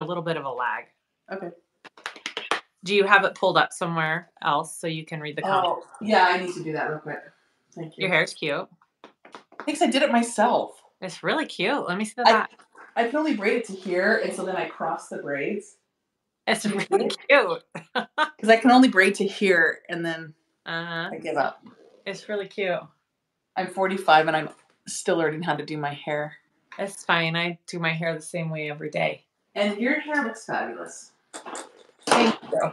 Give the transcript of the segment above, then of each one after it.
a little bit of a lag. Okay. Do you have it pulled up somewhere else so you can read the comments? Oh, yeah, I need to do that real quick. Thank you. Your hair's cute. Thanks, I did it myself. It's really cute. Let me see the I- back. I can only braid it to here, and so then I cross the braids. It's really cute. Because I can only braid to here, and then Uh-huh. I give up. It's really cute. I'm 45, and I'm still learning how to do my hair. It's fine. I do my hair the same way every day. And your hair looks fabulous. Thank you.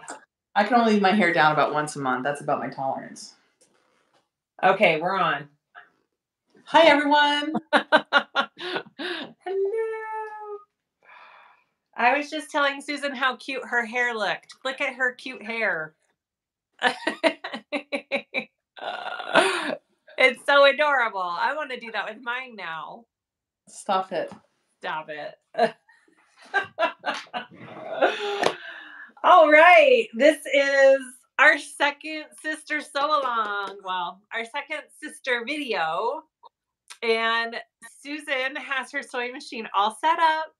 I can only leave my hair down about once a month. That's about my tolerance. Okay, we're on. Hi, everyone. Hello. I was just telling Susan how cute her hair looked. Look at her cute hair. it's so adorable. I want to do that with mine now. Stop it. Stop it. All right. This is our second sister sew along. Well, our second sister video. And Susan has her sewing machine all set up.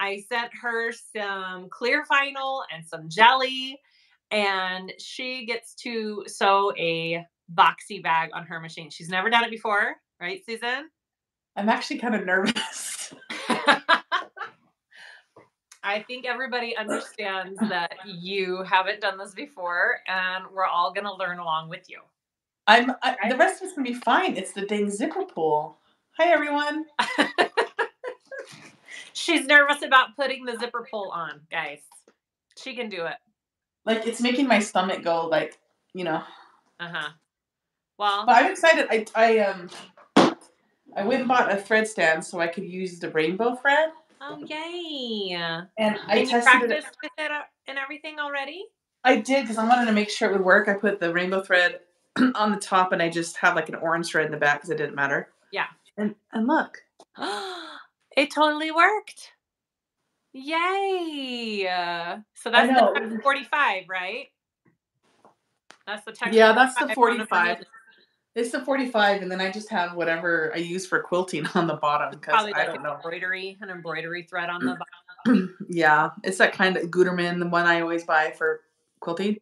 I sent her some clear vinyl and some jelly, and she gets to sew a boxy bag on her machine. She's never done it before, right, Susan? I'm actually kind of nervous. I think everybody understands that you haven't done this before, and we're all going to learn along with you. I'm. I, the rest of it's gonna be fine. It's the dang zipper pull. Hi, everyone. She's nervous about putting the zipper pull on, guys. She can do it. Like it's making my stomach go like you know. Uh huh. Well, But I'm excited. I I um. I went and bought a thread stand so I could use the rainbow thread, oh yay! and I tested it. with it uh, and everything already? I did because I wanted to make sure it would work. I put the rainbow thread on the top, and I just have like an orange thread in the back because it didn't matter. Yeah. And and look, it totally worked. Yay! So that's the 45, right? That's the Tech Yeah, that's the 45 45. It's the 45, and then I just have whatever I use for quilting on the bottom because I like don't an know. embroidery, an embroidery thread on the mm. bottom. yeah, it's that kind of Gutermann, the one I always buy for quilting.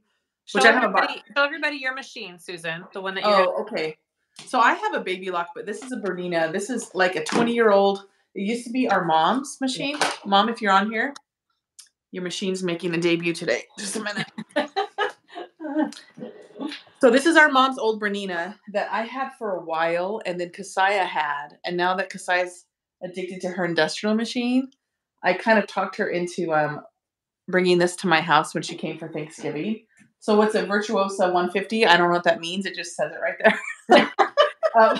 Show Which I haven't bought. show everybody your machine, Susan. The one that you. Oh, okay. So I have a baby lock, but this is a Bernina. This is like a 20 year old. It used to be our mom's machine. Mom, if you're on here, your machine's making a debut today. Just a minute. So this is our mom's old Bernina that I had for a while, and then Kasaya had, and now that Kasaya's addicted to her industrial machine, I kind of talked her into um, bringing this to my house when she came for Thanksgiving. So what's a Virtuosa 150? I don't know what that means. It just says it right there. um,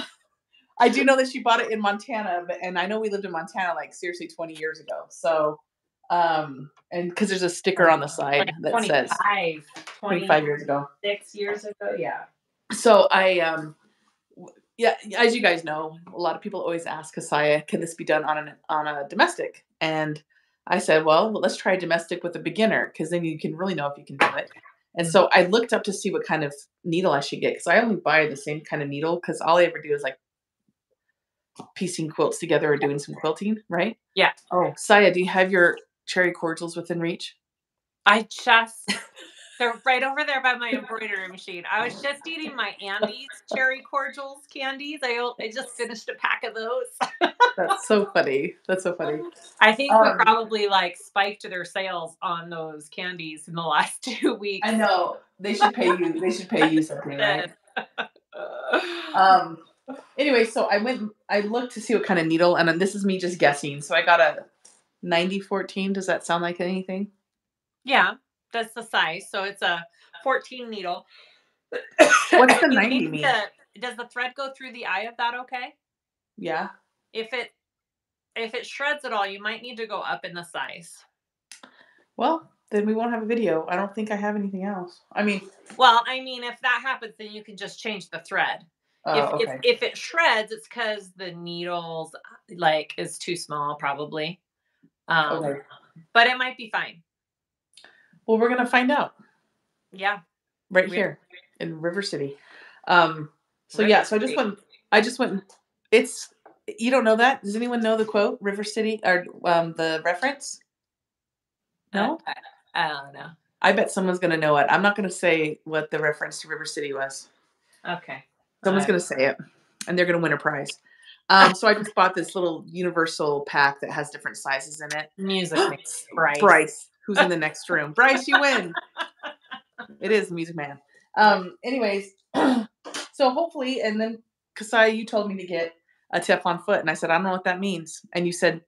I do know that she bought it in Montana, but and I know we lived in Montana like seriously 20 years ago. So um and because there's a sticker on the side that says 25, 25 years ago. six years ago. Yeah. So I um yeah, as you guys know, a lot of people always ask Kasaya, can this be done on an on a domestic? And I said, well, let's try a domestic with a beginner because then you can really know if you can do it. And so I looked up to see what kind of needle I should get because I only buy the same kind of needle because all I ever do is like piecing quilts together or doing some quilting, right? Yeah. Oh, Saya, do you have your cherry cordials within reach? I just, they're right over there by my embroidery machine. I was just eating my Andes cherry cordials candies. I I just finished a pack of those. That's so funny. That's so funny. I think Um, we probably like spiked their sales on those candies in the last two weeks. I know they should pay you. They should pay you something, right? um, Um. Anyway, so I went. I looked to see what kind of needle, and then this is me just guessing. So I got a ninety fourteen. Does that sound like anything? yeah, that's the size. So it's a 14 needle. What's the 90 mean? to- does the thread go through the eye of that okay? Yeah. If it if it shreds at all, you might need to go up in the size. Well, then we won't have a video. I don't think I have anything else. I mean, Well, I mean, if that happens, then you can just change the thread. oh, if, okay. if if it shreds, it's because the needles uh, like is too small, probably. Um, okay. But it might be fine. Well, we're gonna find out Yeah. right We- here in River City. Um. So River yeah. So I just City. went. I just went. It's. You don't know that? Does anyone know the quote? River City or um the reference? No? I, I don't know. I bet someone's gonna know it. I'm not gonna say what the reference to River City was. Okay. Someone's Uh, gonna say it, and they're gonna win a prize. Um, so I just bought this little universal pack that has different sizes in it. music man. Bryce. Bryce, who's in the next room. Bryce, you win. It is Music Man. Um, anyways, so hopefully, and then Kasai, you told me to get a Teflon foot, and I said I don't know what that means, and you said,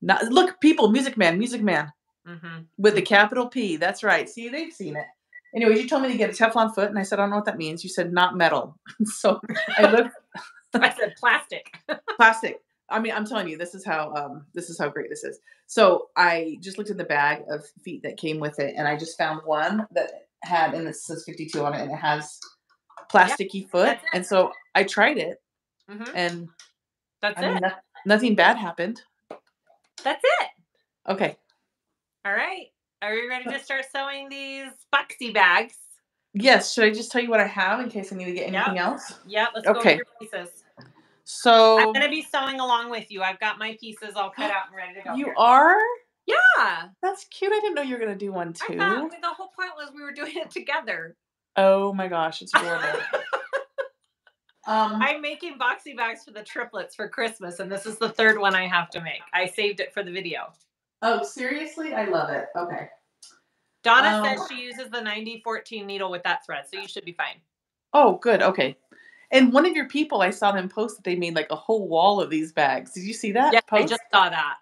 "Not look, people, Music Man, Music Man Mhm. with the capital P. That's right. See, they've seen it. Anyways, you told me to get a Teflon foot, and I said I don't know what that means. You said not metal, so I looked I said plastic. plastic. I mean, I'm telling you, this is how um this is how great this is. So I just looked at the bag of feet that came with it, and I just found one that had and it says 52 on it, and it has plasticky foot. And so I tried it, Mhm. and That's I mean, it. no- nothing bad happened. That's it. Okay. All right. Are we ready to start sewing these boxy bags? Yes. Should I just tell you what I have in case I need to get Yep. anything else? Yeah, let's go Okay. over your pieces. So I'm gonna be sewing along with you. I've got my pieces all cut out and ready to go. you here. are. Yeah. That's cute. I didn't know you were gonna do one I too. thought the whole point was we were doing it together. Oh my gosh, it's adorable. um, I'm making boxy bags for the triplets for Christmas, and this is the third one I have to make. I saved it for the video. oh seriously, I love it. Okay. Donna Um, says she uses the 9014 needle with that thread, so you should be fine. Oh, good. Okay. And one of your people, I saw them post that they made like a whole wall of these bags. Did you see that? Yeah, I just saw that.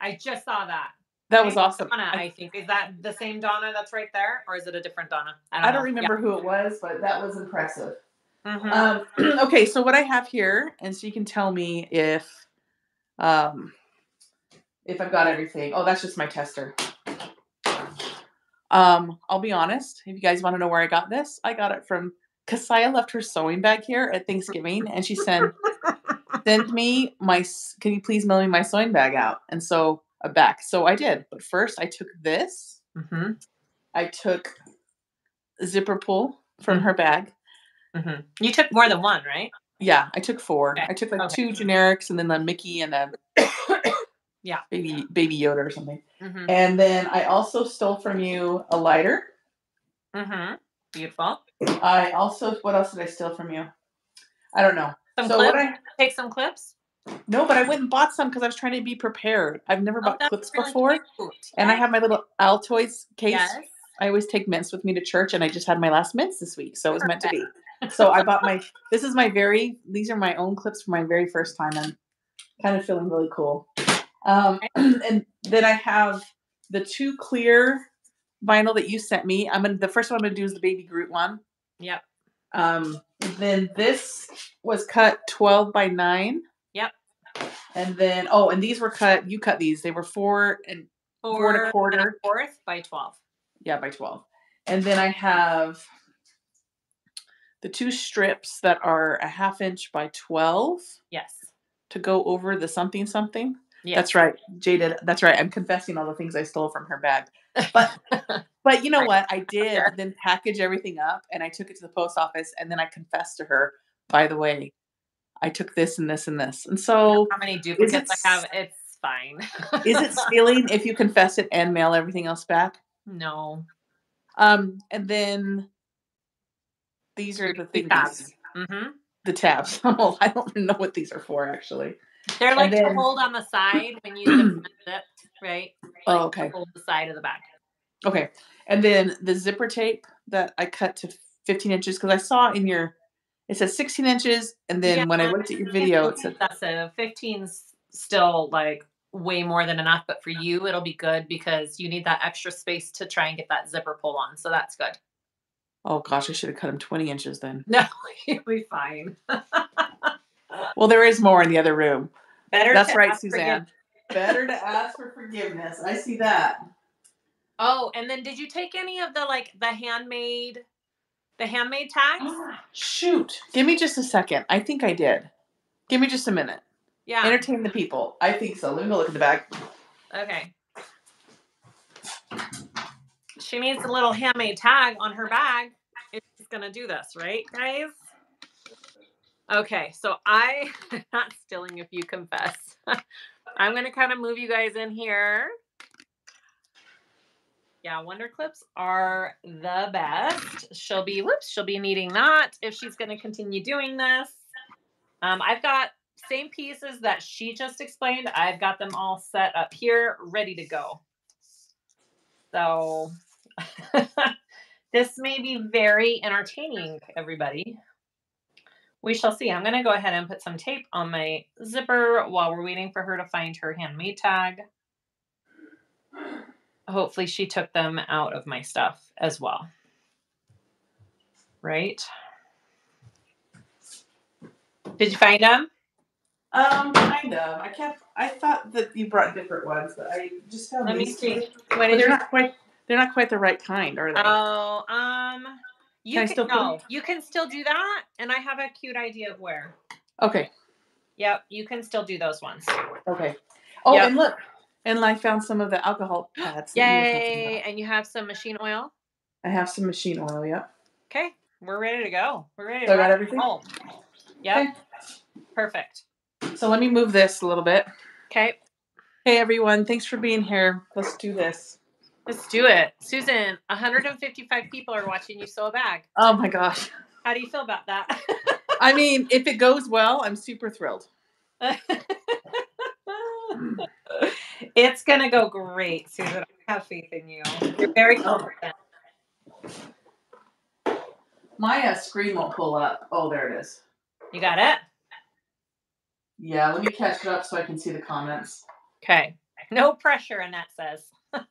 I just saw that. that was awesome. Donna, I, I think. Is that the same Donna that's right there, or is it a different Donna? I don't know. remember who it was, but that was impressive. Yeah. Mhm. Um, okay, so what I have here, and so you can tell me if, um, if I've got everything. Oh, that's just my tester. Um, I'll be honest. If you guys want to know where I got this, I got it from Kasaya left her sewing bag here at Thanksgiving, and she said, "Send me my. Can you please mail me my sewing bag out?" And so a back. So I did. But first, I took this. Mhm. I took zipper pull from her bag. Mhm. You took more than one, right? Yeah, I took four. Okay, I took like okay. two generics and then the Mickey and a Yeah. baby baby Yoda or something. Mhm. And then I also stole from you a lighter. Mhm. Beautiful. I also what else did I steal from you? I don't know. Some so clips. what I Take some clips. no, but I went and bought some because I was trying to be prepared. I've never Oh, bought clips really before, cute. and I have my little Altoids case. Yes. I always take mints with me to church, and I just had my last mints this week, so it was meant to be. So I bought my. This is my very. These are my own clips for my very first time. I'm kind of feeling really cool. Um, and then I have the two clear vinyl that you sent me. I'm gonna. The first one I'm gonna do is the Baby Groot one. Yep. Um, then this was cut 12 by nine. Yep. And then oh, and these were cut. You cut these. They were four and Four and a Four and a quarter. fourth by twelve. yeah by 12 and then i have the two strips that are a half inch by 12 Yes. to go over the something something Yes. that's right jaded that's right i'm confessing all the things i stole from her bag but but you know what i did Sure. then package everything up and i took it to the post office and then i confessed to her by the way i took this and this and this and so How many duplicates it I have? It's fine. is it stealing if you confess it and mail everything else back no. Um, and then these are the things. tabs. Mm-hmm. The tabs. well, I don't know what these are for actually. They're like then- to hold on the side when you zip, right? Oh, Like, to okay. Hold the side of the back. Okay. And then the zipper tape that I cut to 15 inches because I saw in your it says 16 inches, and then when I looked at your video, it said excessive. 15's still like way more than enough, but for you, it'll be good because you need that extra space to try and get that zipper pull on. So that's good. Oh gosh, I should have cut them 20 inches then. No, you'll be fine. Well, there is more in the other room. Better. That's to right, ask Suzanne. giv- Better to ask for forgiveness. I see that. Oh, and then did you take any of the like the handmade, the handmade tags? Ah, shoot. Give me just a second. I think I did. Give me just a minute. Yeah. Entertain the people. I think so. Let me go look at the back. Okay. She needs a little handmade tag on her bag. It's gonna do this, right, guys? Okay, so I not stealing if you confess. I'm gonna kind of move you guys in here. Yeah, Wonder Clips are the best. She'll be whoops, she'll be needing that if she's going to continue doing this. Um, I've got same pieces that she just explained. I've got them all set up here, ready to go. So this may be very entertaining, everybody. We shall see. I'm going to go ahead and put some tape on my zipper while we're waiting for her to find her handmade tag. Hopefully she took them out of my stuff as well. Right? Did you find them? Um, kind of. I kept. I thought that you brought different ones, but I just found Let me these see. two. What But did they're you not quite. They're not quite the right kind, are they? Oh, um, you Can can, still no, you can still do that, and I have a cute idea of where. okay. Yep, you can still do those ones. Okay. Oh, Yep. and look, and I found some of the alcohol pads. Yay! And you have some machine oil. I have some machine oil. Yep. Okay, we're ready to go. We're ready to I got everything? roll. Yep, Okay. perfect. So let me move this a little bit. Okay, Hey everyone, thanks for being here. Let's do this. Let's do it. Susan, 155 people are watching you sew a bag. Oh my gosh. How do you feel about that? I mean, if it goes well, I'm super thrilled. it's gonna go great, Susan. I have faith in you. You're very Oh. confident. My uh, screen won't pull up. Oh, there it is. You got it? Yeah, let me catch it up so I can see the comments. Okay. No pressure, Annette says.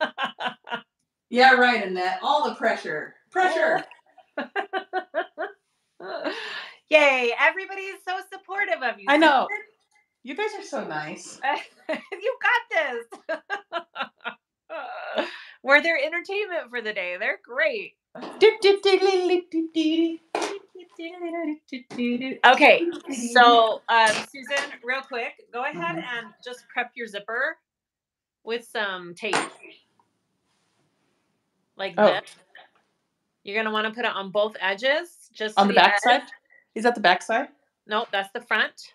Yeah, right, Annette. All the pressure. Pressure. Yay! Everybody is so supportive of you. I know. You guys are so nice. you got this. We're their entertainment for the day. They're great. Okay, so um, Susan, real quick, go ahead Mhm. and just prep your zipper with some tape, like Oh. this. You're gonna want to put it on both edges, just On to the back edge. side? Is that the back side? Nope, that's the front,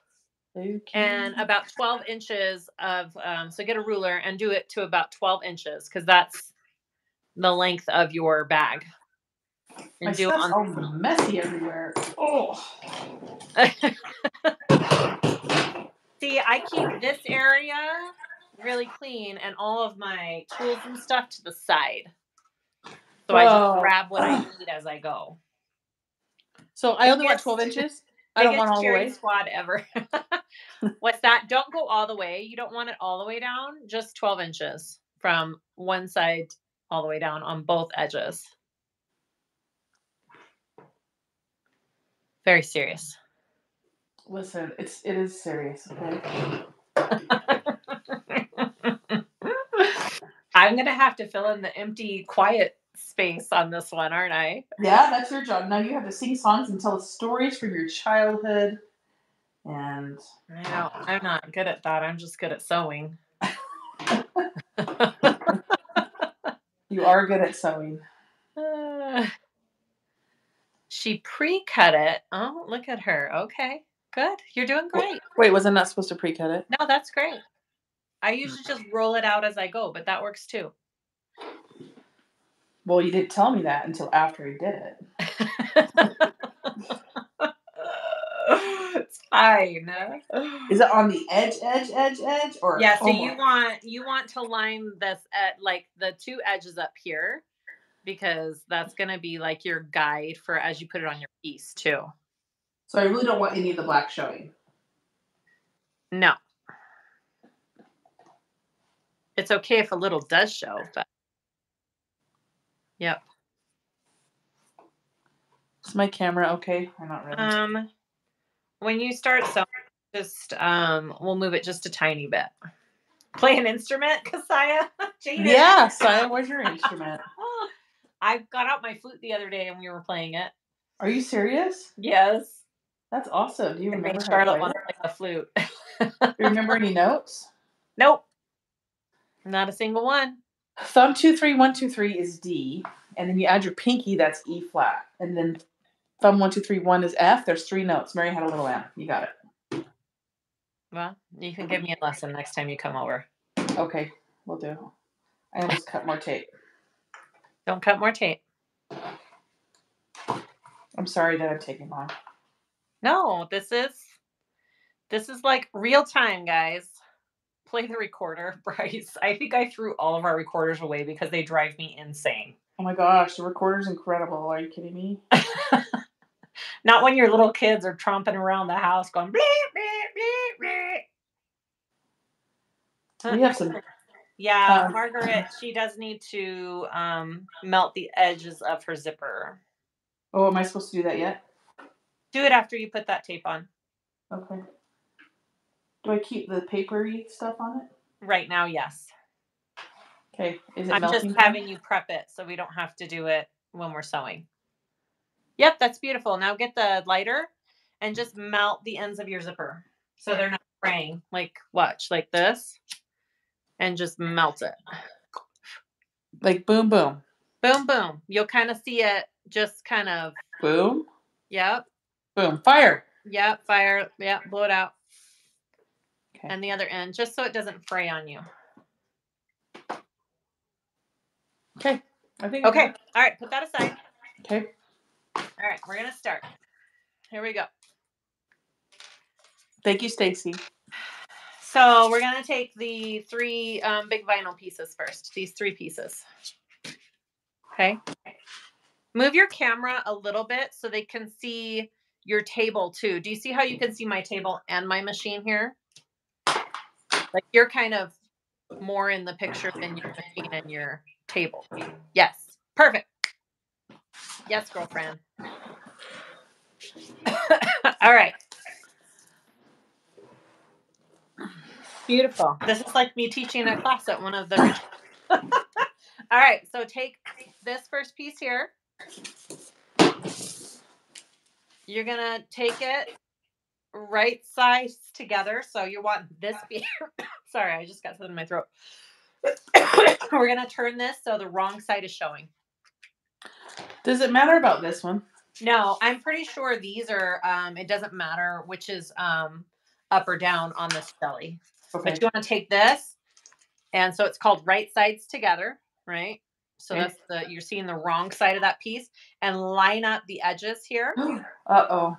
Okay. and about 12 inches of. Um, so get a ruler and do it to about 12 inches, because that's the length of your bag. My do it stuff's on. all messy everywhere. Oh. See, I keep this area really clean and all of my tools and stuff to the side. So I just grab what I need as I go. So I only want 12 inches? I don't want all the way. squad ever. What's that? Don't go all the way. You don't want it all the way down. Just 12 inches from one side all the way down on both edges. Very serious. Listen, it's it is serious, okay? I'm gonna have to fill in the empty, quiet space on this one, aren't I? Yeah, that's your job. Now you have to sing songs and tell stories from your childhood. And I know. I'm not good at that. I'm just good at sewing. you are good at sewing. Uh, she pre-cut it. Oh, look at her. Okay, good. You're doing great. Wait, was I not supposed to pre-cut it? No, that's great. I usually just roll it out as I go, but that works too. Well, you didn't tell me that until after he did it. it's fine. Is it on the edge, edge, edge, edge, or Yeah, so oh you want you want to line this at like the two edges up here because that's gonna be like your guide for as you put it on your piece too. So I really don't want any of the black showing. No. It's okay if a little does show, but yep. Is my camera okay? Or not really? Um when you start sewing, just um we'll move it just a tiny bit. Play an instrument, Kasaya? Jaden? yeah, Saya, where's your instrument? I got out my flute the other day and we were playing it. Are you serious? Yes. That's awesome. Do you I remember Charlotte wanted to play the flute. Do you remember any notes? nope. Not a single one. Thumb two three one two three is D, and then you add your pinky. That's E flat, and then thumb one two three one is F. There's three notes. Mary had a little M. You got it. Well, you can give me a lesson next time you come over. Okay, we'll do. I almost cut more tape. Don't cut more tape. I'm sorry that I'm taking long. No, this is this is like real time, guys. Play the recorder, Bryce. I think I threw all of our recorders away because they drive me insane. Oh my gosh, the recorder's incredible. Are you kidding me? Not when your little kids are tromping around the house going bleep, bleep, bleep, bleep. We have some. Yeah, Um, Margaret, she does need to um, melt the edges of her zipper. Oh, am I supposed to do that yet? Do it after you put that tape on. Okay. Do I keep the papery stuff on it? Right now, yes. Okay. Is it I'm just now? having you prep it so we don't have to do it when we're sewing. Yep, that's beautiful. Now get the lighter and just melt the ends of your zipper so they're not fraying. Like watch, like this, and just melt it. like boom, boom, Boom, boom. You'll kind of see it just kind of. boom, Yep, boom. Fire. yep. Fire. Yep. Blow it out. Okay. And the other end, just so it doesn't fray on you. Okay. I think. Okay. All right. Put that aside. Okay. All right. We're gonna start. Here we go. Thank you, Stacy. So we're gonna take the three um, big vinyl pieces first. These three pieces. Okay. Move your camera a little bit so they can see your table too. Do you see how you can see my table and my machine here? Like you're kind of more in the picture than your machine and your table. Yes. Perfect. Yes, girlfriend. All right. Beautiful. This is like me teaching a class at one of the. All right, so take this first piece here. You're gonna take it right sides together. So you want this be. Sorry, I just got something in my throat. We're gonna turn this so the wrong side is showing. Does it matter about this one? No, I'm pretty sure these are. Um, it doesn't matter which is um, up or down on this jelly. Okay. But you want to take this, and so it's called right sides together, right? So Okay. that's the you're seeing the wrong side of that piece, and line up the edges here. uh oh.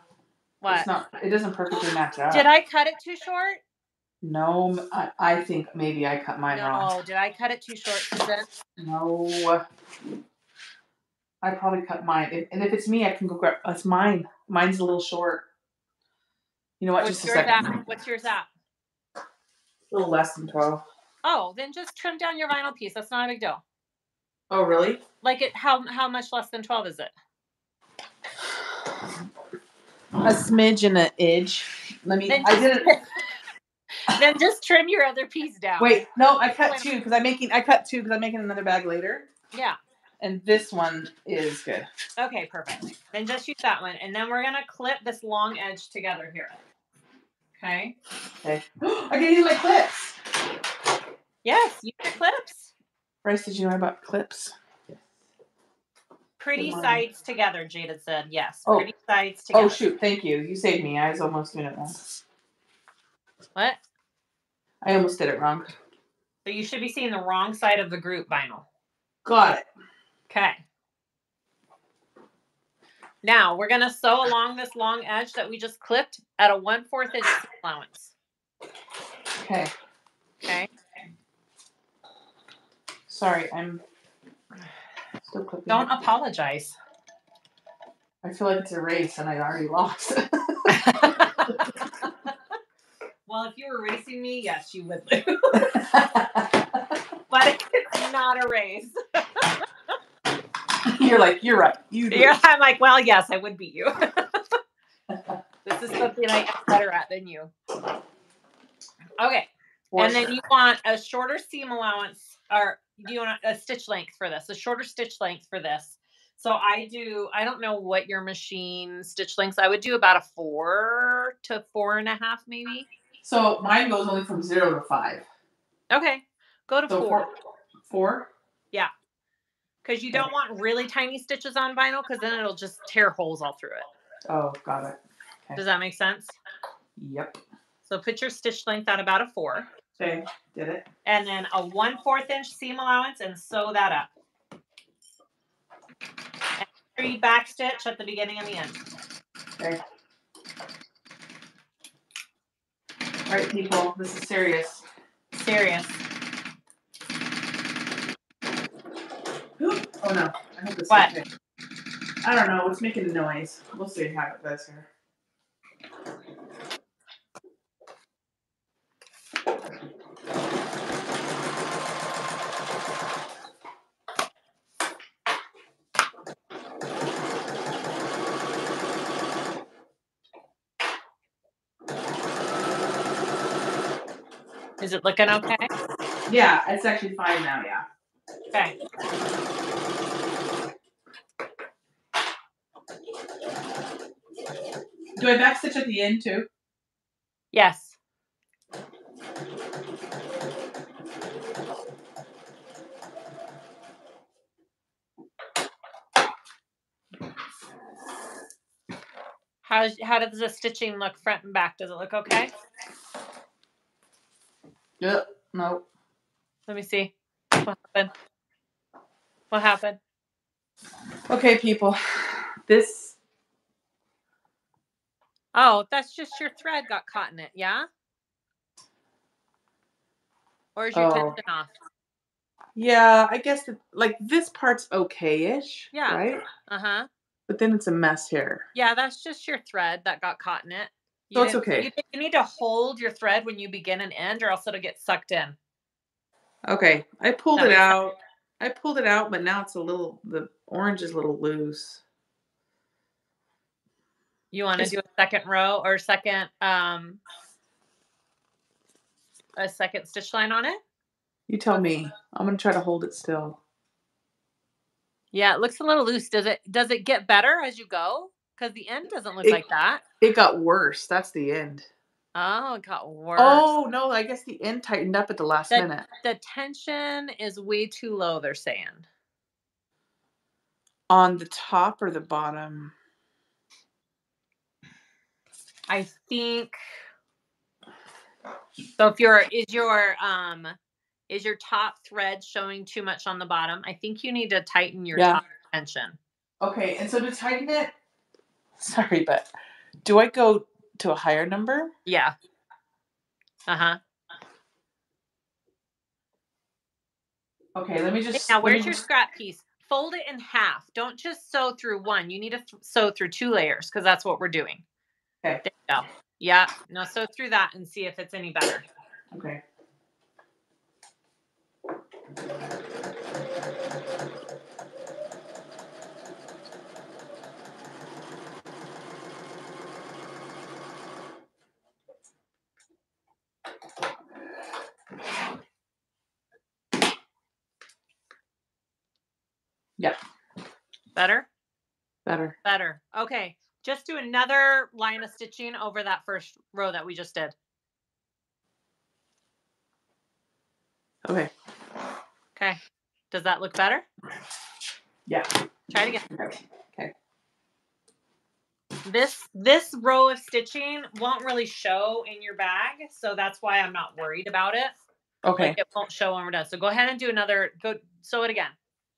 What It's not. It doesn't perfectly match up. did I cut it too short? No, I think maybe I cut mine wrong. No, did I cut it too short? No. I probably cut mine. And if it's me, I can go grab. That's mine. Mine's a little short. You know what? What's Just a yours second. at? What's yours at? A little less than twelve. Oh, then just trim down your vinyl piece. That's not a big deal. Oh, really? Like it, how how much less than twelve is it? A smidge and an edge. Let me. Then I did it. then just trim your other piece down. Wait, no, I cut two because I'm making. I cut two because I'm making another bag later, Yeah. and this one is good. Okay, perfect. Then just use that one. And then we're going to clip this long edge together here. Okay. Okay. I can use my clips. Yes, use your clips. Bryce, did you know about clips? Pretty Good morning. sides together, Jada said. Yes, Oh. pretty sides oh, together. Oh shoot! Thank you. You saved me. I was almost doing it wrong. What? I almost did it wrong. So you should be seeing the wrong side of the Groot vinyl. Got it. Okay. Now we're going to sew along this long edge that we just clipped at a 1 4th inch allowance. Okay. Okay. Sorry, I'm still clipping. Don't it. apologize. I feel like it's a race and I already lost. well, if you were racing me, yes, you would lose. but it's not a race. you're like, you're right. You do. Yeah, I'm like, well, yes, I would beat you. this is something I am better at than you. Okay, For and then you want a shorter seam allowance, or you want a stitch length for this? A shorter stitch length for this. So I do. I don't know what your machine stitch lengths. I would do about a four to four and a half, maybe. So mine goes only from zero to five. Okay, go to So four four. Four. because you don't want really tiny stitches on vinyl because then it'll just tear holes all through it. Oh, got it. Does that make sense? Yep. So put your stitch length at about a four. Okay, did it. and then a one fourth inch seam allowance and sew that up. sure you back stitch at the beginning and the end. Okay. All right, people, this is serious. Serious. Oop. Oh no, I hope this What? okay. I don't know. It's making a noise. We'll see how it goes here. Is it looking okay? Yeah, it's actually fine now. Yeah. Okay. Do I backstitch at the end too? Yes. How's how does the stitching look front and back? Does it look okay? Yep. No. Let me see. What happened? What happened? Okay, people. This. Oh, that's just your thread got caught in it, yeah? Or is your Oh. tension off? Yeah, I guess that, like this part's okay-ish. Yeah. Right. Uh huh. But then it's a mess here. Yeah, that's just your thread that got caught in it. So it's okay. You, you need to hold your thread when you begin and end, or else it'll get sucked in. Okay, I pulled That it makes sense. out. I pulled it out, but now it's a little. The orange is a little loose. You want to do a second row or second um a second stitch line on it? You tell me. I'm gonna try to hold it still. Yeah, it looks a little loose. Does it does it get better as you go? Because the end doesn't look It- like that. It got worse. That's the end. Oh, it got worse. Oh no! I guess the end tightened up at the last That- minute. The tension is way too low, they're saying. On the top or the bottom? I think so if your is your um is your top thread showing too much on the bottom? I think you need to tighten your Yeah. top tension. Okay, and so to tighten it, sorry, but do I go to a higher number? Yeah. Uh-huh. Okay, let me just. now where's your just- scrap piece? Fold it in half. Don't just sew through one. You need to th- sew through two layers because that's what we're doing. Okay. There you go. Yeah. Now sew through that and see if it's any better. Okay. Better? Better. Better. Okay. Just do another line of stitching over that first row that we just did. Okay. Okay. Does that look better? Yeah. Try it again. Okay. This this row of stitching won't really show in your bag, so that's why I'm not worried about it. Okay. Like it won't show when we're done. So go ahead and do another go sew it again.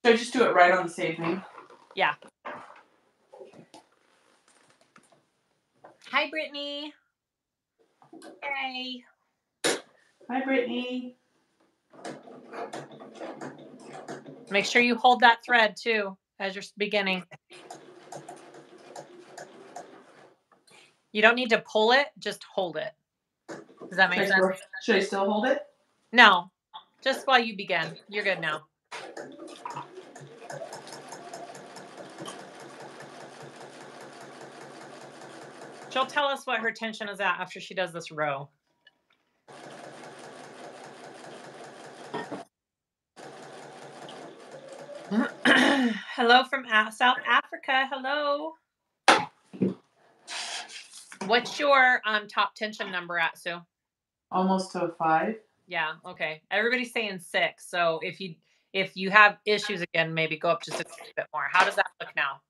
So I just do it right on the same thing. Yeah. Hi Brittany. Hey. Hi, Brittany. Make sure you hold that thread too as you're beginning. You don't need to pull it, just hold it. Does that Should I, make still, sense? should I still hold it? No. Just while you begin. You're good now. She'll tell us what her tension is at after she does this row. Hello from South Africa. Hello. What's your um, top tension number at, Sue? Almost to a five. Yeah, okay. Everybody's saying six. So if you if you have issues again, maybe go up just a bit more. How does that look now?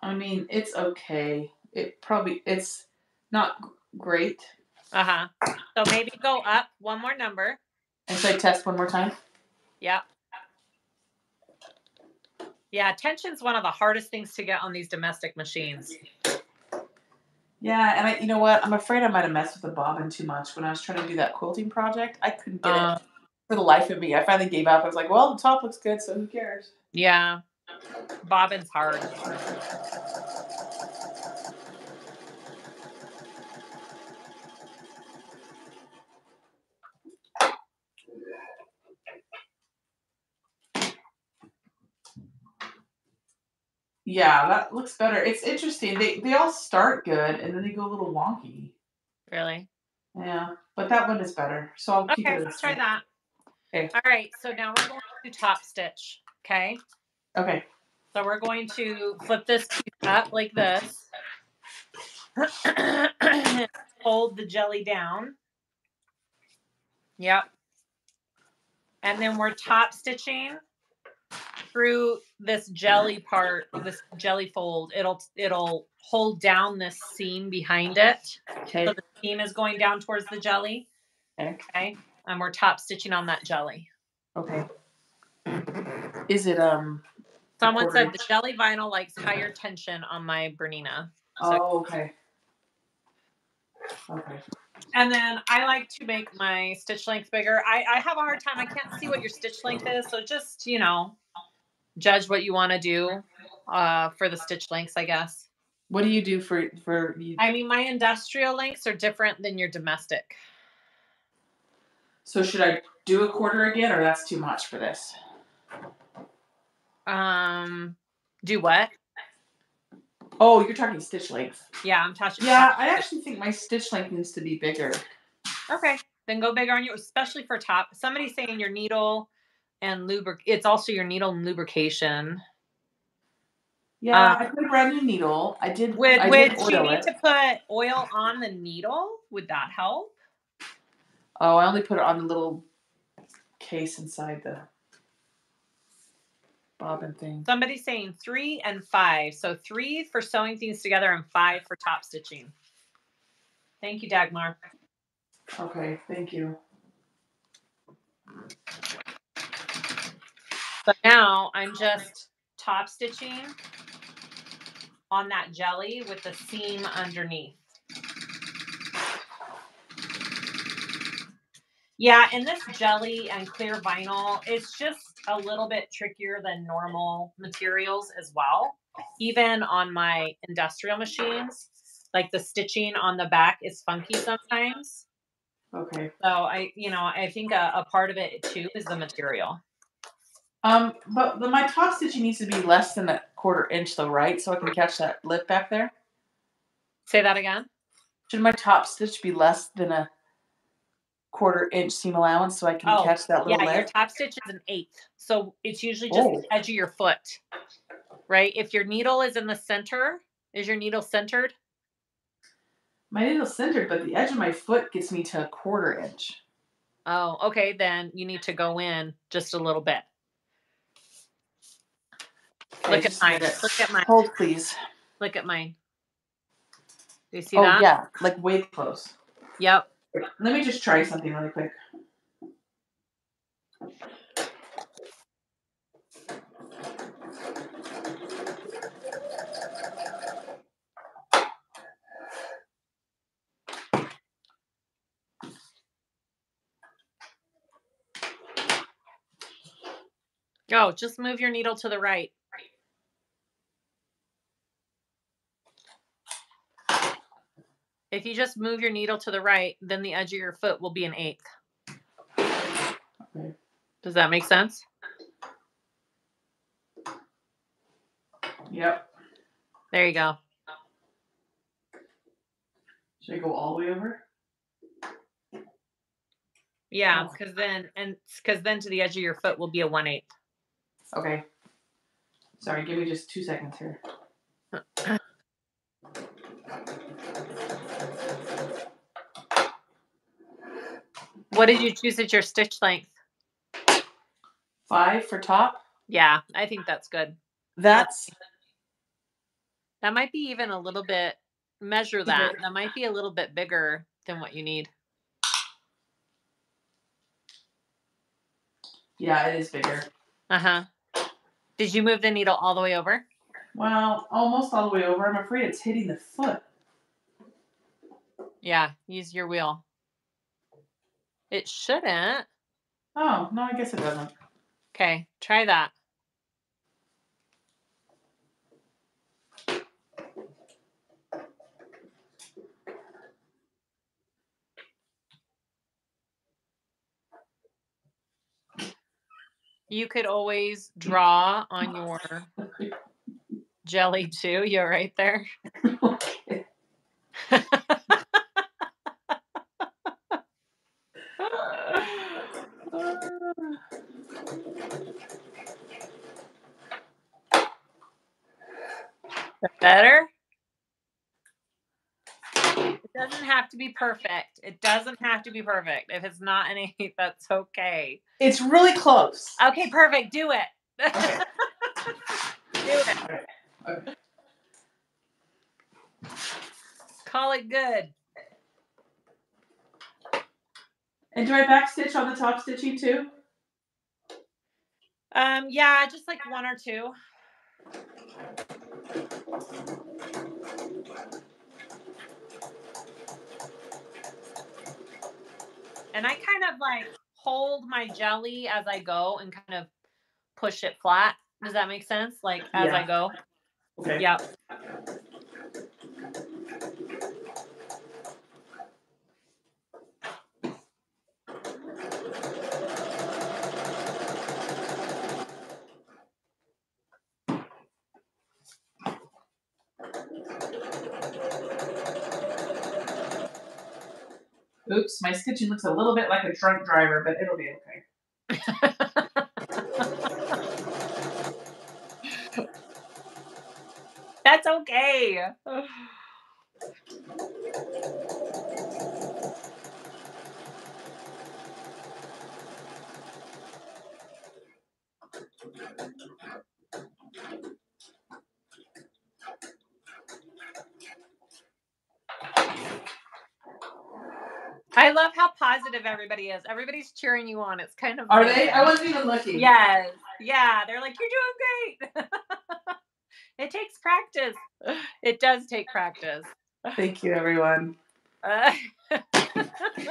I mean, it's okay. It probably it's not great. Uh-huh. So maybe go up one more number. And should I test one more time? Yeah. Yeah, tension's one of the hardest things to get on these domestic machines. Yeah, and I, you know what? I'm afraid I might have messed with the bobbin too much when I was trying to do that quilting project. I couldn't get Uh, it for the life of me. I finally gave up. I was like, well, the top looks good, so who cares? yeah, bobbin's hard. Yeah, that looks better. It's interesting. They they all start good and then they go a little wonky. Really? Yeah, but that one is better. So I'll keep Okay, let's try that. Okay. All right, so now we're going to top stitch. Okay, Okay. so we're going to flip this up like this. Hold the jelly down. Yep. And then we're top stitching through this jelly part, this jelly fold. It'll it'll hold down this seam behind it. Okay. So the seam is going down towards the jelly. Okay. Okay. And we're top stitching on that jelly. Okay. Is it um? Someone said the jelly vinyl likes higher tension on my Bernina. Oh, okay. Okay. And then I like to make my stitch length bigger. I, I have a hard time. I can't see what your stitch length is. So just, you know, judge what you want to do uh, for the stitch lengths, I guess. What do you do for for you? I mean, my industrial lengths are different than your domestic. So should I do a quarter again, or that's too much for this? Um, do what? Oh, you're talking stitch length. Yeah, I'm touching. Yeah, I actually think my stitch length needs to be bigger. Okay, then go bigger on you, especially for top. Somebody's saying your needle and lubric. It's also your needle and lubrication. Yeah, Uh, I put a brand new needle. I did. Would I would did you need it. to put oil on the needle? Would that help? Oh, I only put it on the little case inside the bobbin thing. Somebody's saying three and five. So three for sewing things together and five for top stitching. Thank you, Dagmar. Okay, thank you. So now I'm just top stitching on that jelly with the seam underneath. Yeah, and this jelly and clear vinyl, it's just a little bit trickier than normal materials as well. Even on my industrial machines, like the stitching on the back is funky sometimes. Okay. So I, you know, I think a, a part of it too is the material. Um, but the, my top stitching needs to be less than a quarter inch, though, right? So I can catch that lip back there. Say that again. Should my top stitch be less than a quarter inch seam allowance so I can Oh, catch that little. Yeah, little your top stitch is an eighth. So it's usually just Oh. the edge of your foot. Right? If your needle is in the center, is your needle centered? My needle's centered, but the edge of my foot gets me to a quarter inch. Oh, okay, then you need to go in just a little bit. Okay, Look at mine. Look at mine. Hold, please. Look at mine. Do you see oh, that? yeah, like way close. Yep. Let me just try something really quick. Go. Just move your needle to the right. If you just move your needle to the right, then the edge of your foot will be an eighth. Okay. Does that make sense? Yep. There you go. Should I go all the way over? Yeah, Oh. because then and because then to the edge of your foot will be a one eighth. Okay. Sorry, give me just two seconds here. What did you choose as your stitch length? Five for top. Yeah, I think that's good. That's That might be even a little bit measure that. That might be a little bit bigger than what you need. yeah, it is bigger. Uh-huh. Did you move the needle all the way over? Well, almost all the way over. I'm afraid it's hitting the foot. Yeah, use your wheel. It shouldn't. Oh, no, I guess it doesn't. Okay, try that. You could always draw on your jelly too. You're right there. okay. Better? It doesn't have to be perfect. It doesn't have to be perfect. If it's not an eight, that's okay. It's really close. Okay, perfect. Do it. Do it. Okay. Okay. Call it good. And do I backstitch on the top stitching too? Um, yeah, just like one or two. And I kind of like hold my jelly as I go and kind of push it flat. Does that make sense? Like as Yeah. I go. Okay. Yep. Oops, my stitching looks a little bit like a drunk driver, but it'll be okay. That's okay. I love how positive everybody is. Everybody's cheering you on. It's kind of Are nice. they? I wasn't even looking. Yes. Yeah. They're like, you're doing great. it takes practice. It does take practice. Thank you, everyone. Uh,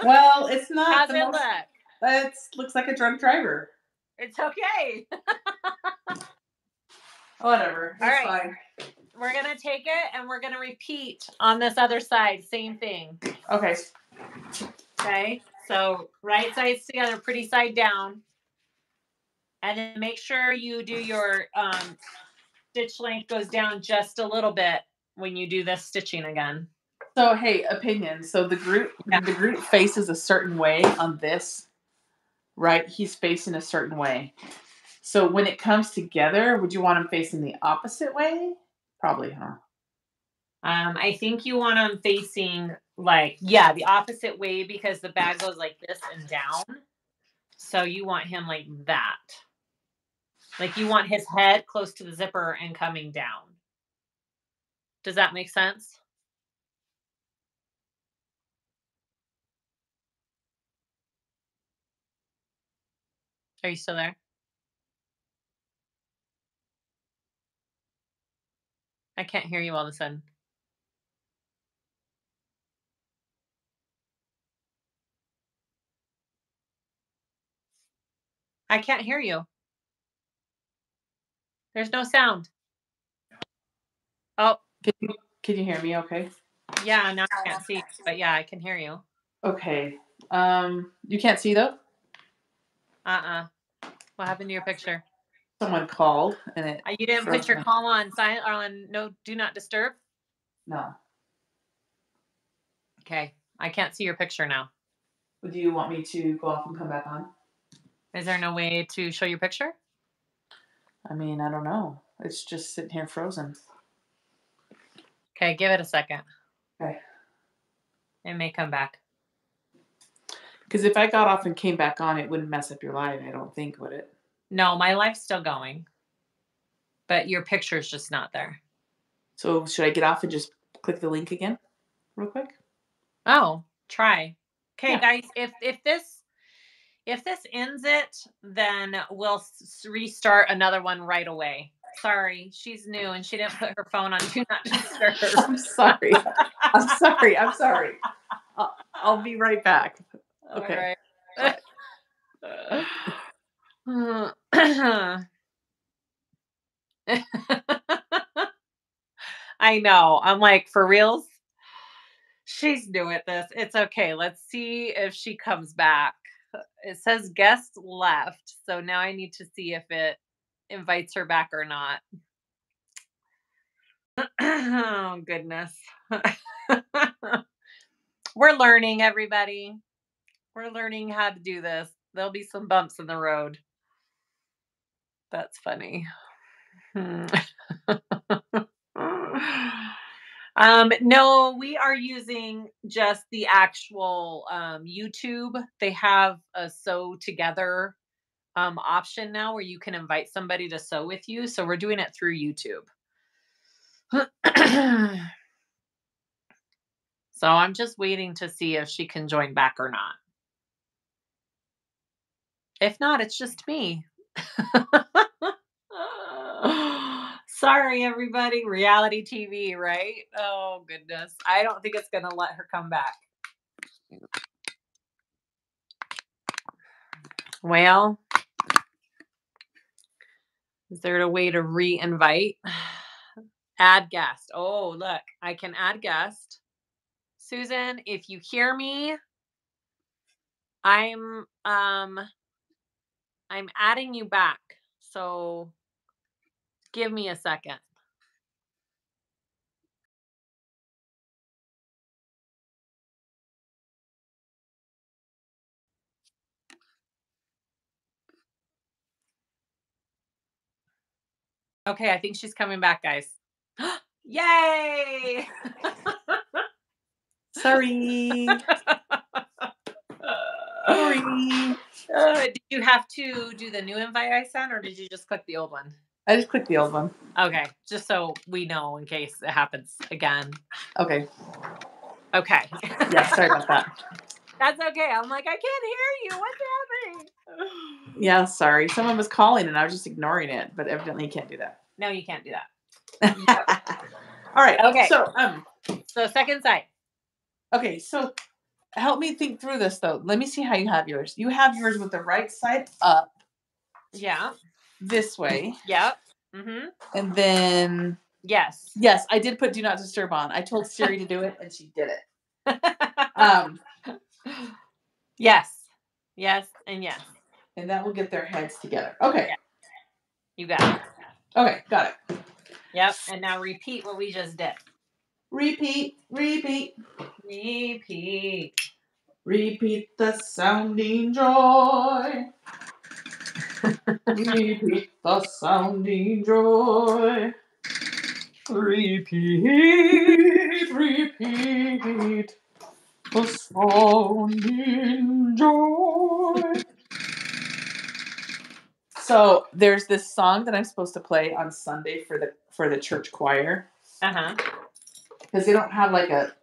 Well, it's not. how's the it most- look? It looks like a drunk driver. It's okay. Whatever. All It's right. fine. We're going to take it and we're going to repeat on this other side. Same thing. Okay. Okay. So right sides together, pretty side down. And then make sure you do your um, stitch length goes down just a little bit when you do this stitching again. So hey, opinion. So the Groot Yeah. the Groot faces a certain way on this, right? He's facing a certain way. So when it comes together, would you want him facing the opposite way? Probably, huh? Um, I think you want him facing like, yeah, the opposite way because the bag goes like this and down. So you want him like that. Like you want his head close to the zipper and coming down. Does that make sense? Are you still there? I can't hear you all of a sudden. I can't hear you. There's no sound. Oh, Can you, can you hear me okay? yeah, now I can't see, but yeah, I can hear you. Okay. Um you can't see though? Uh-uh. What happened to your picture? Someone called and it Uh, You didn't put your Frozen. call on silent on no do not disturb? no. Okay. I can't see your picture now. Do you want me to go off and come back on? Is there no way to show your picture? I mean, I don't know. It's just sitting here frozen. Okay, give it a second. Okay. It may come back. Because if I got off and came back on, it wouldn't mess up your live, I don't think, would it? No, my life's still going. But your picture's just not there. So should I get off and just click the link again, real quick? Oh, try. Okay, Yeah. guys, if if this If this ends it, then we'll restart another one right away. Sorry, she's new and she didn't put her phone on do not disturb. I'm sorry. I'm sorry. I'm sorry. I'll, I'll be right back. Okay. Right. I know. I'm like, for reals? She's new at this. It's okay. Let's see if she comes back. It says guest left. So now I need to see if it invites her back or not. oh, goodness. We're learning, everybody. We're learning how to do this. There'll be some bumps in the road. That's funny. Hmm. Um, no, we are using just the actual um, YouTube. They have a sew together um, option now where you can invite somebody to sew with you. So we're doing it through YouTube. so I'm just waiting to see if she can join back or not. If not, it's just me. Sorry, everybody. Reality TV, right? Oh, goodness. I don't think it's going to let her come back. Well, is there a way to re invite? Add guest. Oh, look, I can add guest. Susan, if you hear me, I'm um I'm adding you back. So give me a second. Okay, I think she's coming back, guys. Yay! Sorry. Sorry. Uh, did you have to do the new invite I sent, or did you just click the old one? I just clicked the old one. Okay, just so we know in case it happens again. Okay. Okay. Yeah, sorry about that. That's okay. I'm like, I can't hear you. What's happening? Yeah, sorry. Someone was calling and I was just ignoring it, but evidently you can't do that. No, you can't do that. All right. Okay. So, um, So second side. okay, so help me think through this though. Let me see how you have yours. You have yours with the right side up Yeah. This way, Yep. Mm-hmm. and then Yes. yes, I did put do not disturb on. I told Siri to do it, and she did it. Um, yes. Yes. And yes. and that will get their heads together. Okay. You got it. Okay, got it. Yep. And now repeat what we just did. Repeat, repeat, Repeat. repeat the sounding joy. Repeat the sounding joy. Repeat, repeat the sounding joy. So there's this song that I'm supposed to play on Sunday for the for the church choir Uh huh. because they don't have like a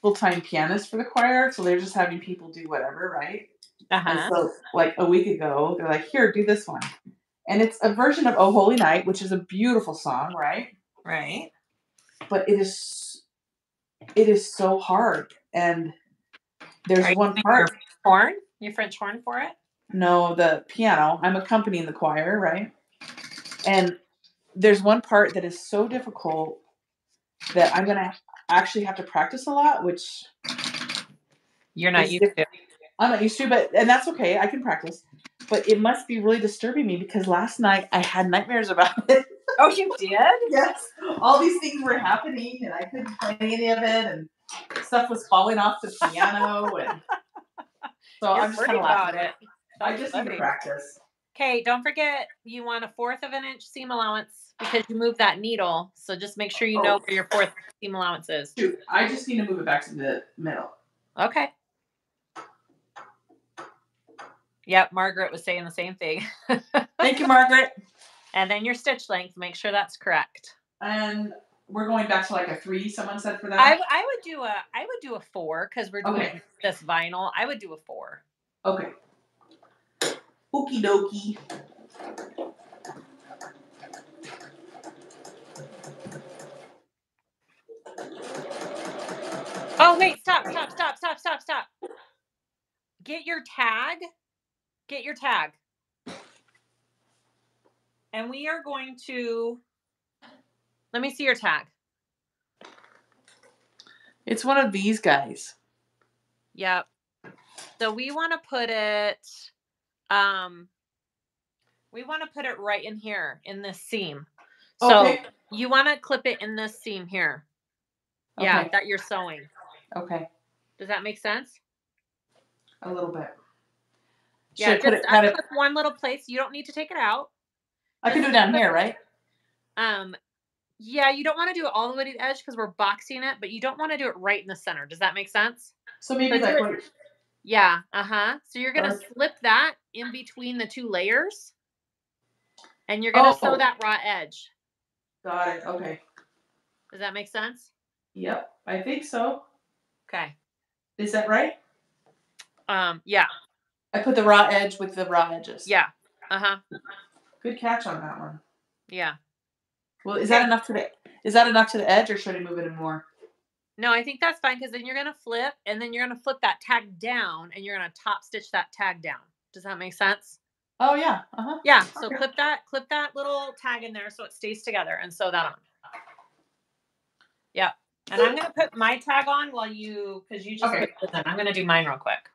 full time pianist for the choir, so they're just having people do whatever, right? Uh And huh. so, like a week ago, they're like, "Here, do this one," and it's a version of "Oh Holy Night," which is a beautiful song, right? Right. But it is, it is so hard, and there's Are one part. your horn? Your French horn for it? No, the piano. I'm accompanying the choir, right? And there's one part that is so difficult that I'm gonna actually have to practice a lot, which You're not used to. I'm not used to, but and that's okay. I can practice. But it must be really disturbing me because last night I had nightmares about it. Oh, you did? yes, all these things were happening, and I couldn't play any of it, and stuff was falling off the piano, and so You're I'm just kind of about it. I just need to practice. Okay, don't forget you want a fourth of an inch seam allowance because you move that needle. So just make sure you know Oh. where your fourth seam allowance is. Shoot, I just need to move it back to the middle. Okay. Yep, Margaret was saying the same thing. Thank you, Margaret. and then your stitch length, make sure that's correct. And we're going back to like a three. Someone said for that. I, I would do a I would do a four because we're doing Okay. this vinyl. I would do a four. okay. Okie dokie. Oh wait, stop, stop, stop, stop, stop, stop. Get your tag. Get your tag. And we are going to let me see your tag. It's one of these guys. Yep. So we want to put it um we want to put it right in here in this seam. So Okay. you want to clip it in this seam here. Yeah, Okay. that you're sewing. Okay. Does that make sense? A little bit. Should Yeah, I put just it kind of? one little place. You don't need to take it out. I can do it down here, right? Um, yeah, you don't want to do it all the way to the edge because we're boxing it, but you don't want to do it right in the center. Does that make sense? So maybe So like Yeah. Uh huh. So you're gonna Okay. slip that in between the two layers, and you're gonna sew Oh. that raw edge. got it. Okay. Does that make sense? Yep. I think so. Okay. Is that right? Um. Yeah. I put the raw edge with the raw edges. Yeah. Uh huh. Good catch on that one. Yeah. Well, is that enough to the is that enough to the edge or should I move it in more? No, I think that's fine because then you're gonna flip, and then you're gonna flip that tag down, and you're gonna top stitch that tag down. Does that make sense? Oh yeah. Uh-huh. Yeah. So Okay. clip that, clip that little tag in there so it stays together, and sew that on. Yep. And I'm gonna put my tag on while you, because you just Okay. put this in. I'm gonna do mine real quick.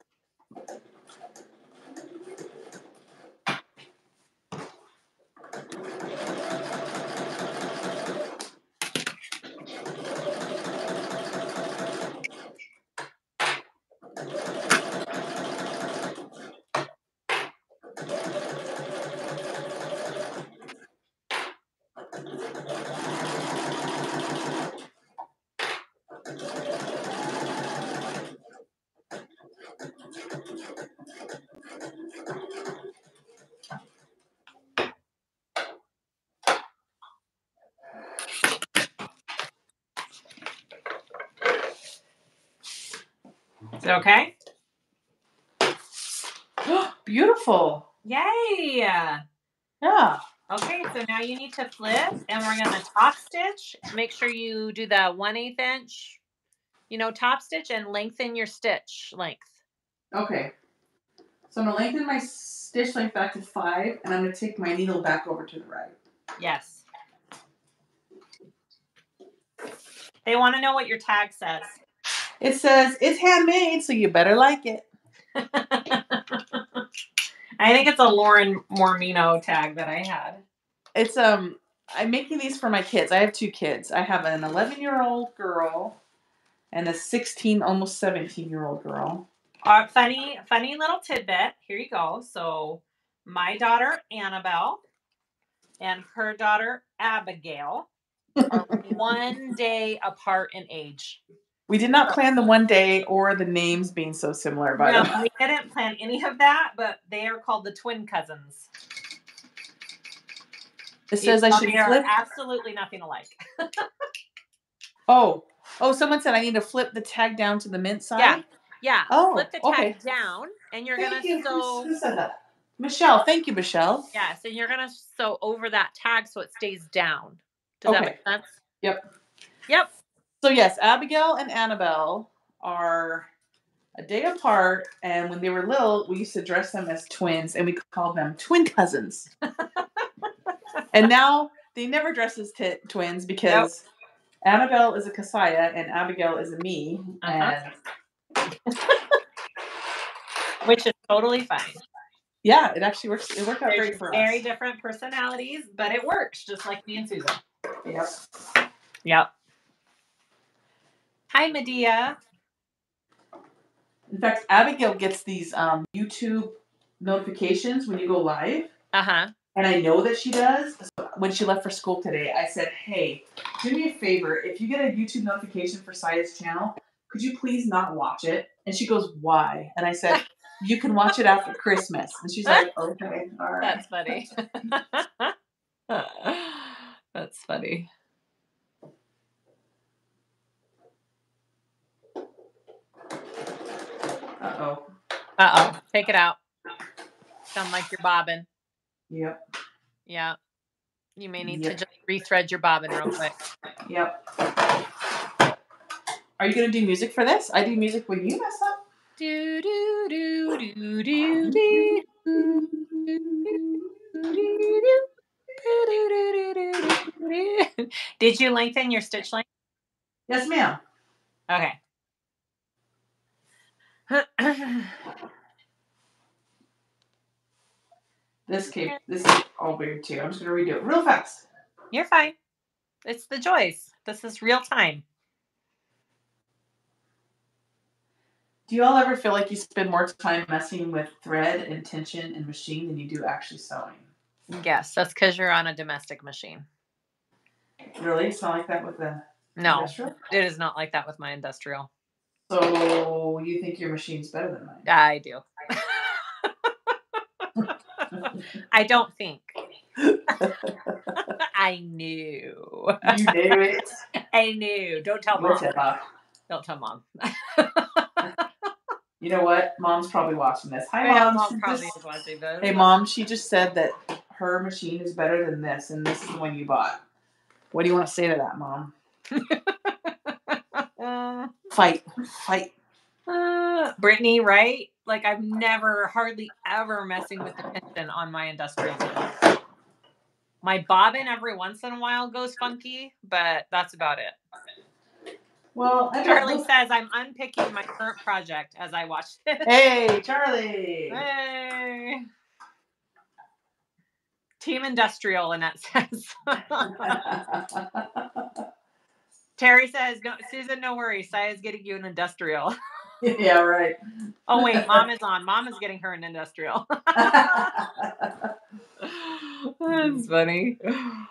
Okay? Beautiful. Yay! Yeah. Okay, so now you need to flip, and we're gonna top stitch. Make sure you do the one eighth inch, you know, top stitch, and lengthen your stitch length. Okay. So I'm gonna lengthen my stitch length back to five, and I'm gonna take my needle back over to the right. Yes. They want to know what your tag says. It says it's handmade, so you better like it. I think it's a Lauren Mormino tag that I had. It's um I'm making these for my kids. I have two kids. I have an 11 year old girl and a 16, almost 17 year old girl. Uh, funny, funny little tidbit. Here you go. So, my daughter Annabelle and her daughter Abigail are one day apart in age. We did not plan the one day or the names being so similar, by the way. No, we didn't plan any of that, but they are called the twin cousins. It says I should flip. absolutely nothing alike. Oh, oh! Someone said I need to flip the tag down to the mint side. Yeah. Yeah. Oh, flip the tag okay. down, and you're Thank gonna you. sew. Who said that? Michelle. Thank you, Michelle. Yes, and you're gonna sew over that tag so it stays down. Does that make sense? Yep. Yep. So yes, Abigail and Annabelle are a day apart, and when they were little, we used to dress them as twins, and we called them twin cousins. and now they never dress as t- twins because Annabelle is a Kasaya and Abigail is a me, Uh-huh. and Which is totally fine. yeah, it actually works. It worked out They're great for very us. different personalities, but it works just like me and Susan. Yep. Yep. Hi, Medea. In fact, Abigail gets these um, YouTube notifications when you go live. Uh huh. And I know that she does. So when she left for school today, I said, Hey, do me a favor. If you get a YouTube notification for Siah's channel, could you please not watch it? And she goes, Why? And I said, You can watch it after Christmas. And she's like, Okay, all right. That's funny. That's funny. Uh oh. Uh oh. Take it out. sound like your bobbin. Yep. Yeah. You may need Yep. to just rethread your bobbin real quick. Yep. Are you gonna do music for this? I do music when you mess up. Do, do, do, do, do, do, do, do. Did you lengthen your stitch length? Yes, ma'am. Okay. This came. This is all weird too. I'm just gonna redo it real fast. You're fine. It's the joys. This is real time. Do you all ever feel like you spend more time messing with thread and tension and machine than you do actually sewing? Yes, that's because you're on a domestic machine. Really? It's not like that with the No, industrial? it is not like that with my industrial. So you think your machine's better than mine? I do. I don't think. I knew. you knew it. I knew. Don't tell We'll mom. tip off. Don't tell mom. You know what? Mom's probably watching this. Hi, mom. mom probably just- is watching this. Hey, mom. She just said that her machine is better than this, and this is the one you bought. What do you want to say to that, mom? Fight, fight. uh, Brittany, right? Like I'm never, hardly ever messing with the piston on my industrial. tool. My bobbin every once in a while goes funky, but that's about it. Well, Charlie know- says I'm unpicking my current project as I watch this. Hey, Charlie. Hey. Team Industrial, Annette says. Terry says, no, Susan, no worries. Siah's getting you an industrial. yeah, right. Oh, wait, mom is on. Mom is getting her an industrial. That's funny. Oh,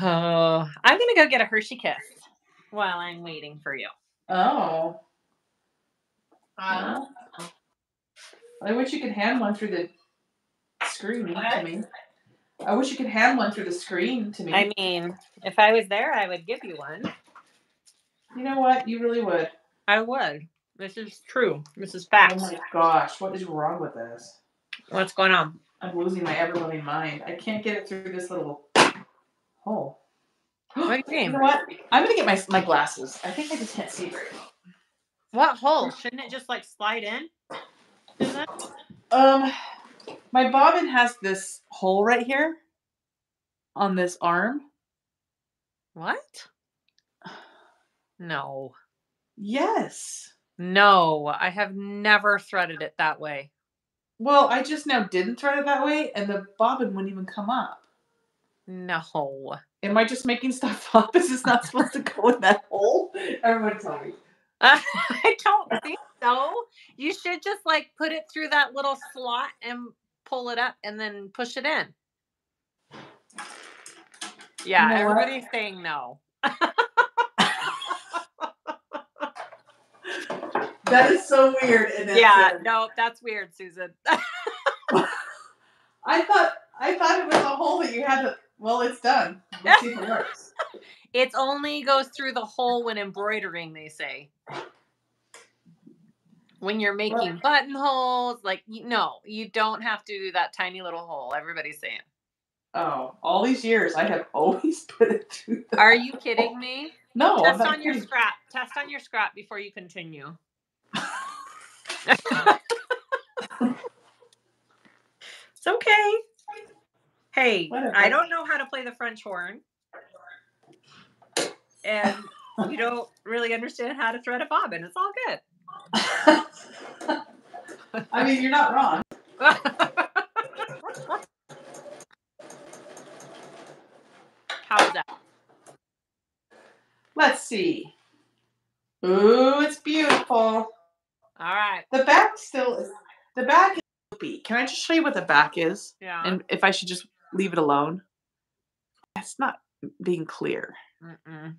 I'm going to go get a Hershey Kiss while I'm waiting for you. oh. Uh, I wish you could hand one through the screen to me. I wish you could hand one through the screen to me. I mean, if I was there, I would give you one. You know what? You really would. I would. This is true. This is Oh my gosh, what is wrong with this? What's going on? I'm losing my ever loving mind. I can't get it through this little hole. What do you You know what? I'm gonna get my my glasses. I think I just can't see very well. What hole? Shouldn't it just like slide in? Um, my bobbin has this hole right here on this arm. What? No. Yes. No, I have never threaded it that way. Well, I just now didn't thread it that way, and the bobbin wouldn't even come up. No. Am I just making stuff up? Is this not supposed to go in that hole? Everyone tell me. I don't think so. You should just like put it through that little slot and pull it up and then push it in. Yeah, You know what? everybody's saying no. That is so weird. Yeah, no, that's weird, Susan. I thought I thought it was a hole that you had to. Well, it's done. Let's see if it works. It only goes through the hole when embroidering, they say. When you're making buttonholes, like you, no, you don't have to do that tiny little hole. Everybody's saying. Oh, all these years I have always put it through. Are you kidding me? No, I'm Test not on your scrap. Test on your scrap before you continue. It's okay. Hey, Whatever. I don't know how to play the French horn. And you don't really understand how to thread a bobbin. It's all good. I mean, you're not wrong. How's that? Let's see. Ooh, it's beautiful. All right. The back still is. The back is loopy. Can I just show you what the back is, Yeah. and if I should just leave it alone? It's not being clear. Mm-mm.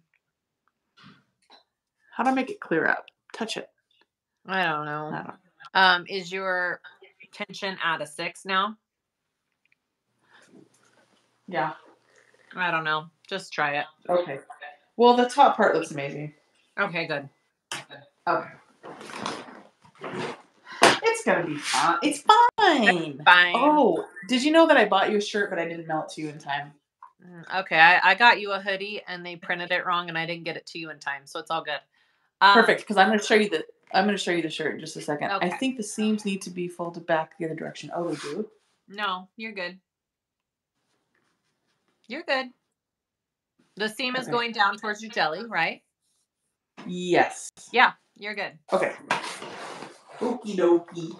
How do I make it clear up? Touch it. I don't I know. don't know. Um, is your tension at a six now? Yeah. I don't know. Just try it. Okay. Well, the top part looks amazing. Okay, good. Okay. It's gonna be fine. It's fine. Fine. Oh, did you know that I bought you a shirt, but I didn't mail it to you in time? Mm, Okay, I, I got you a hoodie and they printed it wrong and I didn't get it to you in time, so it's all good. Um, Perfect, because I'm gonna show you the. I'm gonna show you the shirt in just a second. Okay. I think the seams need to be folded back the other direction. Oh, they do. No, you're good. You're good. The seam is going down towards your jelly, right? Yes. Yeah, you're good. Okay. Okie dokie.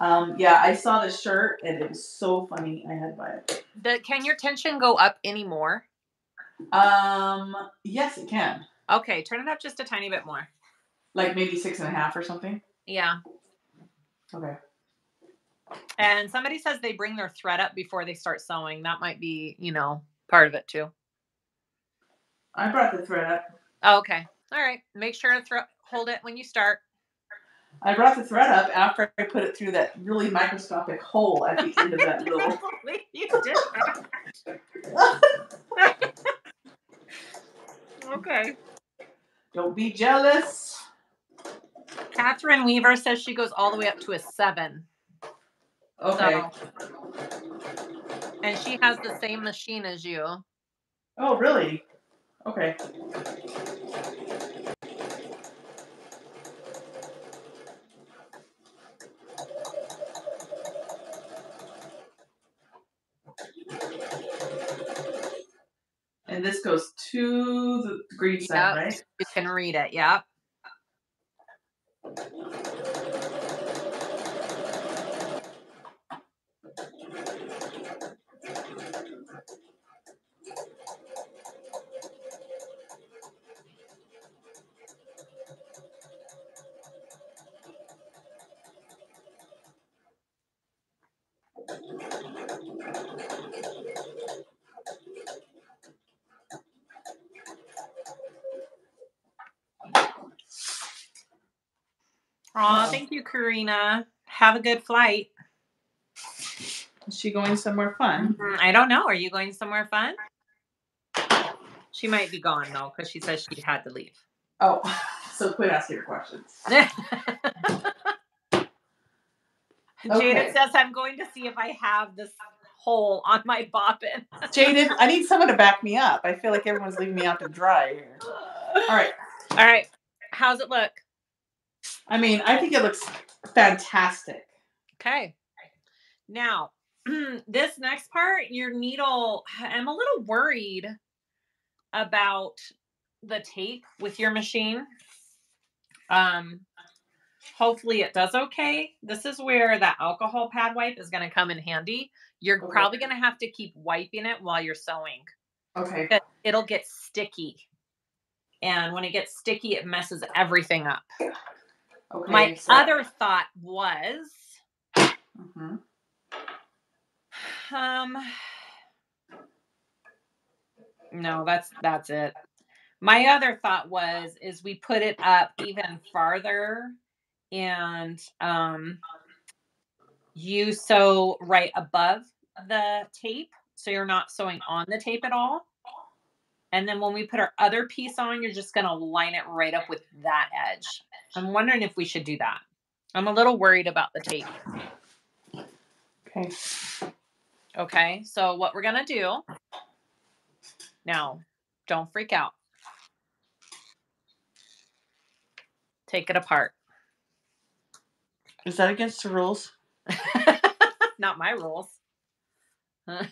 Um, yeah, I saw the shirt and it was so funny. I had to buy it. The, can your tension go up anymore? Um, yes, it can. Okay, turn it up just a tiny bit more. Like maybe six and a half or something. Yeah. Okay. And somebody says they bring their thread up before they start sewing. That might be, you know, part of it too. I brought the thread up. Oh, okay. All right. Make sure to throw, hold it when you start. I brought the thread up after I put it through that really microscopic hole at the end of that little. you did. okay. Don't be jealous. Catherine Weaver says she goes all the way up to a seven. Okay. So, and she has the same machine as you. Oh, really? Okay. And this goes to the green side, right? You can read it. Yep. Aw, thank you, Karina. Have a good flight. Is she going somewhere fun? Mm, I don't know. Are you going somewhere fun? She might be gone though, because she says she had to leave. Oh, so quit asking her questions. Okay. Jada says, I'm going to see if I have this hole on my bobbin. Jaden, I need someone to back me up. I feel like everyone's leaving me out to dry here. All right. All right. How's it look? I mean, I think it looks fantastic. Okay. Now, this next part, your needle, I'm a little worried about the tape with your machine. Um, hopefully it does okay. This is where that alcohol pad wipe is going to come in handy. You're Okay. probably going to have to keep wiping it while you're sewing. Okay. It'll get sticky. And when it gets sticky, it messes everything up. Okay. My so- other thought was Mhm. Um No, that's that's it. My other thought was is we put it up even farther and um you sew right above the tape so you're not sewing on the tape at all. And then when we put our other piece on, you're just going to line it right up with that edge. I'm wondering if we should do that. I'm a little worried about the tape. Okay. Okay, so what we're gonna do now, don't freak out. Take it apart. Is that against the rules? Not my rules. okay,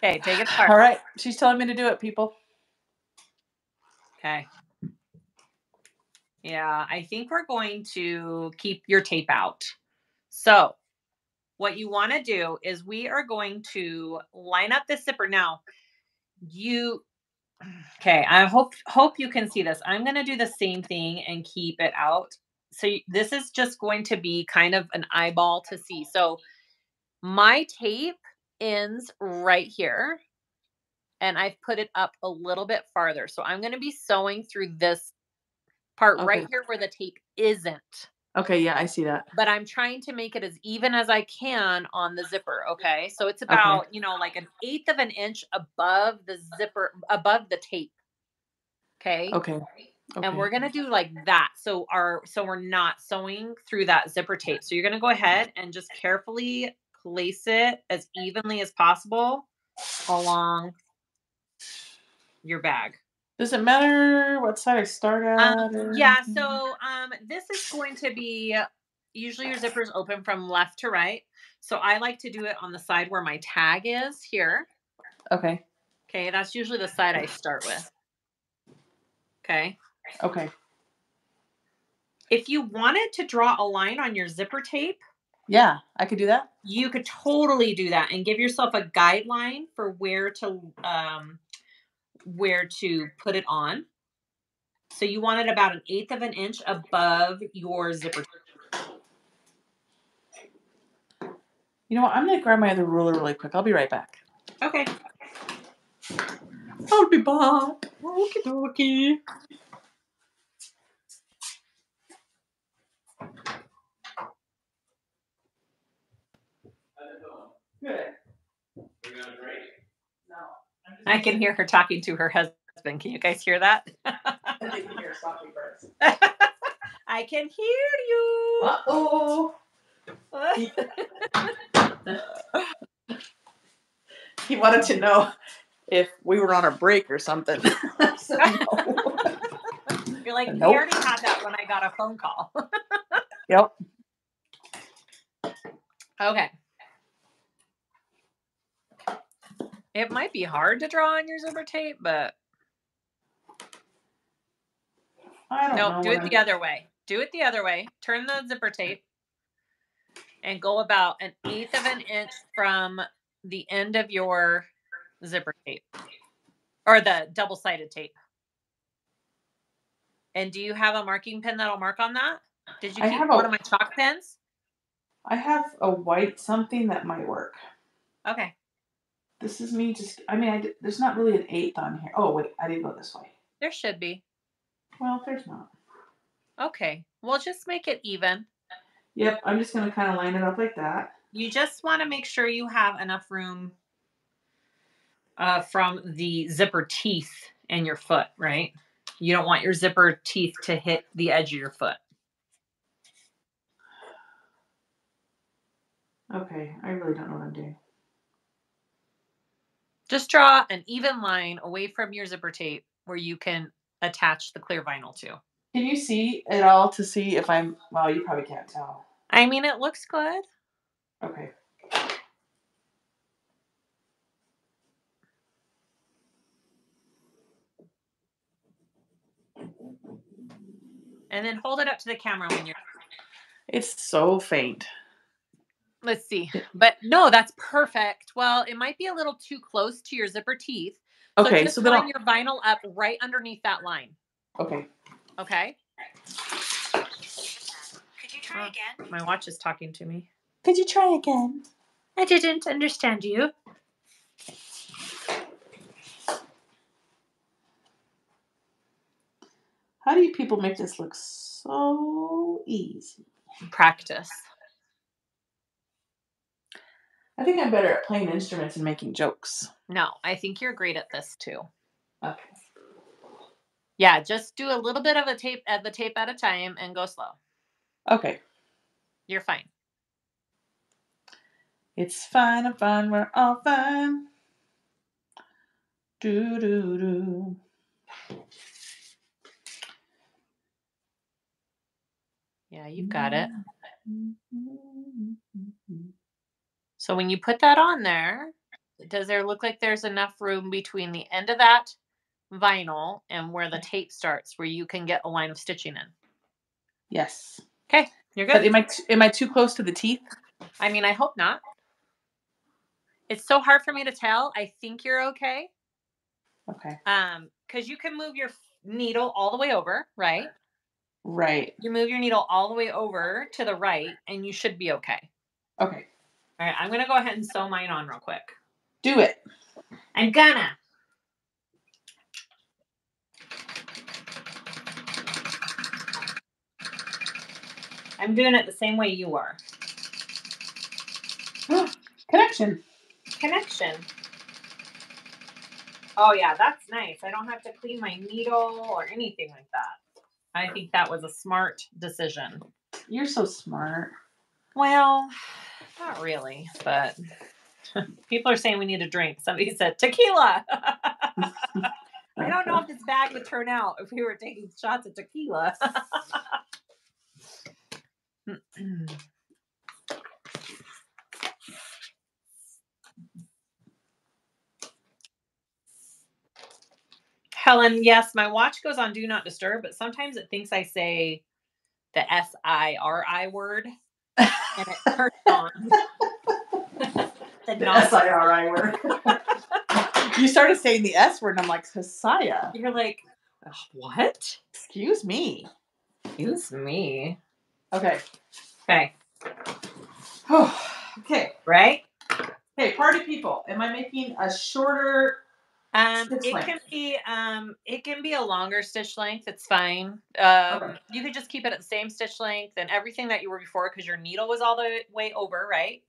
take it apart. All right. She's telling me to do it, people. Okay. Yeah, I think we're going to keep your tape out. So, what you want to do is we are going to line up the zipper. Now, you okay, I hope hope you can see this. I'm going to do the same thing and keep it out. So, this is just going to be kind of an eyeball to see. So, my tape ends right here and I've put it up a little bit farther. So I'm going to be sewing through this part right here where the tape isn't. Okay. Yeah, I see that. But I'm trying to make it as even as I can on the zipper. Okay. So it's about, you know, like an eighth of an inch above the zipper, above the tape. Okay. Okay. Okay. and we're gonna do like that. So our so we're not sewing through that zipper tape. So you're gonna go ahead and just carefully place it as evenly as possible along your bag. Does it matter what side I start at? Um, yeah, so um, this is going to be usually your zippers open from left to right. So I like to do it on the side where my tag is here. Okay. Okay, that's usually the side I start with. Okay. Okay. If you wanted to draw a line on your zipper tape, Yeah, I could do that. you could totally do that and give yourself a guideline for where to um, where to put it on. So you want it about an eighth of an inch above your zipper. You know what? I'm gonna grab my other ruler really quick. I'll be right back. Okay. I'll be back. Okie dokie. Good. We're gonna break. No. I'm just I can hear her talking to her husband. Can you guys hear that? I didn't hear Sophie first. I can hear you. Uh oh. He wanted to know if we were on a break or something. So. You're like, Nope. we already had that when I got a phone call. Yep. okay. It might be hard to draw on your zipper tape, but I don't no, know. do it I'm- the other way. Do it the other way. Turn the zipper tape and go about an eighth of an inch from the end of your zipper tape or the double sided tape. And do you have a marking pen that'll mark on that? Did you I keep have one a- of my chalk pens? I have a white something that might work. Okay. This is me just. I mean, I there's not really an eighth on here. Oh wait, I didn't go this way. There should be. Well, there's not. Okay. Well, just make it even. Yep, I'm just gonna kind of line it up like that. You just want to make sure you have enough room uh, from the zipper teeth in your foot, right? You don't want your zipper teeth to hit the edge of your foot. Okay, I really don't know what I'm doing. Just draw an even line away from your zipper tape where you can attach the clear vinyl to. Can you see it all to see if I'm? Well, you probably can't tell. I mean, it looks good. Okay. And then hold it up to the camera when you're. It's so faint. Let's see. But no, that's perfect. Well, it might be a little too close to your zipper teeth. So Okay, just so then line I'll, your vinyl up right underneath that line. okay. Okay. Could you try Uh, again? My watch is talking to me. Could you try again? I didn't understand you. How do you people make this look so easy? Practice. I think I'm better at playing instruments and making jokes. No, I think you're great at this too. Okay. Yeah, just do a little bit of a tape at the tape at a time and go slow. Okay. You're fine. It's fine, I'm fine, we're all fine. Do do do. Yeah, you've got it. So when you put that on there, does there look like there's enough room between the end of that vinyl and where the tape starts where you can get a line of stitching in? Yes. Okay, you're But good. am I t- am I too close to the teeth? I mean, I hope not. It's so hard for me to tell. I think you're okay. Okay. Um, because you can move your needle all the way over, right? Right. You move your needle all the way over to the right, and you should be okay. Okay. All right, I'm gonna go ahead and sew mine on real quick. Do it. I'm gonna. I'm doing it the same way you are. Connection. Connection. Oh yeah, that's nice. I don't have to clean my needle or anything like that. I think that was a smart decision. You're so smart. Well, not really, but people are saying we need a drink. Somebody said tequila. I don't know if this bag would turn out if we were taking shots of tequila. Helen, yes, my watch goes on do not disturb, but sometimes it thinks I say the S I R I word and it turns on. the The S-I-R-I word. you started saying the S word, and I'm like, Josiah, You're like, what? excuse me. Excuse me. Okay. Okay, okay. right? Hey, party people, am I making a shorter? Um, Stitch it length. can be um, it can be a longer stitch length. It's fine. Um, Okay. you could just keep it at the same stitch length and everything that you were before because your needle was all the way over, right?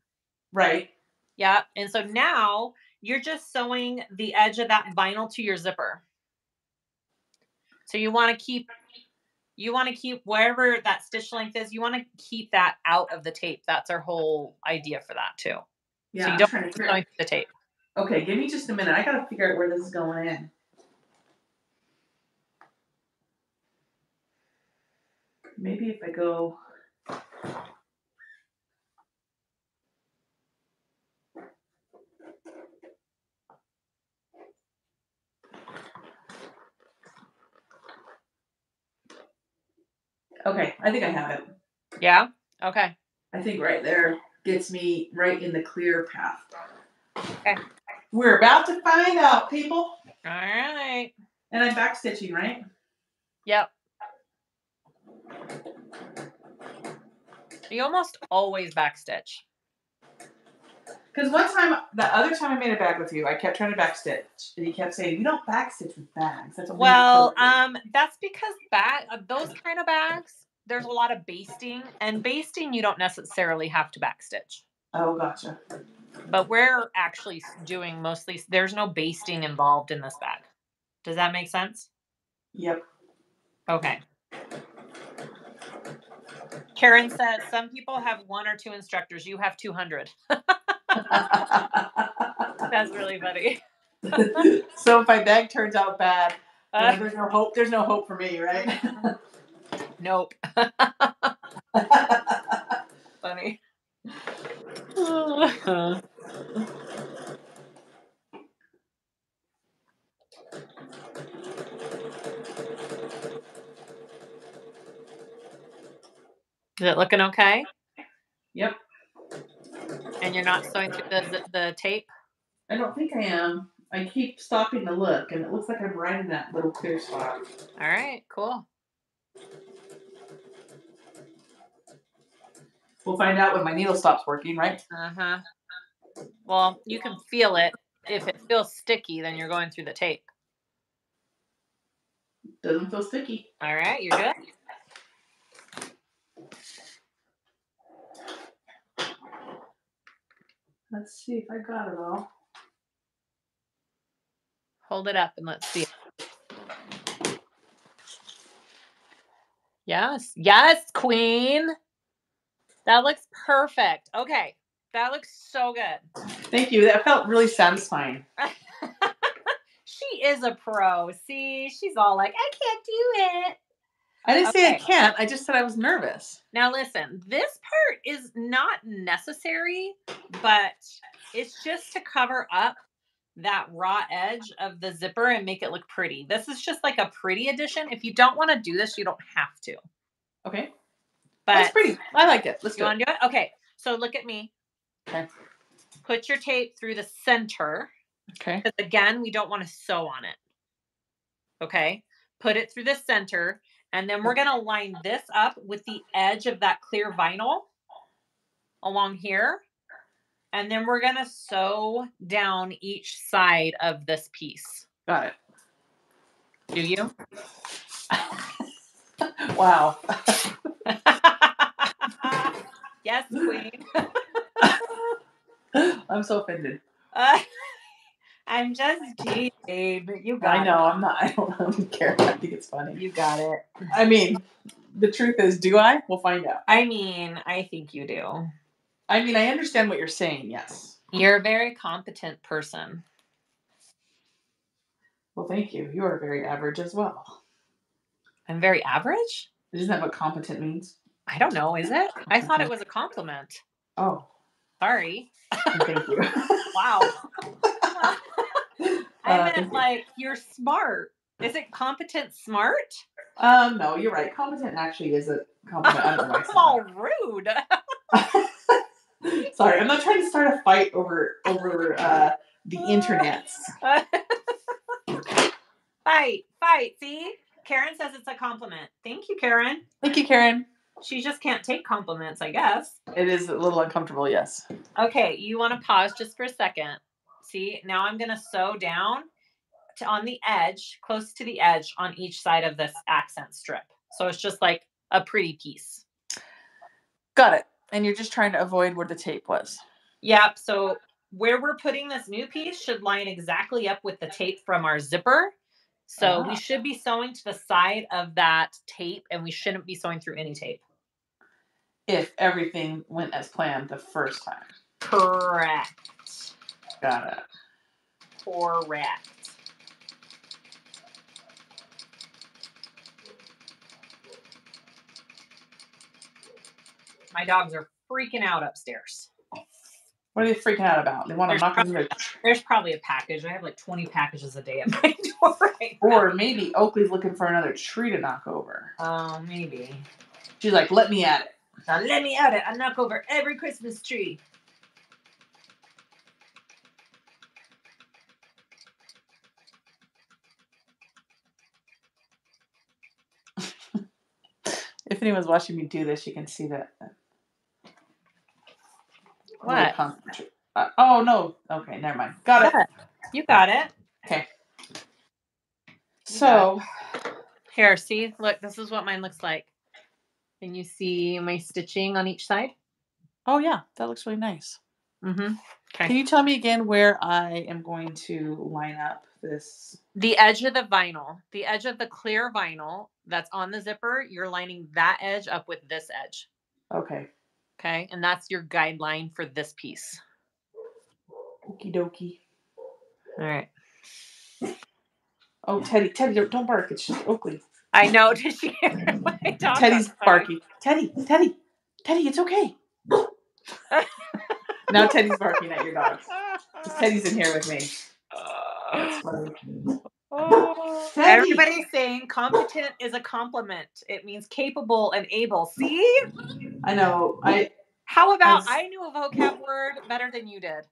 Right. Yeah. And so now you're just sewing the edge of that vinyl to your zipper. So you want to keep you want to keep wherever that stitch length is, you want to keep that out of the tape. That's our whole idea for that too. Yeah. so you don't to the tape. Okay, give me just a minute. I gotta figure out where this is going in. Maybe if I go. Okay, I think I have it. Yeah. Okay. I think right there gets me right in the clear path. Okay. We're about to find out, people. All right. And I'm back stitching, right? Yep. You almost always backstitch. Because one time, the other time I made a bag with you, I kept trying to backstitch, and you kept saying, "You don't backstitch with bags." That's a Well, um, that's because bag uh, those kind of bags, there's a lot of basting, and basting you don't necessarily have to backstitch. oh, gotcha. But we're actually doing mostly. There's no basting involved in this bag. Does that make sense? Yep. Okay. Karen says some people have one or two instructors. You have 200. That's really funny. so if my bag turns out bad, Uh, there's no hope. There's no hope for me, right? nope. funny. Is it looking okay? yep. And you're not sewing through the, the, the tape? I don't think I am. I keep stopping to look, and it looks like I'm right in that little clear spot. All right, cool. We'll find out when my needle stops working, right? Uh huh. Well, you can feel it. If it feels sticky, then you're going through the tape. Doesn't feel sticky. All right, you're good. Let's see if I got it all. Hold it up and let's see. Yes, yes, queen. That looks perfect. Okay, that looks so good. Thank you. That felt really satisfying. she is a pro. See, she's all like, I can't do it. I didn't say I can't. I just said I was nervous. Now, listen, this part is not necessary, but it's just to cover up that raw edge of the zipper and make it look pretty. This is just like a pretty addition. If you don't want to do this, you don't have to. Okay. But That's pretty. I like it. Let's You go. want to do it? Okay. So look at me. Okay. Put your tape through the center Okay. because again, we don't want to sew on it. Okay. Put it through the center. And then we're going to line this up with the edge of that clear vinyl along here. And then we're going to sew down each side of this piece. Got it. Do you? wow. yes, queen. I'm so offended. Uh, I'm just teasing. but You got I know. I'm not. I don't, I don't care. I think it's funny. You got it. I mean, the truth is, do I? We'll find out. I mean, I think you do. I mean, I understand what you're saying. Yes. You're a very competent person. Well, thank you. You are very average as well. I'm very average? Isn't that what competent means? I don't know, is it? I thought it was a compliment. Oh, Sorry. thank you. Wow. I Uh, meant thank you. like you're smart. Is it competent smart? Um, no, you're right. Competent actually is a compliment. I don't know I said Oh, rude. Sorry, I'm not trying to start a fight over over uh, the internets. fight, fight. See? Karen says it's a compliment. Thank you, Karen. Thank you, Karen. She just can't take compliments, I guess. It is a little uncomfortable, yes. Okay, you want to pause just for a second. See, now I'm going to sew down to on the edge, close to the edge on each side of this accent strip. So it's just like a pretty piece. Got it. And you're just trying to avoid where the tape was. Yep. So where we're putting this new piece should line exactly up with the tape from our zipper. So Ah. we should be sewing to the side of that tape and we shouldn't be sewing through any tape. If everything went as planned the first time. Correct. Got it. Correct. My dogs are freaking out upstairs. What are they freaking out about? They want to knock on your There's probably a package. I have like 20 packages a day at my door right now. Or maybe Oakley's looking for another tree to knock over. Oh, maybe. She's like, let me at it. Now let me at it. I knock over every Christmas tree. If anyone's watching me do this, you can see that. What? Uh, oh, no. Okay, never mind. Got it. Yeah, You got it. Okay. So, Here, see? Look, this is what mine looks like. Can you see my stitching on each side? oh, yeah, that looks really nice. Mm-hmm. Okay. Can you tell me again where I am going to line up this? The edge of the vinyl, the edge of the clear vinyl that's on the zipper, you're lining that edge up with this edge. Okay. Okay. And that's your guideline for this piece. Okie dokie. All right. Oh, Teddy, Teddy, don't, don't bark. It's just Oakley. I know. She hear my dog? Teddy's barking. Teddy, Teddy, Teddy, it's okay. now Teddy's barking at your dog. Teddy's in here with me. Funny. Oh. Everybody's saying competent is a compliment. It means capable and able. See? I know. I, How about As- I knew a vocab word better than you did?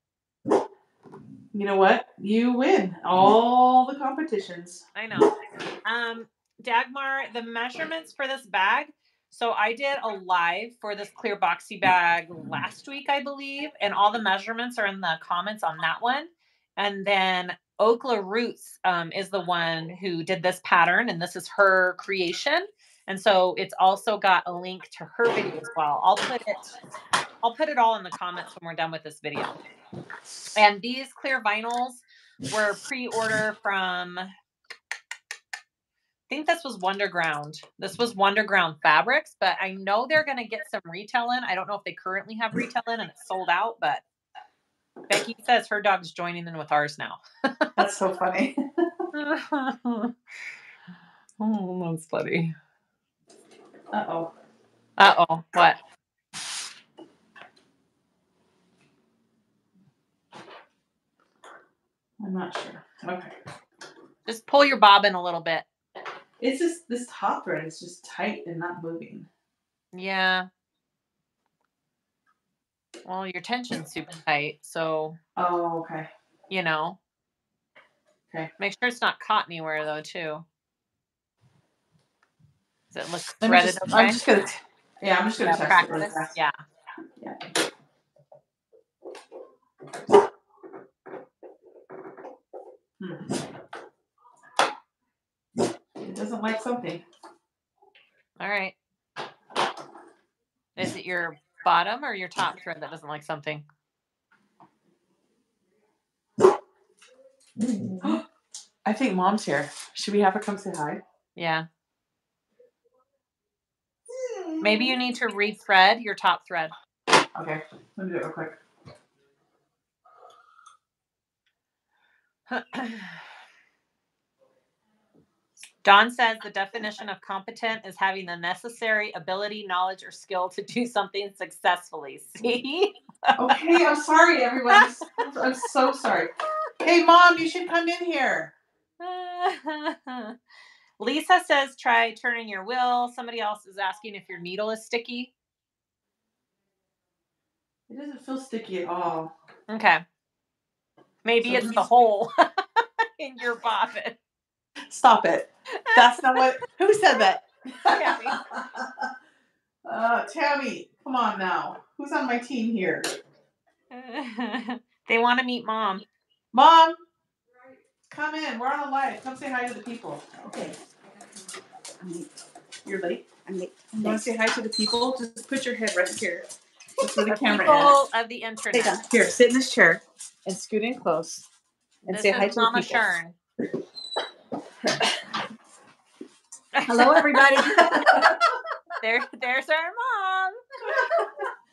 you know what? You win all the competitions. I know. Um, Dagmar, the measurements for this bag. So I did a live for this clear boxy bag last week, I believe, and all the measurements are in the comments on that one. And then Okla Roots um, is the one who did this pattern, and this is her creation. And so it's also got a link to her video as well. I'll put it, I'll put it all in the comments when we're done with this video. And these clear vinyls were pre-order from I think this was Wonderground. This was Wonderground Fabrics, but I know they're going to get some retail in. I don't know if they currently have retail in and it's sold out, but Becky says her dog's joining in with ours now. That's so funny. oh, that's funny. Uh oh. Uh oh, what? I'm not sure. Okay. Just pull your bobbin a little bit. It's just this top thread is just tight and not moving. Yeah. Well, your tension's super tight, so Oh, okay. you know. Okay. Make sure it's not caught anywhere though, too. Does it look threaded just, okay? I'm just gonna. Yeah, I'm just gonna Yeah, test it really fast. Yeah. Hmm. Doesn't like something. All right. Is it your bottom or your top thread that doesn't like something? I think mom's here. Should we have her come say hi? Yeah. Maybe you need to rethread your top thread. Okay, let me do it real quick. Don says the definition of competent is having the necessary ability, knowledge, or skill to do something successfully. See? Okay, I'm sorry, everyone. I'm so- sorry. Hey, mom, you should come in here. Lisa says try turning your wheel. Somebody else is asking if your needle is sticky. It doesn't feel sticky at all. Okay. Maybe So it's the hole in your bobbin. Stop it. That's not what. Who said that? Tammy. uh, Tammy, come on now. Who's on my team here? they want to meet mom. Mom, come in. We're on a live. Come say hi to the people. Okay. I'm late. You're late. I'm late. You want to say hi to the people? Just put your head right here. That's where the The camera people is. of the internet. Here, sit in this chair and scoot in close and This say hi to Mama the people. Shern. Hello, everybody. There, there's our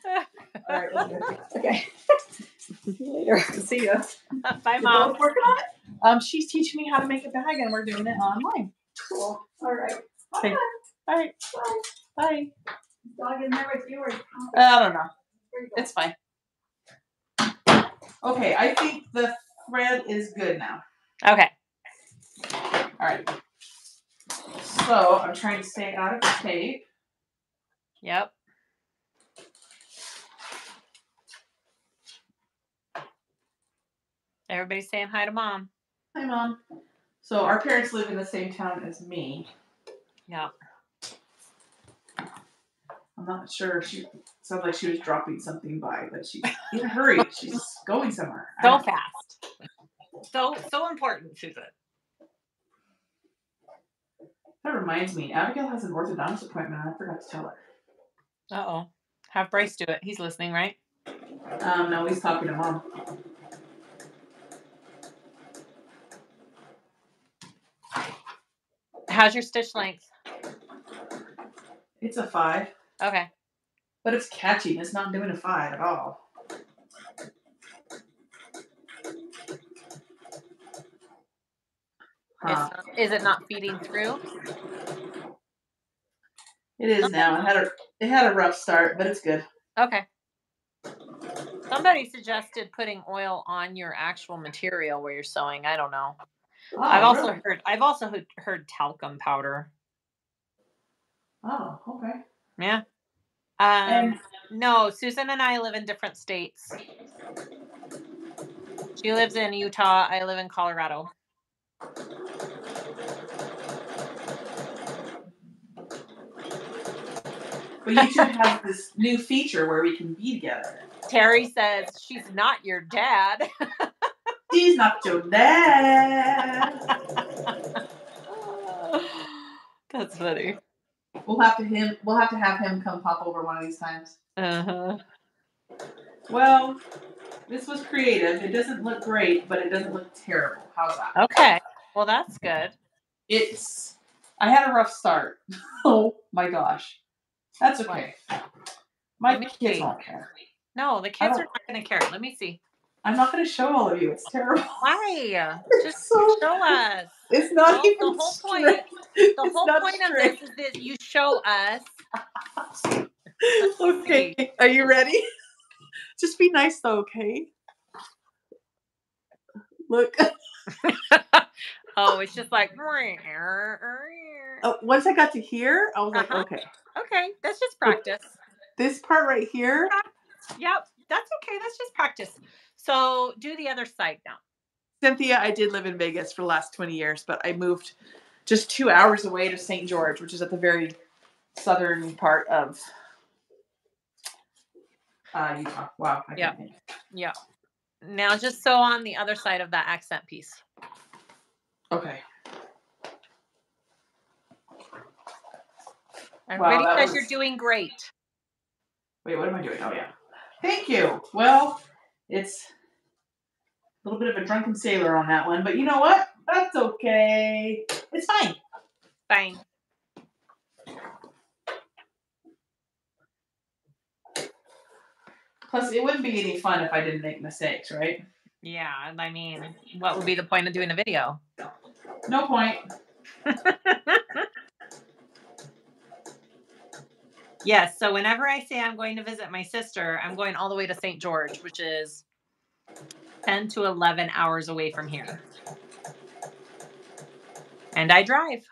mom. All right, we're okay. See you later. See you. Bye, You're mom. both working on it? Um, she's teaching me how to make a bag, and we're doing it online. Cool. All right. Okay. All right. Bye. Bye. Dog in there with you or? I don't know. Where you going? It's fine. Okay, I think the thread is good now. Okay. All right. So I'm trying to stay out of the tape. Yep. Everybody's saying hi to mom. Hi, mom. So our parents live in the same town as me. Yep. I'm not sure. She sounds like she was dropping something by, but she's in a hurry. She's going somewhere. So fast. So so important, Susan. That reminds me, Abigail has an orthodontist appointment. and I forgot to tell her. Uh oh. Have Bryce do it. He's listening, right? Um, no, he's talking to mom. How's your stitch length? It's a five, Okay. but it's catching. It's not doing a five at all. Huh. It's, is it not feeding through? It is now. It had a it had a rough start, but it's good. Okay. Somebody suggested putting oil on your actual material where you're sewing. I don't know. Oh, I've also really? heard I've also heard, heard talcum powder. Oh, okay. Yeah. Um And no, Susan and I live in different states. She lives in Utah, I live in Colorado. But you YouTube has this new feature where we can be together. Terry says she's not your dad. He's not your dad. That's funny. We'll have to him. We'll have to have him come pop over one of these times. Uh-huh. Well, this was creative. It doesn't look great, but it doesn't look terrible. How's that? Okay. Well, that's good. It's. I had a rough start. oh my gosh, that's okay. My kids see. won't care. No, the kids are not going to care. Let me see. I'm not going to show all of you. It's terrible. Why? Just so- show us. It's not even the whole straight. point- The It's whole point straight. of this is that you show us. okay, are you ready? Just be nice though, okay? Look. Oh, it's just like. Oh, once I got to here, I was like, Uh-huh. okay. Okay, that's just practice. This part right here, Yep, that's okay. That's just practice. So do the other side now. Cynthia, I did live in Vegas for the last 20 years, but I moved just two hours away to St. George, which is at the very southern part of uh, Utah. Wow. Yeah. Yeah. Now just so on the other side of that accent piece. Okay. Everybody that says was- you're doing great. Wait, what am I doing? Oh, yeah. Thank you. Well, it's a little bit of a drunken sailor on that one, but you know what? That's okay. It's fine. Fine. Plus, it wouldn't be any fun if I didn't make mistakes, right? Yeah, I mean, what would be the point of doing a video? No point. Yes, so whenever I say I'm going to visit my sister, I'm going all the way to St. George, which is 10 to 11 hours away from here. And I drive.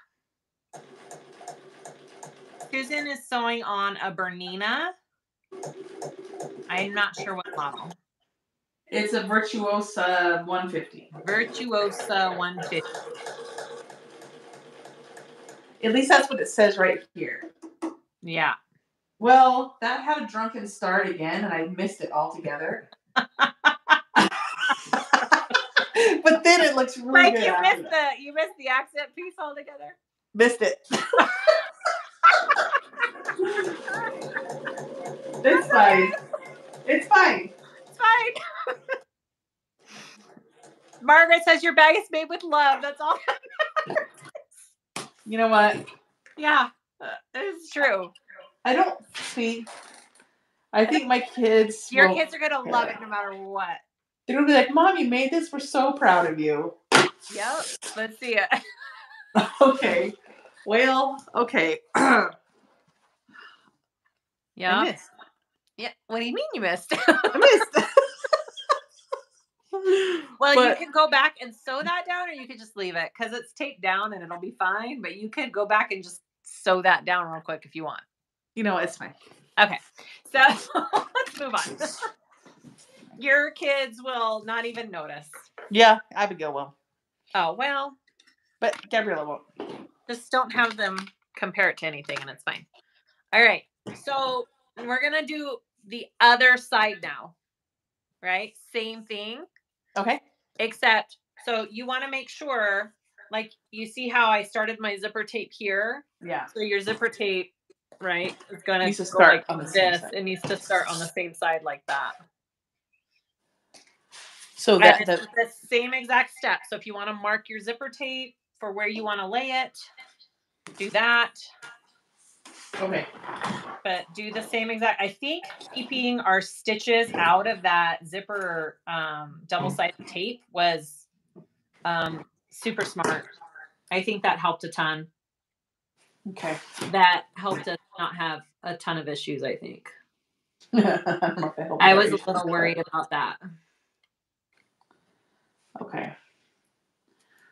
Susan is sewing on a Bernina. I'm not sure what model. It's a Virtuosa 150. Virtuosa 150. At least that's what it says right here. Yeah. Well, that had a drunken start again, and I missed it altogether. but then it looks really Like good. you after missed that. the you missed the accent piece altogether. Missed it. it's fine. It's fine. Fine. Margaret says your bag is made with love. That's all. You know what? Yeah, uh, it's true. I don't see. I think my kids. Your will- kids are gonna love it no matter what. They're gonna be like, "Mom, you made this. We're so proud of you." Yep. Let's see it. okay. Well, okay. Yeah. Yeah. What do you mean you missed? I missed. well, you can go back and sew that down, or you could just leave it because it's taped down and it'll be fine. But you could go back and just sew that down real quick if you want. you know, it's fine. Okay. So let's move on. Your kids will not even notice. Yeah, Abigail will, Oh well, but Gabriella won't. just don't have them compare it to anything and it's fine. All right. So we're going to do the other side now. Right? Same thing, Okay. except so you want to make sure like you see how I started my zipper tape here? Yeah. So your zipper tape, right, is gonna Needs to go start like on the same this. side. It needs to start on the same side like that. So that the the same exact step. So if you want to mark your zipper tape for where you want to lay it, do that. Okay. But do the same exact. I think keeping our stitches out of that zipper um, double sided tape was um, super smart. I think that helped a ton. Okay. That helped us not have a ton of issues. I think I don't know if that helped I was a little worried about that. Okay.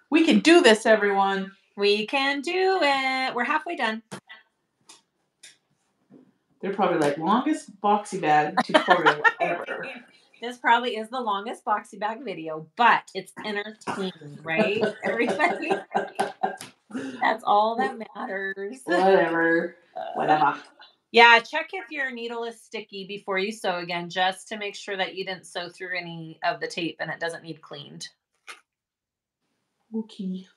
We can do this, everyone. We can do it. We're halfway done. They're probably like longest boxy bag tutorial ever. This probably is the longest boxy bag video, but it's entertaining, right? Everybody, that's all that matters. Whatever. Whatever. Yeah, check if your needle is sticky before you sew again, just to make sure that you didn't sew through any of the tape and it doesn't need cleaned. Okay.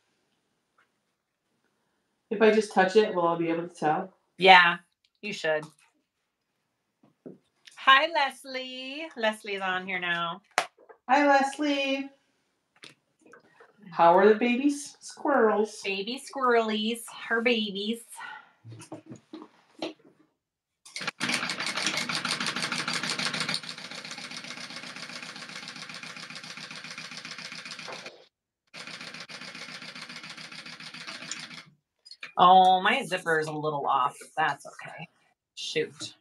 If I just touch it, will I be able to tell? Yeah, you should. Hi, Leslie. Leslie's on here now. Hi, Leslie. How are the babies? Squirrels. Baby squirrelies, her babies. Oh, my zipper is a little off. That's okay. Shoot.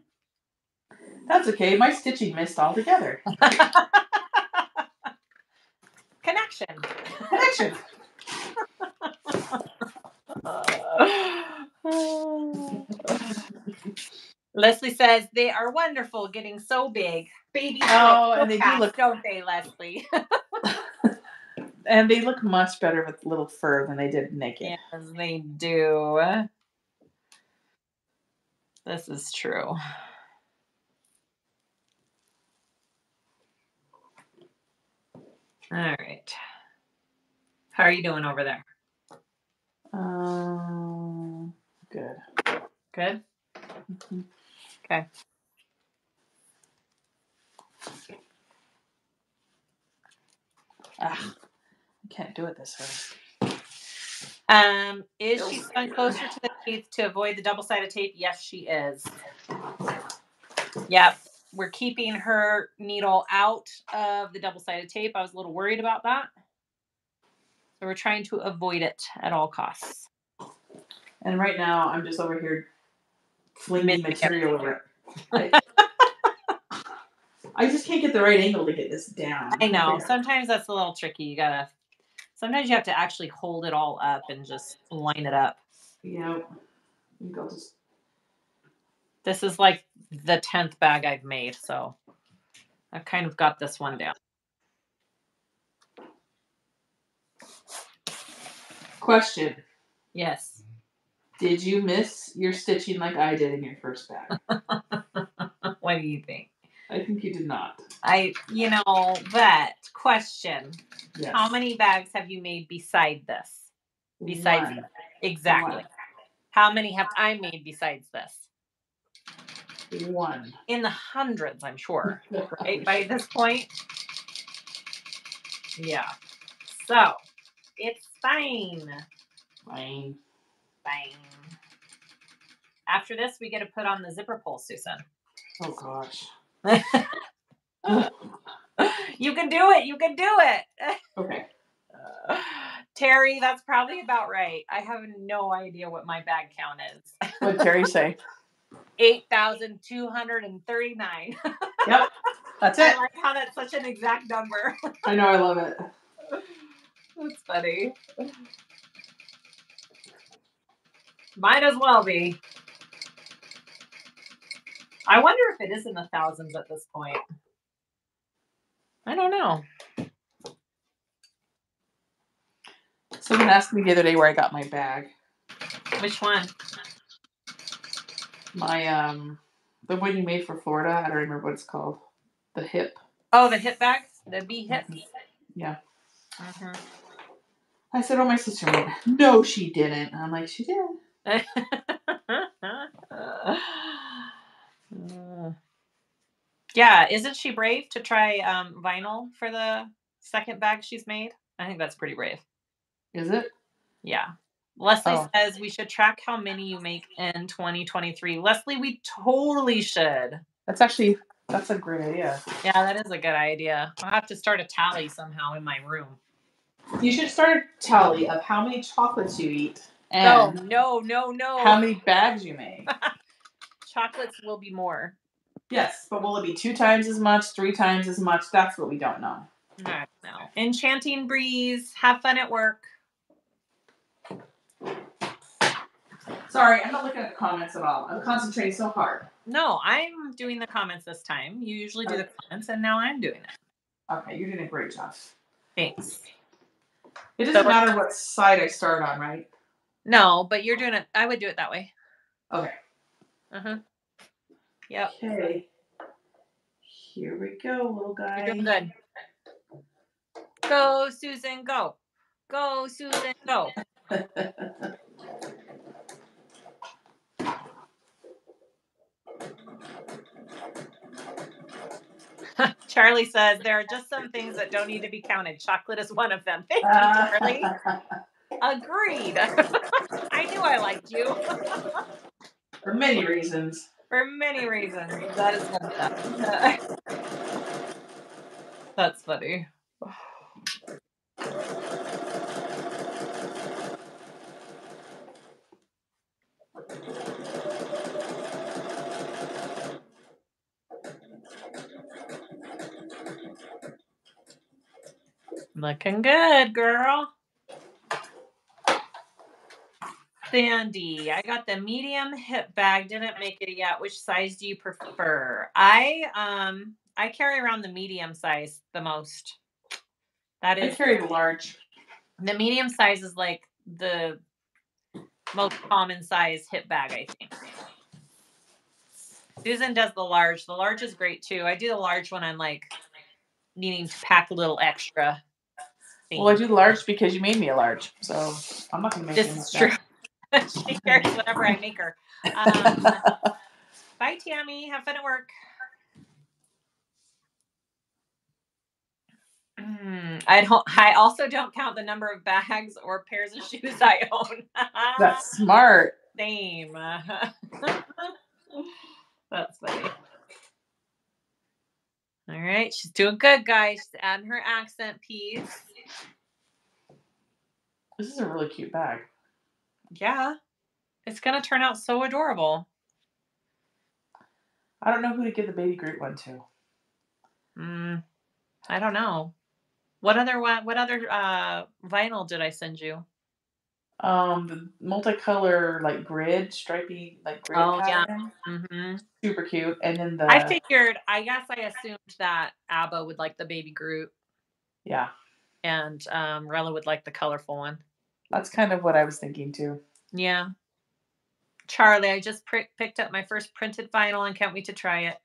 That's okay. My stitching missed altogether. Connection. Connection. Leslie says they are wonderful, getting so big. Babies, Oh, grow and they do look- don't they, Leslie? And they look much better with little fur than they did naked. yes, they do. This is true. All right. How are you doing over there? Um, good. Good. Mhm. Okay. Ah, I can't do it this way. Um, is she spun closer to the teeth to avoid the double-sided tape? Yes, she is. Yep. We're keeping her needle out of the double-sided tape. I was a little worried about that. So we're trying to avoid it at all costs. And right now, I'm just over here flinging material over it. I, just can't get the right angle to get this down. I know. Sometimes that's a little tricky. You gotta sometimes you have to actually hold it all up and just line it up. Yeah. Think I'll just. This is like the tenth bag I've made, so I've kind of got this one down. Question Yes. Did you miss your stitching like I did in your first bag? what do you think? I think you did not. I, you know, but question: Yes. How many bags have you made beside this? Besides. Exactly. How many have I made besides this? One. In the hundreds, I'm sure. Right by this point. Yeah. So it's fine. Fine. Fine. After this, we get to put on the zipper pull, Susan. Oh gosh. you can do it. You can do it. Okay. Terry, that's probably about right. I have no idea what my bag count is. What Terry say? 8,239. Yep. That's it. I like how that's such an exact number. I know. I love it. That's funny. Might as well be. I wonder if it is in the thousands at this point. I don't know. Someone asked me the other day where I got my bag. Which one? My um, the one you made for Florida. I don't remember what it's called. The hip. Oh, the hip bag? The B hip? Yeah. Mhm. I said, "Oh, my sister made." it." No, she didn't. I'm like, "She did." Uh, yeah, isn't she brave to try um, vinyl for the second bag she's made? I think that's pretty brave. Is it? Yeah. Leslie Oh. says we should track how many you make in 2023. Leslie, we totally should. That's actually that's a great idea. Yeah, that is a good idea. I'll have to start a tally somehow in my room. You should start a tally of how many chocolates you eat No, oh, no, no, no. how many bags you make. chocolates will be more? yes, but will it be two times as much, three times as much? That's what we don't know. I don't know. Enchanting breeze. Have fun at work. Sorry, I'm not looking at the comments at all. I'm concentrating so hard. No, I'm doing the comments this time. You usually do the comments, and now I'm doing it. Okay, you're doing a great job. Thanks. It doesn't So- matter what side I start on, right? No, but you're doing it. I would do it that way. Okay. Uh huh. Yep. Okay. Here we go, little guy. You're doing good. Go, Susan, go. Go, Susan, go. Charlie says there are just some things that don't need to be counted. Chocolate is one of them. Thank you, Charlie. Agreed. I knew I liked you For many reasons. for many reasons. That is one of them. That's funny. Looking good, girl. Sandy, I got the medium hip bag. Didn't make it yet. Which size do you prefer? I um I carry around the medium size the most. That is I carry the large. the medium size is like the most common size hip bag, I think. Susan does the large. The large is great too. I do the large when I'm like needing to pack a little extra. Well, I do large because you made me a large, so I'm not gonna make This it is true. she carries whatever I make her. Um, bye, Tammy. Have fun at work. Hmm, I don't. I also don't count the number of bags or pairs of shoes I own. That's smart. Same. That's funny. All right, she's doing good, guys. She's adding her accent piece. This is a really cute bag. Yeah, it's gonna turn out so adorable. I don't know who to give the baby Groot one to. Mm, I don't know. What other what, what other uh, vinyl did I send you? Um, the multicolor like grid, stripy like grid Oh, yeah. pattern. hmm Super cute. And then the I figured. I guess I assumed that Abba would like the baby Groot yeah, and um, Rella would like the colorful one. that's kind of what I was thinking too. Yeah. Charlie, I just pri- picked up my first printed vinyl and can't wait to try it.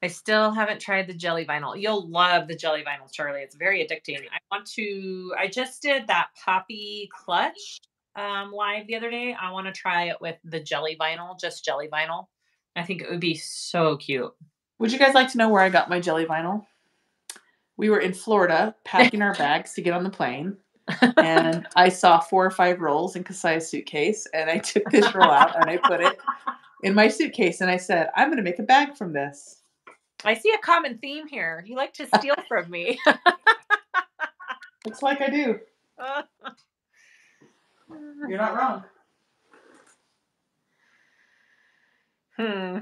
I still haven't tried the jelly vinyl. You'll love the jelly vinyl, Charlie. It's very addicting. I want to, I just did that poppy clutch um, live the other day. I want to try it with the jelly vinyl, just jelly vinyl. I think it would be so cute. Would you guys like to know where I got my jelly vinyl? We were in Florida packing our bags to get on the plane, and I saw four or five rolls in Kasaya's suitcase, and I took this roll out and I put it in my suitcase, and I said, "I'm going to make a bag from this." I see a common theme here. You like to steal from me. Looks like I do. You're not wrong. hmm.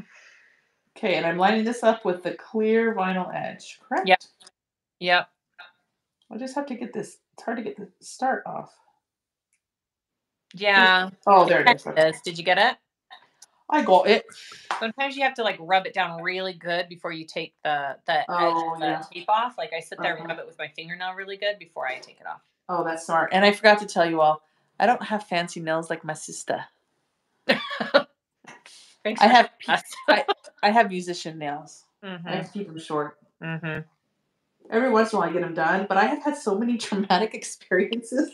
Okay, and I'm lining this up with the clear vinyl edge, correct? Yep. Yep. I just have to get this. It's hard to get the start off. Yeah. Oh, there it is. Did you get it? I got it. Sometimes you have to like rub it down really good before you take the the edge Oh, of the yeah. tape off. Like I sit there and rub it with my fingernail really good before I take it off. Oh, that's smart. And I forgot to tell you all, I don't have fancy nails like my sister. Thanks I have us. I have musician nails. I Mhm, have to keep them short. mhm. Every once in a while, I get them done, but I have had so many traumatic experiences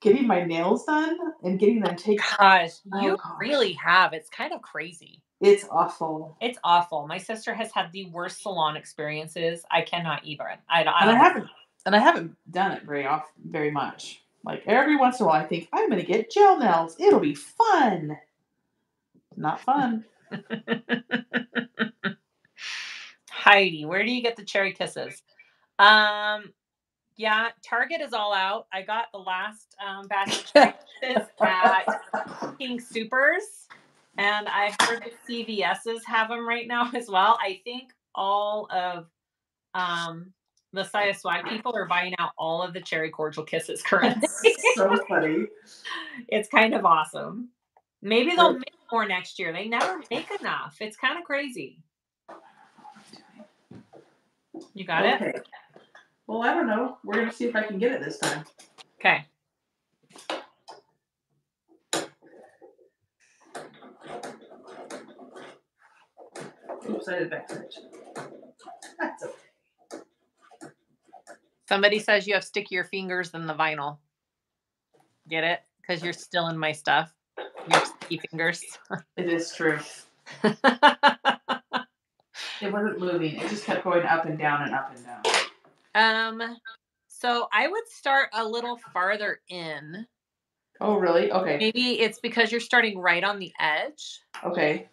getting my nails done and getting them taken. Gosh, Oh, you gosh. really have. It's kind of crazy. It's awful. It's awful. My sister has had the worst salon experiences. I cannot even. I don't. I and I haven't and I haven't done it very often, very much. Like every once in a while, I think I'm going to get gel nails. It'll be fun. Not fun. Heidi, where do you get the cherry kisses? Um, yeah, Target is all out. I got the last um, batch of kisses at King Supers, and I've heard that CVS's have them right now as well. I think all of um, the SiahSwag people are buying out all of the cherry cordial kisses currently. so funny. it's kind of awesome. Maybe they'll make more next year. They never make enough. It's kind of crazy. You got it? Well, I don't know. We're going to see if I can get it this time. Okay. Oops, I did backwards. That's okay. Somebody says you have stickier fingers than the vinyl. Get it? Because you're still in my stuff. Your sticky fingers. It is true. It wasn't moving. It just kept going up and down and up and down. Um, so I would start a little farther in. Oh, really? Okay. Maybe it's because you're starting right on the edge. Okay.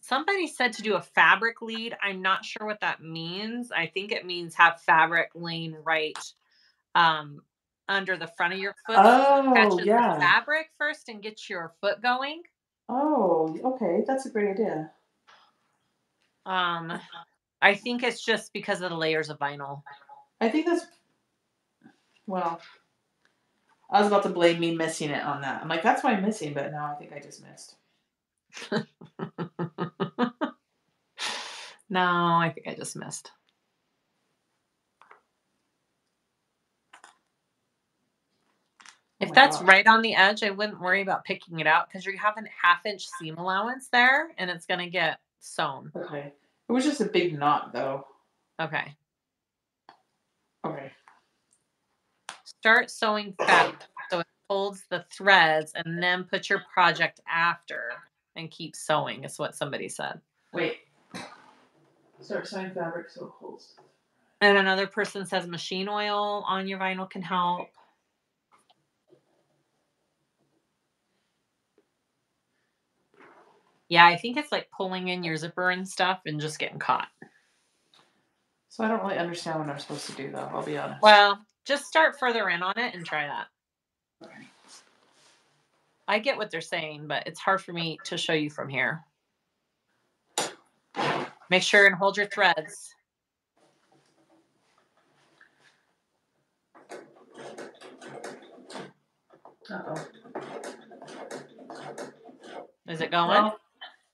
Somebody said to do a fabric lead. I'm not sure what that means. I think it means have fabric laying right um, under the front of your foot. Oh, the yeah. fabric first and get your foot going. Oh, okay. That's a great idea. Um, I think it's just because of the layers of vinyl. I think that's. Well, I was about to blame me missing it on that. I'm like, that's why I'm missing, but no, I think I just missed. no, I think I just missed. Oh If my that's gosh. right on the edge, I wouldn't worry about picking it out because you have a half inch seam allowance there and it's going to get sewn. Okay. It was just a big knot, though. Okay. Okay. Start sewing fabric so it holds the threads and then put your project after and keep sewing, is what somebody said. Wait. Start sewing fabric so it holds. And another person says machine oil on your vinyl can help. Yeah, I think it's like pulling in your zipper and stuff and just getting caught. So I don't really understand what I'm supposed to do, though. I'll be honest. Well, just start further in on it and try that. I get what they're saying, but it's hard for me to show you from here. Make sure and hold your threads. Uh-oh. Is it going? Well,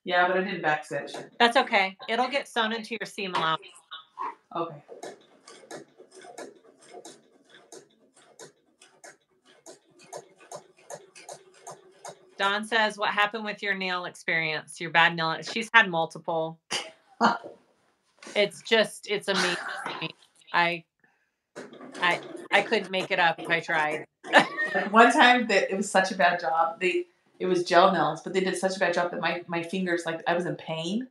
yeah, but I didn't back stitch. That's okay. It'll get sewn into your seam allowance. Okay. Dawn says, "What happened with your nail experience? Your bad nail? She's had multiple. it's just, it's amazing. I, I, I couldn't make it up if I tried. One time that it was such a bad job. They it was gel nails, but they did such a bad job that my my fingers like I was in pain.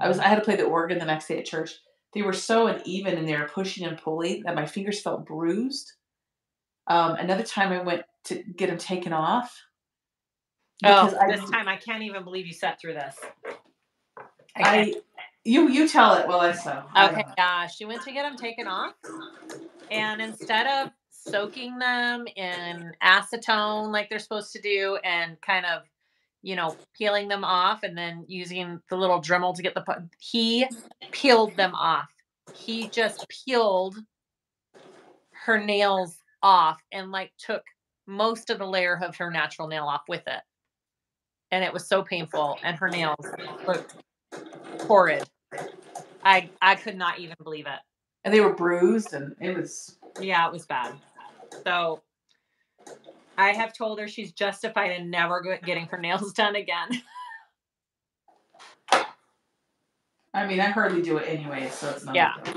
I was I had to play the organ the next day at church. They were so uneven and they were pushing and pulling that my fingers felt bruised. Um, another time I went to get them taken off. Oh, because I- this time I can't even believe you sat through this. I I you you tell it while I sew. Okay, yeah, she went to get them taken off, and instead of soaking them in acetone like they're supposed to do, and kind of, you know, peeling them off, and then using the little Dremel to get the, he peeled them off. He just peeled her nails off and like took most of the layer of her natural nail off with it, and it was so painful, and her nails looked horrid. I I could not even believe it. And they were bruised and it was Yeah, it was bad. So I have told her she's justified in never getting her nails done again. I mean I hardly do it anyway, so it's not Yeah. big.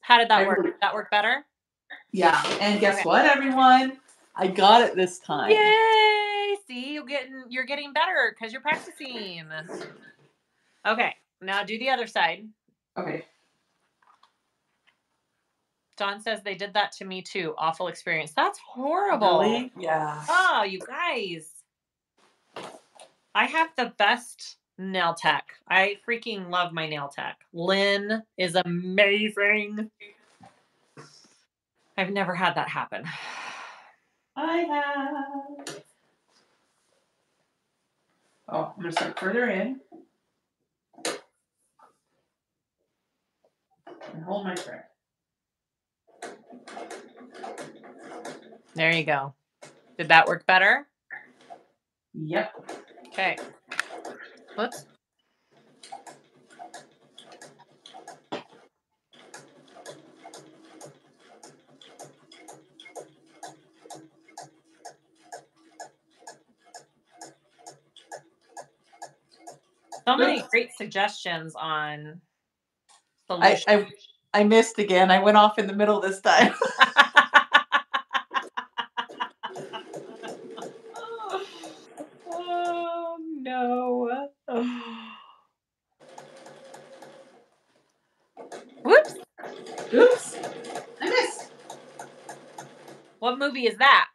How did that I work? really- Did that work better? Yeah. And guess Okay. what, everyone? I got it this time. Yay! See, you're getting you're getting better because you're practicing. Okay, now do the other side. Okay. Dawn says they did that to me too. Awful experience. That's horrible. Really? Yeah. Oh, you guys. I have the best nail tech. I freaking love my nail tech. Lynn is amazing. I've never had that happen. I have. Oh, I'm gonna start further in. And hold my thread. There you go. Did that work better? Yep. Okay. Whoops. So many great suggestions on solutions. I I missed again. I went off in the middle this time. oh no. Whoops. Oops. I missed. What movie is that?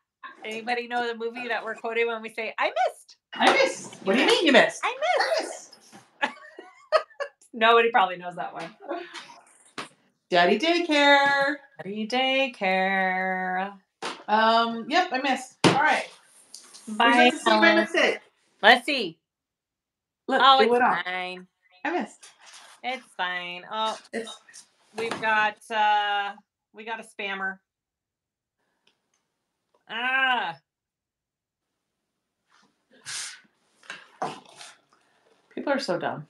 Anybody know the movie that we're quoting when we say I missed? I missed. What do you mean you missed? I missed. Nobody probably knows that one. Daddy daycare. Daddy daycare. Um. Yep. I missed. All right. Bye. like to see my mistake? Let's see. Look, Oh, it it's fine. I missed. It's fine. Oh, It's we've got uh we got a spammer. Ah, people are so dumb.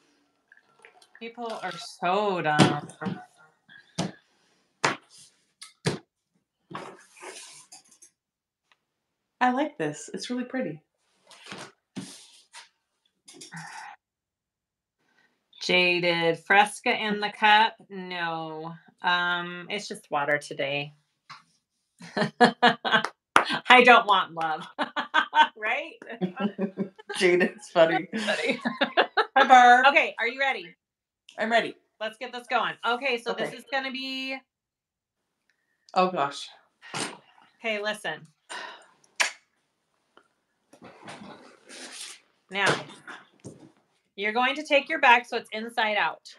people are so dumb. I like this. It's really pretty. Jaded Fresca in the cup? No. Um, it's just water today. I don't want love. right? Jade, it's funny. Buddy. Hi, Barb. okay, are you ready? I'm ready. Let's get this going. Okay, so this is going to be Oh gosh. Okay, listen. Now, you're going to take your bag so it's inside out.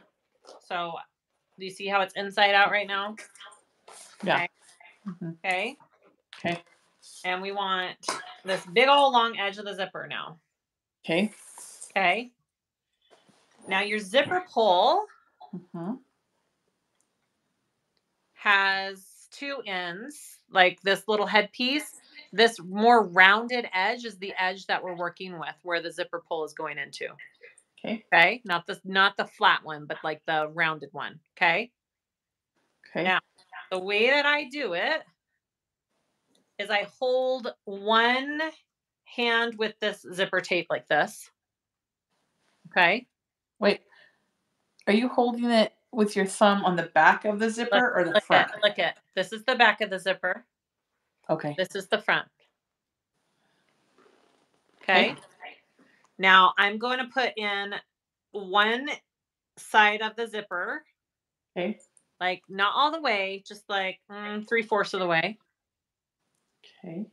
So, do you see how it's inside out right now? Yeah. Okay. Mhm. Okay. Okay. And we want this big old long edge of the zipper now. Okay. Okay. Now, your zipper pull hmm has two ends, like this little headpiece. This more rounded edge is the edge that we're working with, where the zipper pull is going into. Okay. Okay, not the not the flat one, but like the rounded one. Okay. Okay. Now- The way that I do it is I hold one hand with this zipper tape like this. Okay. Wait. Are you holding it with your thumb on the back of the zipper or the Look front? at look at this is the back of the zipper. Okay. This is the front. Okay. Now I'm going to put in one side of the zipper, Okay. like not all the way, just like mm, three fourths of the way. Okay.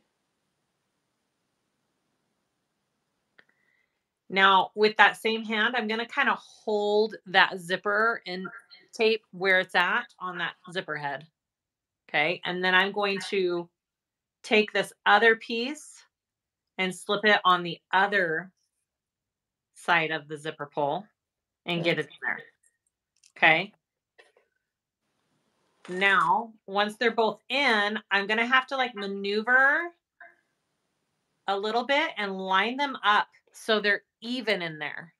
Now, with that same hand, I'm going to kind of hold that zipper and tape where it's at on that zipper head. Okay. And then I'm going to take this other piece and slip it on the other side of the zipper pull and get it in there. Okay. Now, once they're both in, I'm going to have to like maneuver a little bit and line them up so they're even in there.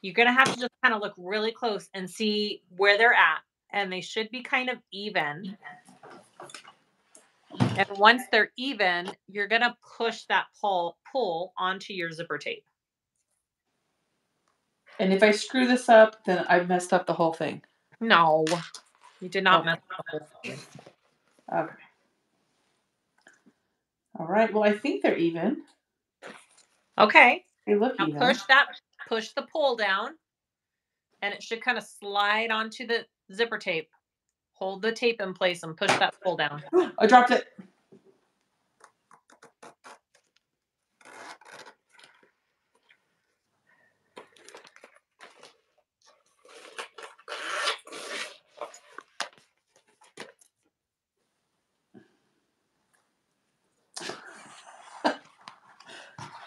You're going to have to just kind of look really close and see where they're at, and they should be kind of even. And once they're even, you're going to push that pull pull onto your zipper tape. And if I screw this up, then I've messed up the whole thing. No, you did not Oh. mess up the whole thing. Okay. All right. Well, I think they're even. Okay, They look now even. push that, push the pull down, and it should kind of slide onto the zipper tape. Hold the tape in place and push that pull down. I dropped it.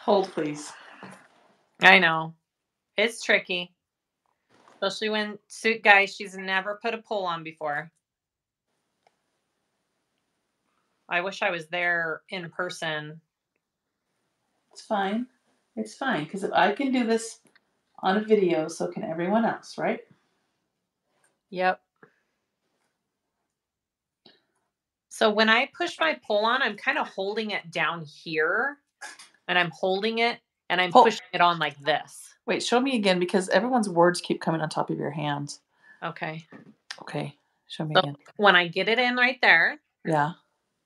Hold, please. I know. It's tricky. Especially when suit guy she's never put a pull on before. I wish I was there in person. It's fine. It's fine because if I can do this on a video, so can everyone else, right? Yep. So when I push my pull on, I'm kind of holding it down here and I'm holding it and I'm pushing it on like this. Wait, show me again because everyone's words keep coming on top of your hands. Okay. Okay, show me So- again. When I get it in right there, Yeah.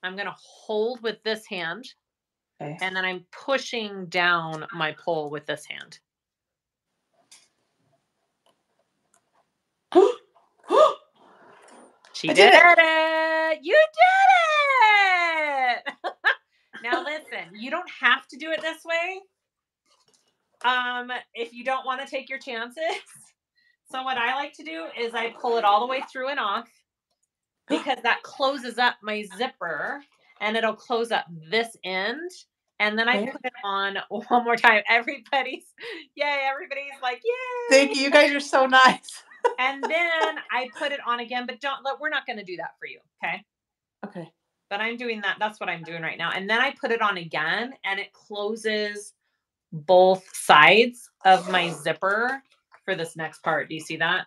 I'm going to hold with this hand Okay. and then I'm pushing down my pole with this hand. She I did, did it. You did it. now listen, you don't have to do it this way. Um, if you don't want to take your chances. So what I like to do is I pull it all the way through and off because that closes up my zipper and it'll close up this end. And then I put it on one more time. Everybody's yay, everybody's like, yay. Thank you. You guys are so nice. And then I put it on again, but don't look, we're not gonna do that for you. Okay. Okay. but I'm doing that. That's what I'm doing right now. And then I put it on again and it closes both sides of my zipper for this next part. Do you see that?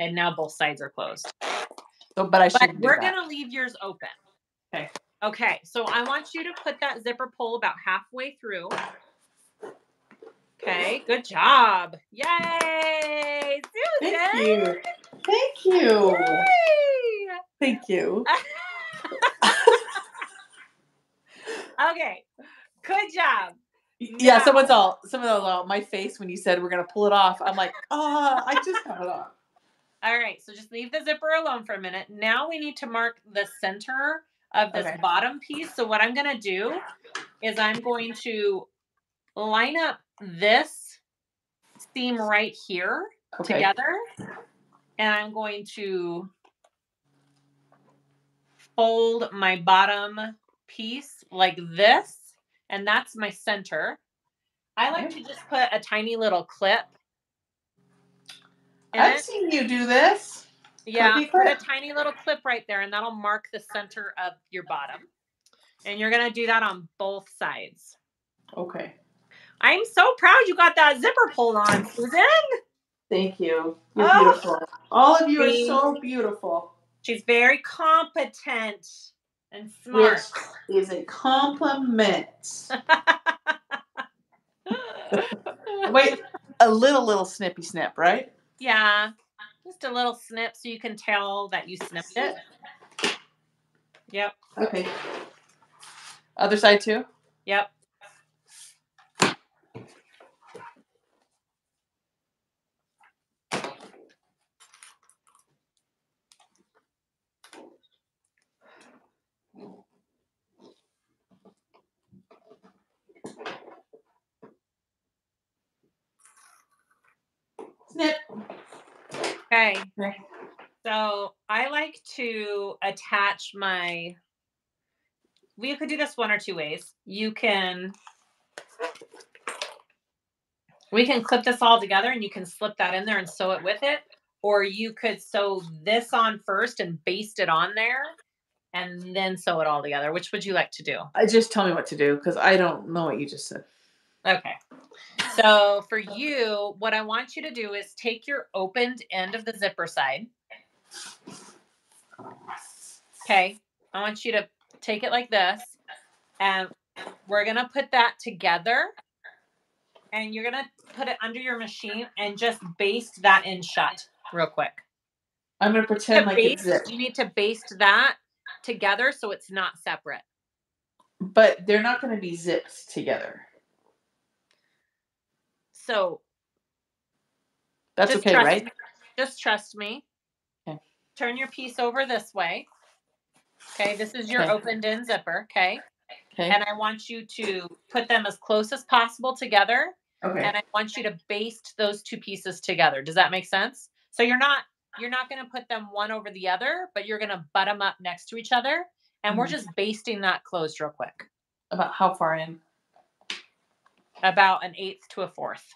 And now both sides are closed. So, but I should. We're going to leave yours open. Okay. Okay. So I want you to put that zipper pull about halfway through. Okay. Good job. Yay. Susan. Thank you. Thank you. Yay! Thank you. Okay. Good job. Yeah, someone's all, someone's all, my face when you said we're gonna pull it off. I'm like, ah, I just got it off. All right, so just leave the zipper alone for a minute. Now we need to mark the center of this Okay. bottom piece. So what I'm going to do is I'm going to line up this seam right here Okay. together and I'm going to fold my bottom piece like this and that's my center. I like to just put a tiny little clip I've it. seen you do this. Yeah, put a tiny little clip right there, and that'll mark the center of your bottom. And you're gonna do that on both sides. Okay. I'm so proud you got that zipper pulled on, Susan. Thank you. You're Oh. beautiful. All of you are so beautiful. She's very competent and smart. Which is a compliment. Wait, a little, little snippy snip, right? Yeah, just a little snip so you can tell that you snipped it. Yep, Okay. Other side too? yep. Okay. So I like to attach my. We could do this one or two ways. You can. We can clip this all together and you can slip that in there and sew it with it. Or you could sew this on first and baste it on there and then sew it all together. Which would you like to do? I just tell me what to do because I don't know what you just said. Okay. So for you, what I want you to do is take your opened end of the zipper side. Okay. I want you to take it like this. And we're going to put that together. And you're going to put it under your machine and just baste that in shut real quick. I'm gonna To pretend like it's you need to baste that together so it's not separate. but they're not gonna be zipped together. So That's okay, right? me. Just trust me. Okay. Turn your piece over this way. Okay, this is your Okay. opened in zipper. Okay. Okay. And I want you to put them as close as possible together. okay. And I want you to baste those two pieces together. Does that make sense? So you're not you're not going to put them one over the other, but you're going to butt them up next to each other. And we're Mhm. just basting that closed real quick. About how far in? About an eighth to a fourth.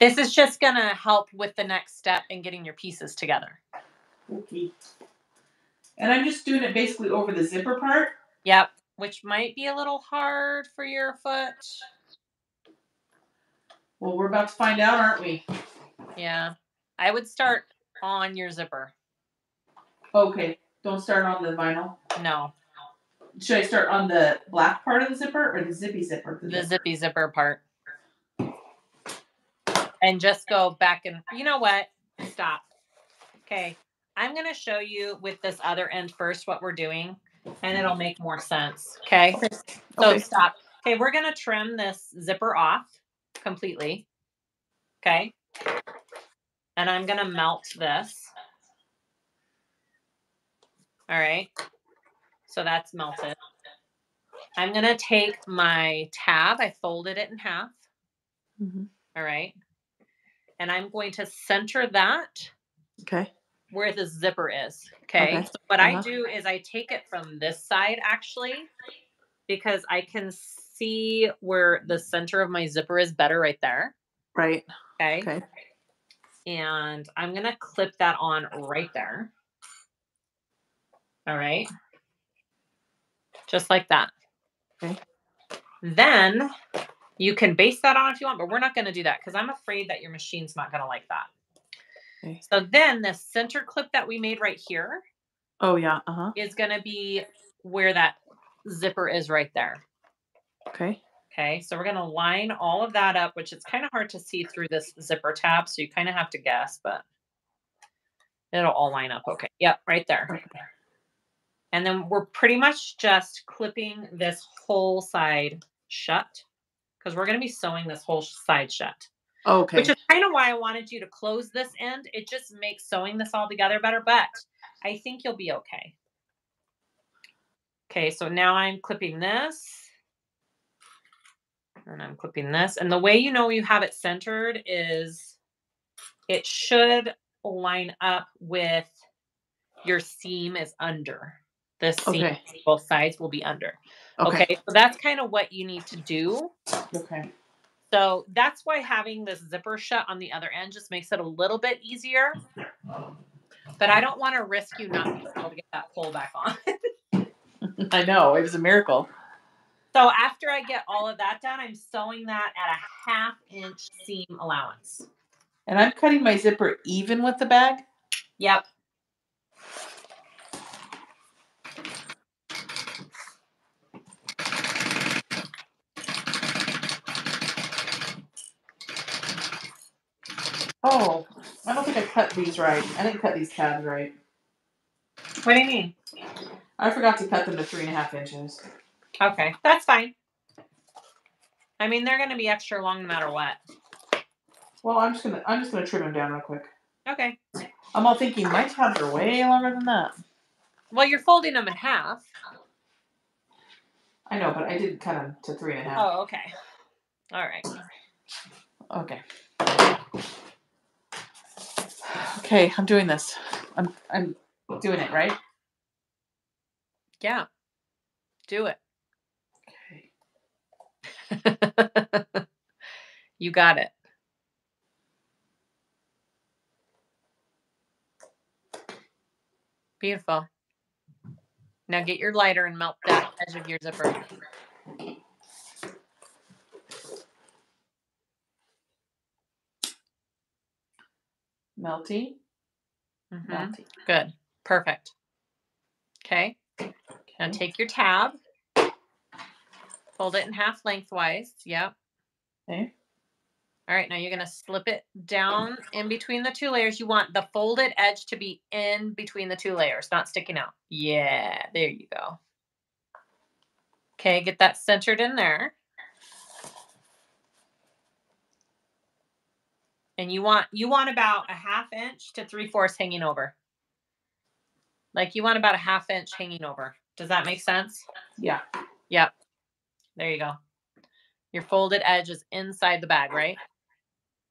This is just going to help with the next step in getting your pieces together. Okay. And I'm just doing it basically over the zipper part. Yep, which might be a little hard for your foot. Well, we're about to find out, aren't we? Yeah. I would start on your zipper. Okay. Don't start on the vinyl. No, Should I start on the black part of the zipper or the zippy zipper? the zippy zipper part. And just go back and you know what? Stop. Okay. I'm going to show you with this other end first what we're doing and it'll make more sense. Okay. Okay. So Okay. stop. Okay, we're gonna trim this zipper off completely. Okay. And I'm gonna melt this. All right. So that's melted. I'm gonna take my tab, I folded it in half. Mhm. All right. And I'm going to center that Okay. where the zipper is. Okay. Okay. So what I Uh-huh. do is I take it from this side actually because I can see where the center of my zipper is better right there. Right. Okay. Okay. And I'm going to clip that on right there. All right. Just like that. Okay. Then you can base that on if you want, but we're not going to do that because I'm afraid that your machine's not going to like that. Okay. So then the center clip that we made right here Oh yeah. Uh huh. is going to be where that zipper is right there. Okay. Okay, so we're going to line all of that up, which it's kind of hard to see through this zipper tab. So you kind of have to guess, but it'll all line up. Okay, yep, right there. Okay. And then we're pretty much just clipping this whole side shut because we're going to be sewing this whole side shut. Okay. which is kind of why I wanted you to close this end. It just makes sewing this all together better, but I think you'll be okay. Okay, so now I'm clipping this. And I'm clipping this. And the way you know you have it centered is it should line up with your seam is under. This seam, Okay. both sides will be under. okay. okay, so that's kind of what you need to do. Okay. So that's why having this zipper shut on the other end just makes it a little bit easier. But I don't want to risk you not being able to get that pull back on. I know it was a miracle. So after I get all of that done, I'm sewing that at a half inch seam allowance. And I'm cutting my zipper even with the bag. Yep. Oh, I don't think I cut these right. I didn't cut these tabs right. What do you mean? I forgot to cut them to three and a half inches. Okay, that's fine. I mean, they're going to be extra long no matter what. Well, I'm just gonna I'm just gonna trim them down real quick. Okay. I'm all thinking my tabs are way longer than that. Well, you're folding them in half. I know, but I didn't cut them to three and a half. Oh, okay. All right. Okay. Okay, I'm doing this. I'm I'm doing it right. Yeah. Do it. Okay. you got it. Beautiful. Now get your lighter and melt that edge of your zipper. Melty. Mhm. Melty. Good. Perfect. Okay. Now take your tab, fold it in half lengthwise. Yep. Okay. All right, now you're going to slip it down in between the two layers. You want the folded edge to be in between the two layers, not sticking out. Yeah, there you go. Okay, get that centered in there. And you want you want about a half inch to three fourths hanging over. Like you want about a half inch hanging over. Does that make sense? Yeah. Yep. There you go. Your folded edge is inside the bag, right?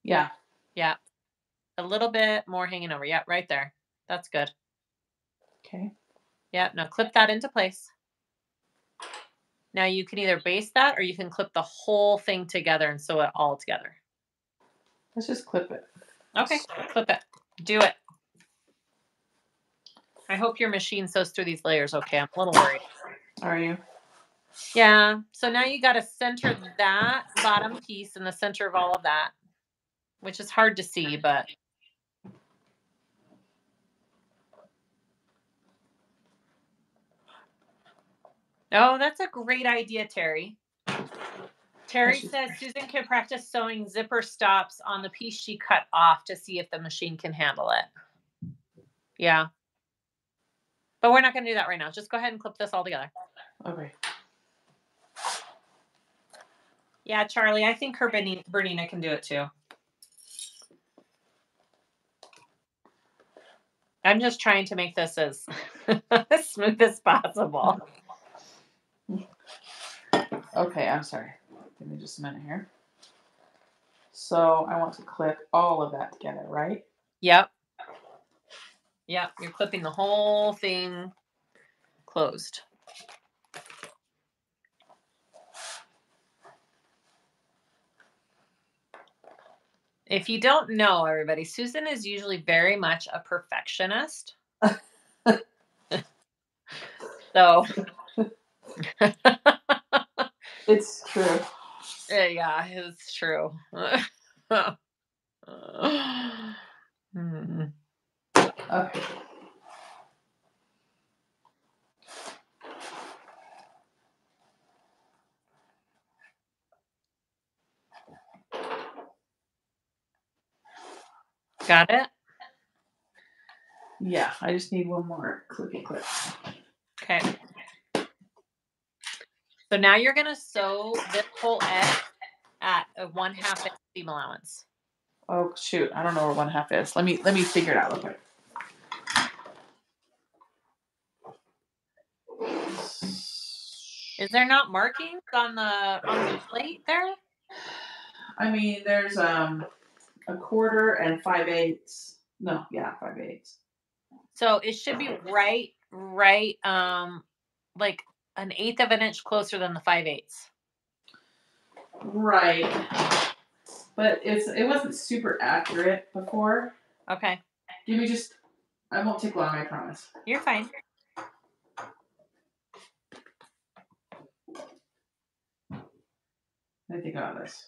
Yeah. Yeah. A little bit more hanging over. Yep, right there. That's good. Okay. Yep. Now clip that into place. Now you can either base that or you can clip the whole thing together and sew it all together. Let's just clip it. Okay, clip it. Do it. I hope your machine sews through these layers okay. I'm a little worried. Are you? Yeah. So now you got to center that bottom piece in the center of all of that, which is hard to see, but Oh, that's a great idea, Terry. Terry says Susan can practice sewing zipper stops on the piece she cut off to see if the machine can handle it. Yeah. But we're not going to do that right now. Just go ahead and clip this all together. Okay. Yeah, Charlie, I think her Bernina, Bernina can do it too. I'm just trying to make this as as smooth as possible. Okay, I'm sorry. Give me just a minute here. So I want to clip all of that together, right? Yep. Yep, you're clipping the whole thing closed. If you don't know, everybody, Susan is usually very much a perfectionist. so, It's true. Eh, yeah, it's true. Hmm. Okay. Got it? Yeah, I just need one more clippy clip. Okay. So now you're gonna sew this whole edge at a one half inch seam allowance. Oh shoot, I don't know where one half is. Let me let me figure it out real quick. Is there not markings on the on the plate there? I mean, there's um a quarter and five eighths. No, yeah, five eighths. So it should be right, right, um, like an eighth of an inch closer than the five eighths. Right. But it's it wasn't super accurate before. Okay, Give me just I won't take long, I promise. you're fine. I think about this.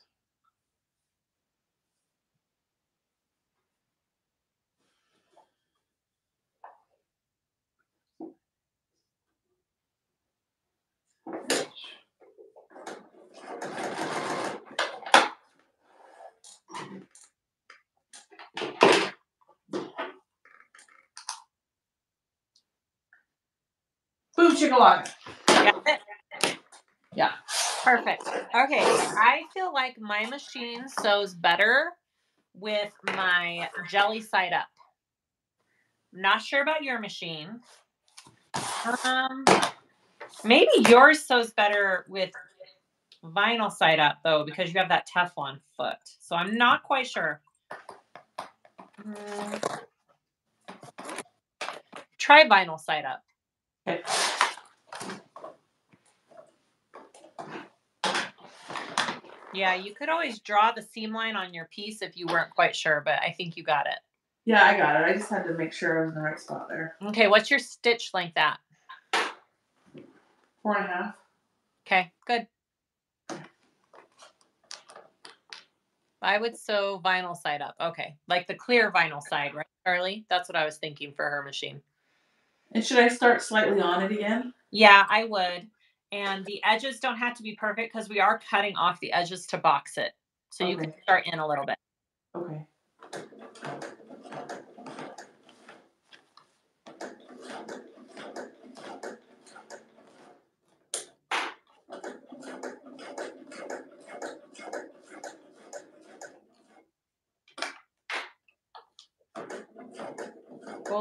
Boom it? Yeah. Perfect. Okay, I feel like my machine sews better with my jelly side up. Not sure about your machine. Um, maybe yours sews better with vinyl side up though, because you have that Teflon foot. So I'm not quite sure. Mm. Try vinyl side up. Okay. Yeah, you could always draw the seam line on your piece if you weren't quite sure, but I think you got it. Yeah, I got it. I just had to make sure I was in the right spot there. Okay, what's your stitch length at? Four and a half. Okay, good. I would sew vinyl side up. Okay, like the clear vinyl side, right, Charlie? That's what I was thinking for her machine. And should I start slightly on it again? Yeah, I would. And the edges don't have to be perfect because we are cutting off the edges to box it. So you can start in a little bit. Okay.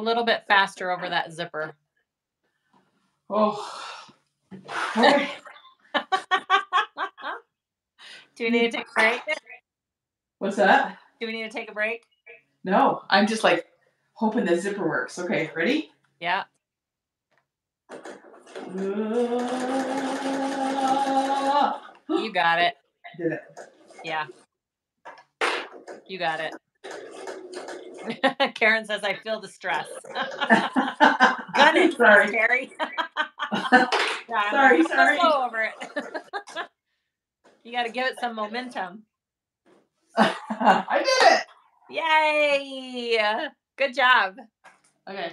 Little bit faster over that zipper. Oh. Do we need to take a break? What's that? Do we need to take a break? No, I'm just like hoping the zipper works. Okay, ready? Yeah. Uh. You got it. Did it. Yeah. You got it. Karen says, I feel the stress. Gun it, Sorry. Terry. yeah, Sorry, sorry. Flow over it. you got to give it some momentum. I did it. Yay! Good job. Okay.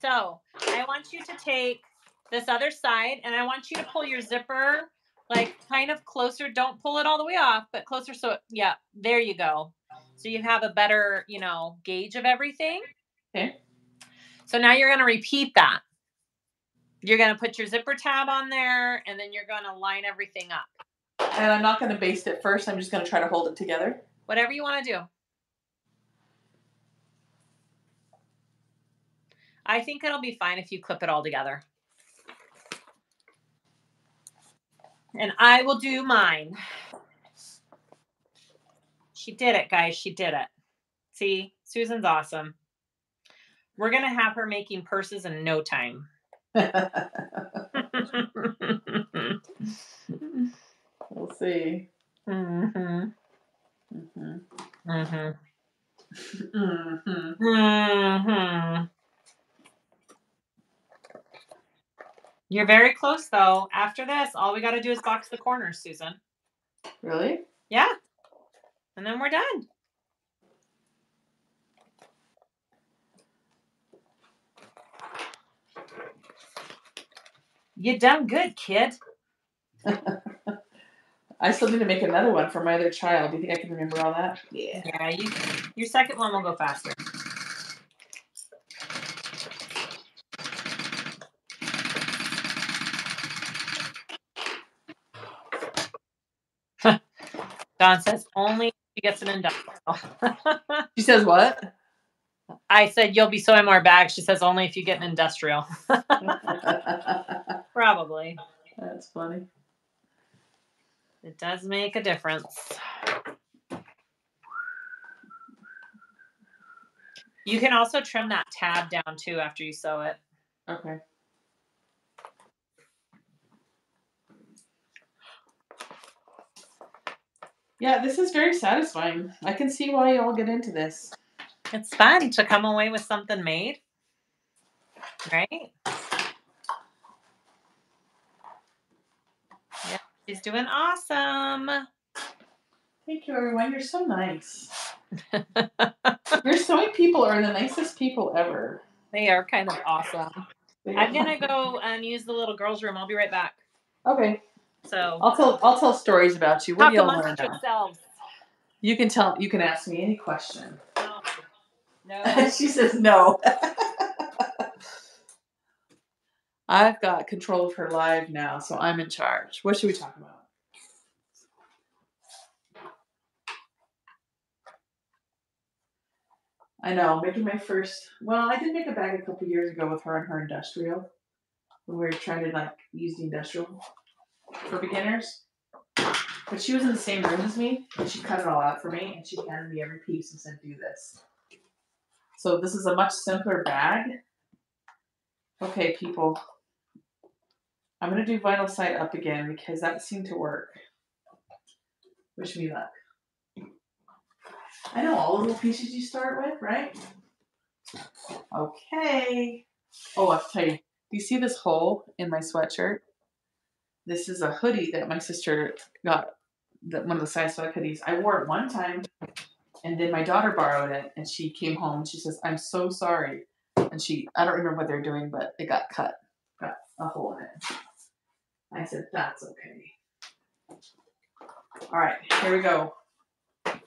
So I want you to take this other side and I want you to pull your zipper like kind of closer. Don't pull it all the way off, but closer. So, yeah, there you go. So you have a better, you know, gauge of everything. Okay. So now you're going to repeat that. You're going to put your zipper tab on there and then you're going to line everything up. And I'm not going to baste it first. I'm just going to try to hold it together. Whatever you want to do. I think it'll be fine if you clip it all together. And I will do mine. She did it, guys. She did it. See, Susan's awesome. We're going to have her making purses in no time. we'll see. Mm-hmm. hmm hmm hmm hmm You're very close, though. After this, all we got to do is box the corners, Susan. Really? Yeah. And then we're done. You done good, kid. I still need to make another one for my other child. Do you think I can remember all that? Yeah. Yeah, you. Your second one will go faster. Dawn says only if she gets an industrial. She says what? I said you'll be sewing more bags. She says only if you get an industrial. Probably. That's funny. It does make a difference. You can also trim that tab down too after you sew it. Okay. Yeah, this is very satisfying. I can see why y'all get into this. It's fun to come away with something made. Right? Yeah, she's doing awesome. Thank you, everyone. You're so nice. Your sewing people are the nicest people ever. They are kind of awesome. I'm gonna go and use the little girls' room. I'll be right back. Okay, So I'll tell I'll tell stories about you. What talk do y'all want to know? yourselves. You can tell. You can ask me any question. No. no. she says no. I've got control of her live now, so I'm in charge. What should we talk about? I know, making my first. Well, I did make a bag a couple years ago with her and her industrial. When we were trying to like use the industrial for beginners. But she was in the same room as me, and she cut it all out for me, and she handed me every piece and said, "Do this." So this is a much simpler bag. Okay, people. I'm gonna do vinyl side up again because that seemed to work. Wish me luck. I know all the pieces you start with, right? Okay. Oh, I'll tell you. Do you see this hole in my sweatshirt? This is a hoodie that my sister got. That one of the SiahSwag hoodies. I wore it one time, and then my daughter borrowed it, and she came home and she says, "I'm so sorry." And she, I don't remember what they're doing, but it got cut, got a hole in it. I said, "That's okay." All right, here we go.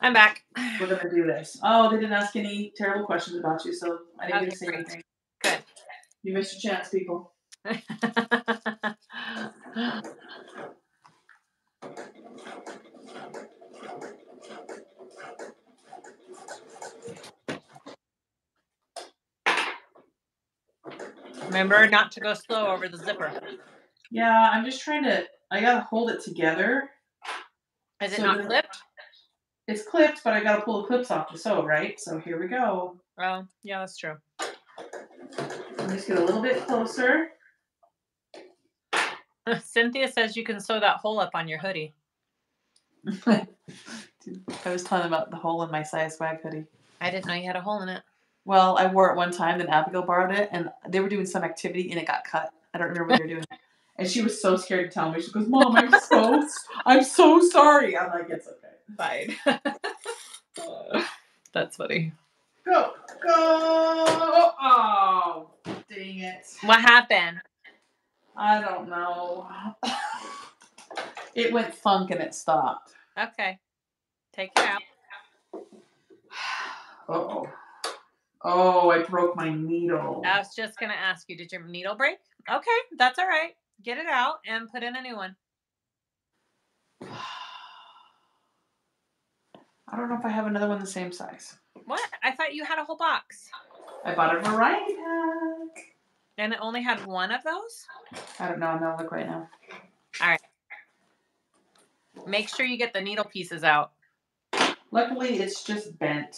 I'm back. We're gonna do this. Oh, they didn't ask any terrible questions about you, so I didn't get Okay, to say anything. Good. You missed your chance, people. Remember not to go slow over the zipper. Yeah, I'm just trying to. I gotta hold it together. Is it So not clipped? It's clipped, but I gotta pull the clips off to sew, right? So here we go. Oh, yeah, that's true. Let me just get a little bit closer. Cynthia says you can sew that hole up on your hoodie. I was telling them about the hole in my SiahSwag hoodie. I didn't know you had a hole in it. Well, I wore it one time, then Abigail borrowed it, and they were doing some activity, and it got cut. I don't remember what they were doing. And she was so scared to tell me. She goes, "Mom, I'm so, I'm so sorry." I'm like, "It's okay." Fine. that's funny. Go, go! Oh, dang it! What happened? I don't know. it went funk and it stopped. Okay. Take it out. Oh, oh! I broke my needle. I was just gonna ask you, did your needle break? Okay, that's all right. Get it out and put in a new one. I don't know if I have another one the same size. What? I thought you had a whole box. I bought a variety pack. And it only had one of those? I don't know. I'm gonna look right now. All right. Make sure you get the needle pieces out. Luckily, it's just bent,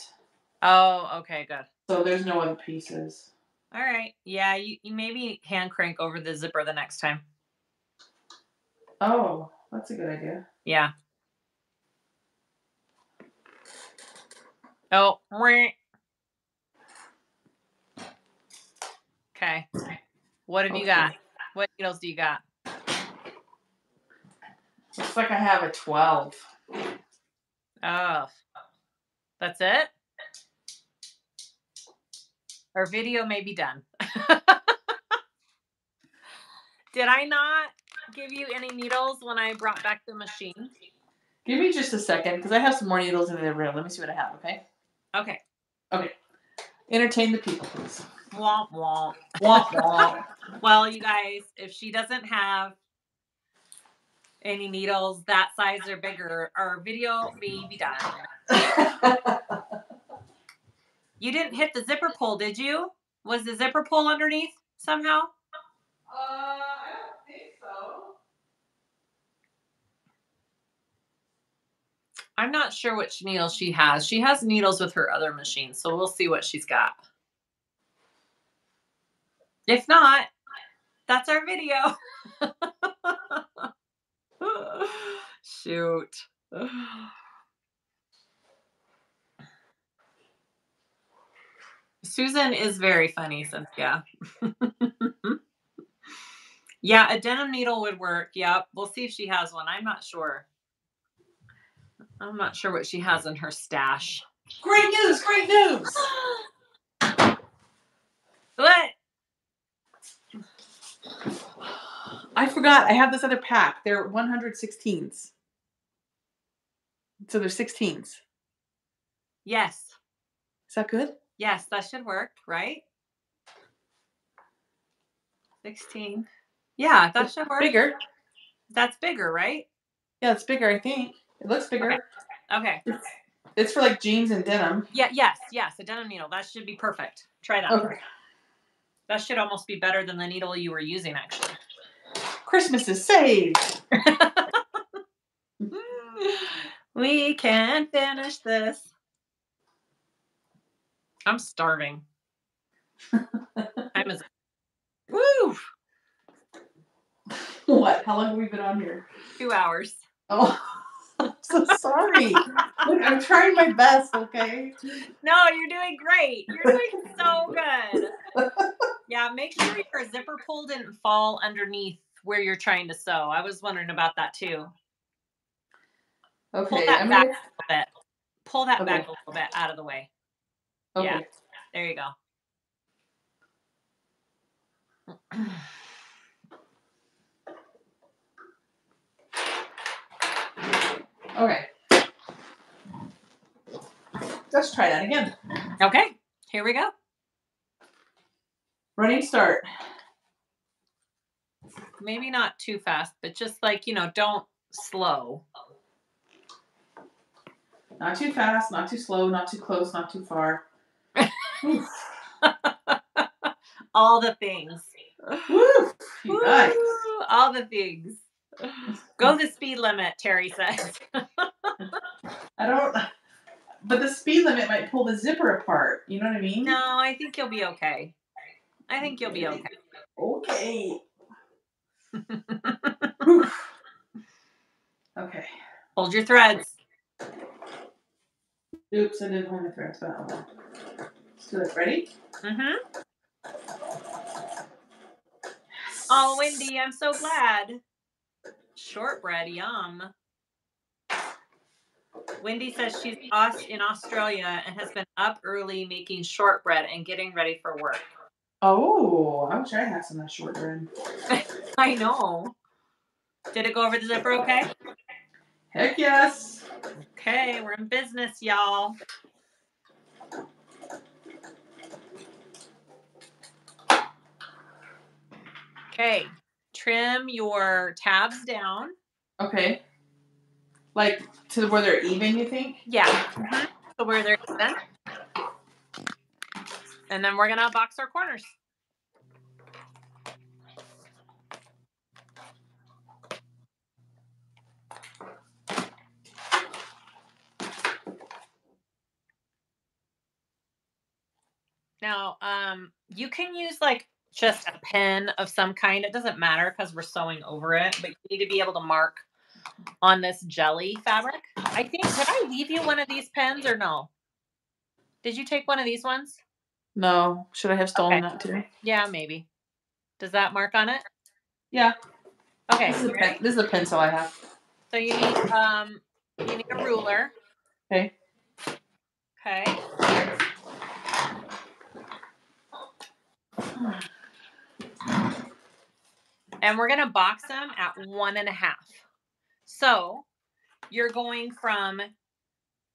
Oh, okay, good. so there's no other pieces. All right. Yeah, you, you maybe hand crank over the zipper the next time. Oh, that's a good idea. Yeah. Oh. Okay. What have you got? What needles do you got? Looks like I have a 12. Oh. That's it? Our video may be done. Did I not give you any needles when I brought back the machine? Give me just a second, because I have some more needles in the room. Let me see what I have, okay? okay? Okay. Entertain the people, please. Womp womp. Womp womp. Well, you guys, if she doesn't have any needles that size or bigger, our video may be done. You didn't hit the zipper pull, did you? Was the zipper pull underneath somehow? Uh, I don't think so. I'm not sure which needles she has. She has needles with her other machine, so we'll see what she's got. If not, that's our video. Shoot. Susan is very funny, Cynthia. yeah, a denim needle would work. Yep. We'll see if she has one. I'm not sure. I'm not sure what she has in her stash. Great news! Great news! What? I forgot. I have this other pack. They're 116s. So they're 16s. Yes. Is that good? Yes, that should work, right? 16. Yeah, that should work. Bigger. That's bigger, right? Yeah, it's bigger, I think. It looks bigger. Okay. It's, it's for like jeans and denim. Yeah, yes, yes, a denim needle. That should be perfect. Try that. Okay. That should almost be better than the needle you were using, actually. Christmas is saved. we can't finish this. I'm starving. I'm as Woo! What? How long have we been on here? Two hours. Oh, so sorry. Look, I'm trying my best, okay? No, you're doing great. You're doing so good. Yeah, make sure your zipper pull didn't fall underneath where you're trying to sew. I was wondering about that too. Okay, Pull Okay, that I'm back gonna. a little bit. Pull that back a little bit out of the way. Okay. Yeah. There you go. Okay. Let's try that again. Okay, here we go. Running start. Maybe not too fast, but just like, you know, don't slow. Not too fast, not too slow, not too close, not too far. All the things. Woo! You guys. Woo, All the things. Go the speed limit, Terry says. I don't. But the speed limit might pull the zipper apart. You know what I mean? no, I think you'll be okay. I think you'll be okay. Okay. Okay. Hold your threads. Oops, I didn't hold my threads, but well. Let's do it. Ready? Mm-hmm. Oh, Wendy, I'm so glad. Shortbread, yum. Wendy says she's in Australia and has been up early making shortbread and getting ready for work. Oh, I wish I had some of that shortbread. I know. Did it go over the zipper okay? Heck yes. Okay, we're in business, y'all. Okay, trim your tabs down. Okay. Like to where they're even, you think? Yeah. mhm. So where they're even. And then we're gonna box our corners. Now, um, you can use like just a pen of some kind. It doesn't matter because we're sewing over it, but you need to be able to mark on this jelly fabric. I think did I leave you one of these pens or no? Did you take one of these ones? No. Should I have stolen Okay. that too? Yeah, maybe. Does that mark on it? Yeah. Okay. This is a pen, this is a pencil I have. So you need um you need a ruler. Okay. Okay. And we're gonna box them at one and a half. So you're going from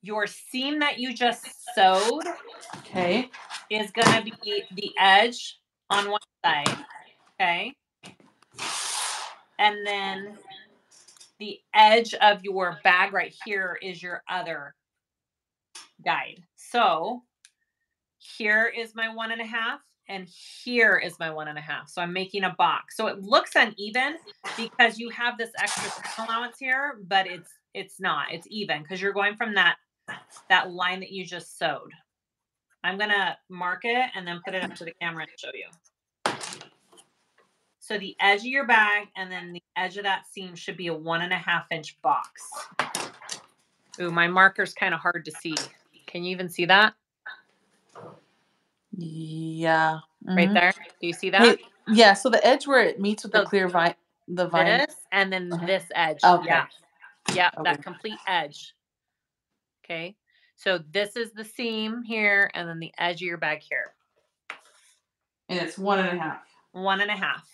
your seam that you just sewed Okay. is gonna be the edge on one side. Okay. And then the edge of your bag right here is your other guide. So here is my one and a half, and here is my one and a half. So I'm making a box. So it looks uneven because you have this extra allowance here, but it's it's not. It's even because you're going from that that line that you just sewed. I'm gonna mark it and then put it up to the camera and show you. So the edge of your bag and then the edge of that seam should be a one and a half inch box. Ooh, my marker's kind of hard to see. Can you even see that Yeah. right mhm. there? Do you see that? Hey, yeah. So the edge where it meets with the clear vine, the vine. this and then Uh-huh. this edge. Okay. Yeah. Yeah, Okay. that complete edge. Okay. So this is the seam here and then the edge of your bag here. And it's one and a half. One and a half.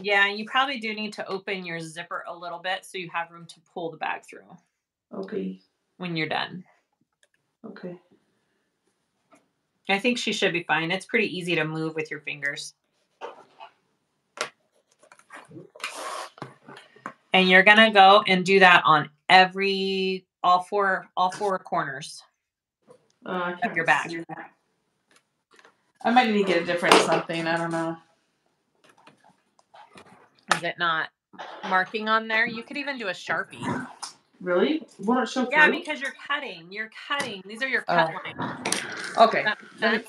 Yeah, you probably do need to open your zipper a little bit so you have room to pull the bag through Okay. when you're done. Okay. I think she should be fine. It's pretty easy to move with your fingers. And you're gonna go and do that on every all four all four corners. Uh, Of your that. I might need to get a different something. I don't know. Is it not marking on there? You could even do a sharpie. Really? Won't it show Yeah, through? because you're cutting. You're cutting. These are your oh. cut Oh. lines. Okay. That me-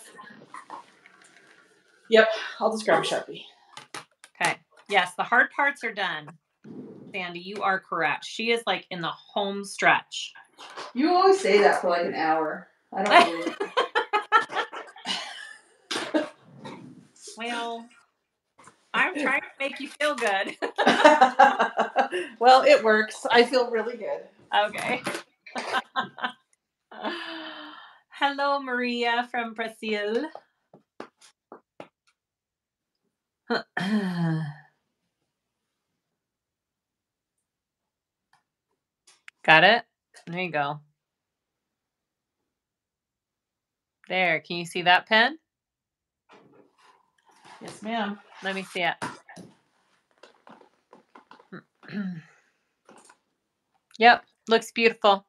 Yep. I'll just grab a sharpie. Okay. Yes, the hard parts are done. Sandy, you are correct. She is like in the home stretch. You always say that for like an hour. I don't believe. Well, I'm trying to make you feel good. well, it works. I feel really good. okay. Hello, Maria from Brazil. Got it? There you go. There. Can you see that pen? Yes, ma'am. Let me see it. yep, looks beautiful.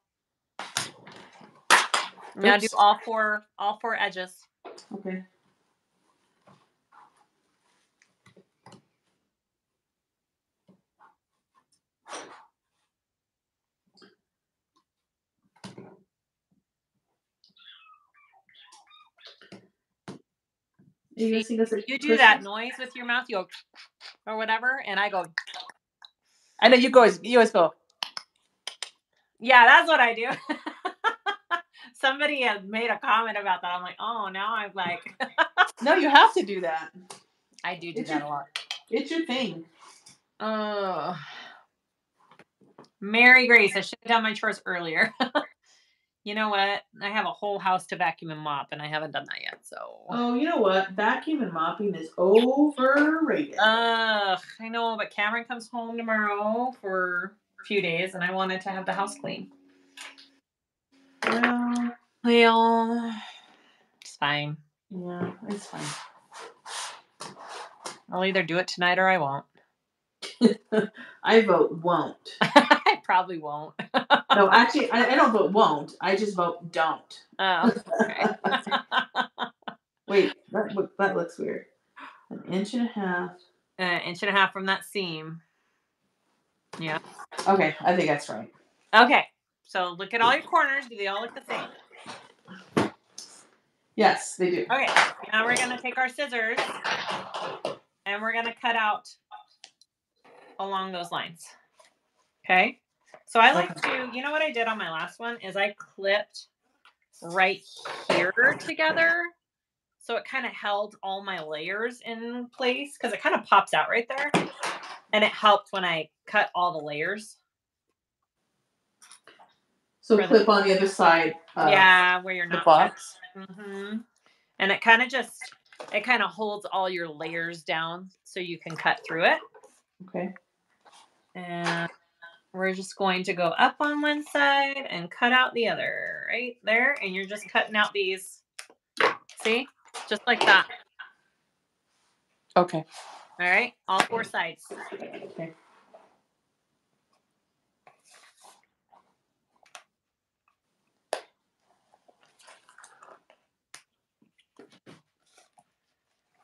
Now do all four all four edges. Okay. You, See, see this You do that noise with your mouth, you go or whatever, and I go, I know you guys. You always go. yeah, that's what I do. Somebody had made a comment about that. I'm like, oh, now I'm like, No, you have to do that. I do do It's that your- a lot. It's your thing. Oh, Mary Grace, I should have done my chores earlier. you know what? I have a whole house to vacuum and mop, and I haven't done that yet. So, Oh, you know what? Vacuum and mopping is overrated. ugh, I know, but Cameron comes home tomorrow for a few days, and I wanted to have the house clean. well, Well, it's fine. yeah, it's fine. I'll either do it tonight or I won't. I vote won't. Probably won't. No, actually, I, I don't vote won't. I just vote don't. Oh, okay. Wait, that that looks weird. An inch and a half. An inch and a half from that seam. Yeah. Okay, I think that's right. Okay. So look at all your corners. Do they all look the same? Yes, they do. Okay. Now we're gonna take our scissors and we're gonna cut out along those lines. Okay. So I like to, you know what I did on my last one is I clipped right here together. So it kind of held all my layers in place because it kind of pops out right there. And it helped when I cut all the layers. So For the- clip on the other side. Yeah, where you're not. The box. hmm And it kind of just it kind of holds all your layers down so you can cut through it. Okay. And we're just going to go up on one side and cut out the other right there. And you're just cutting out these. See? Just like that. Okay. All right, all four sides. Okay.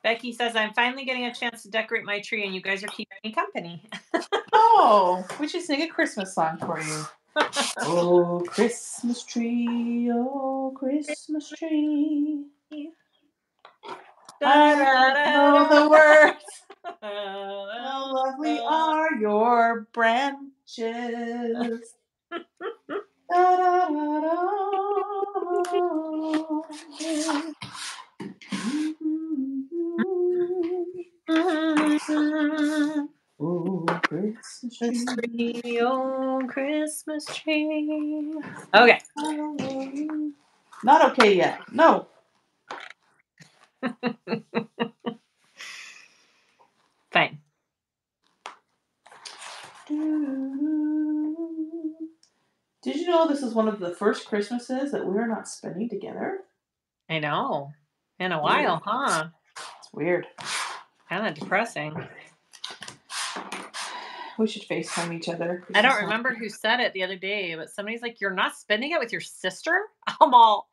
Becky says, I'm finally getting a chance to decorate my tree and you guys are keeping me company. Oh, we should sing a Christmas song for you. oh, Christmas tree, oh, Christmas tree. I know the words. How lovely are your branches. Mm-hmm. Mm-hmm. Oh, Christmas tree. oh Christmas tree. Okay. Not okay yet. No. Fine. Did you know this is one of the first Christmases that we're not spending together? I know. In a while, huh? It's weird. Kind of depressing. We should FaceTime each other. I don't remember who said it the other day, but somebody's like, You're not spending it with your sister? I'm all,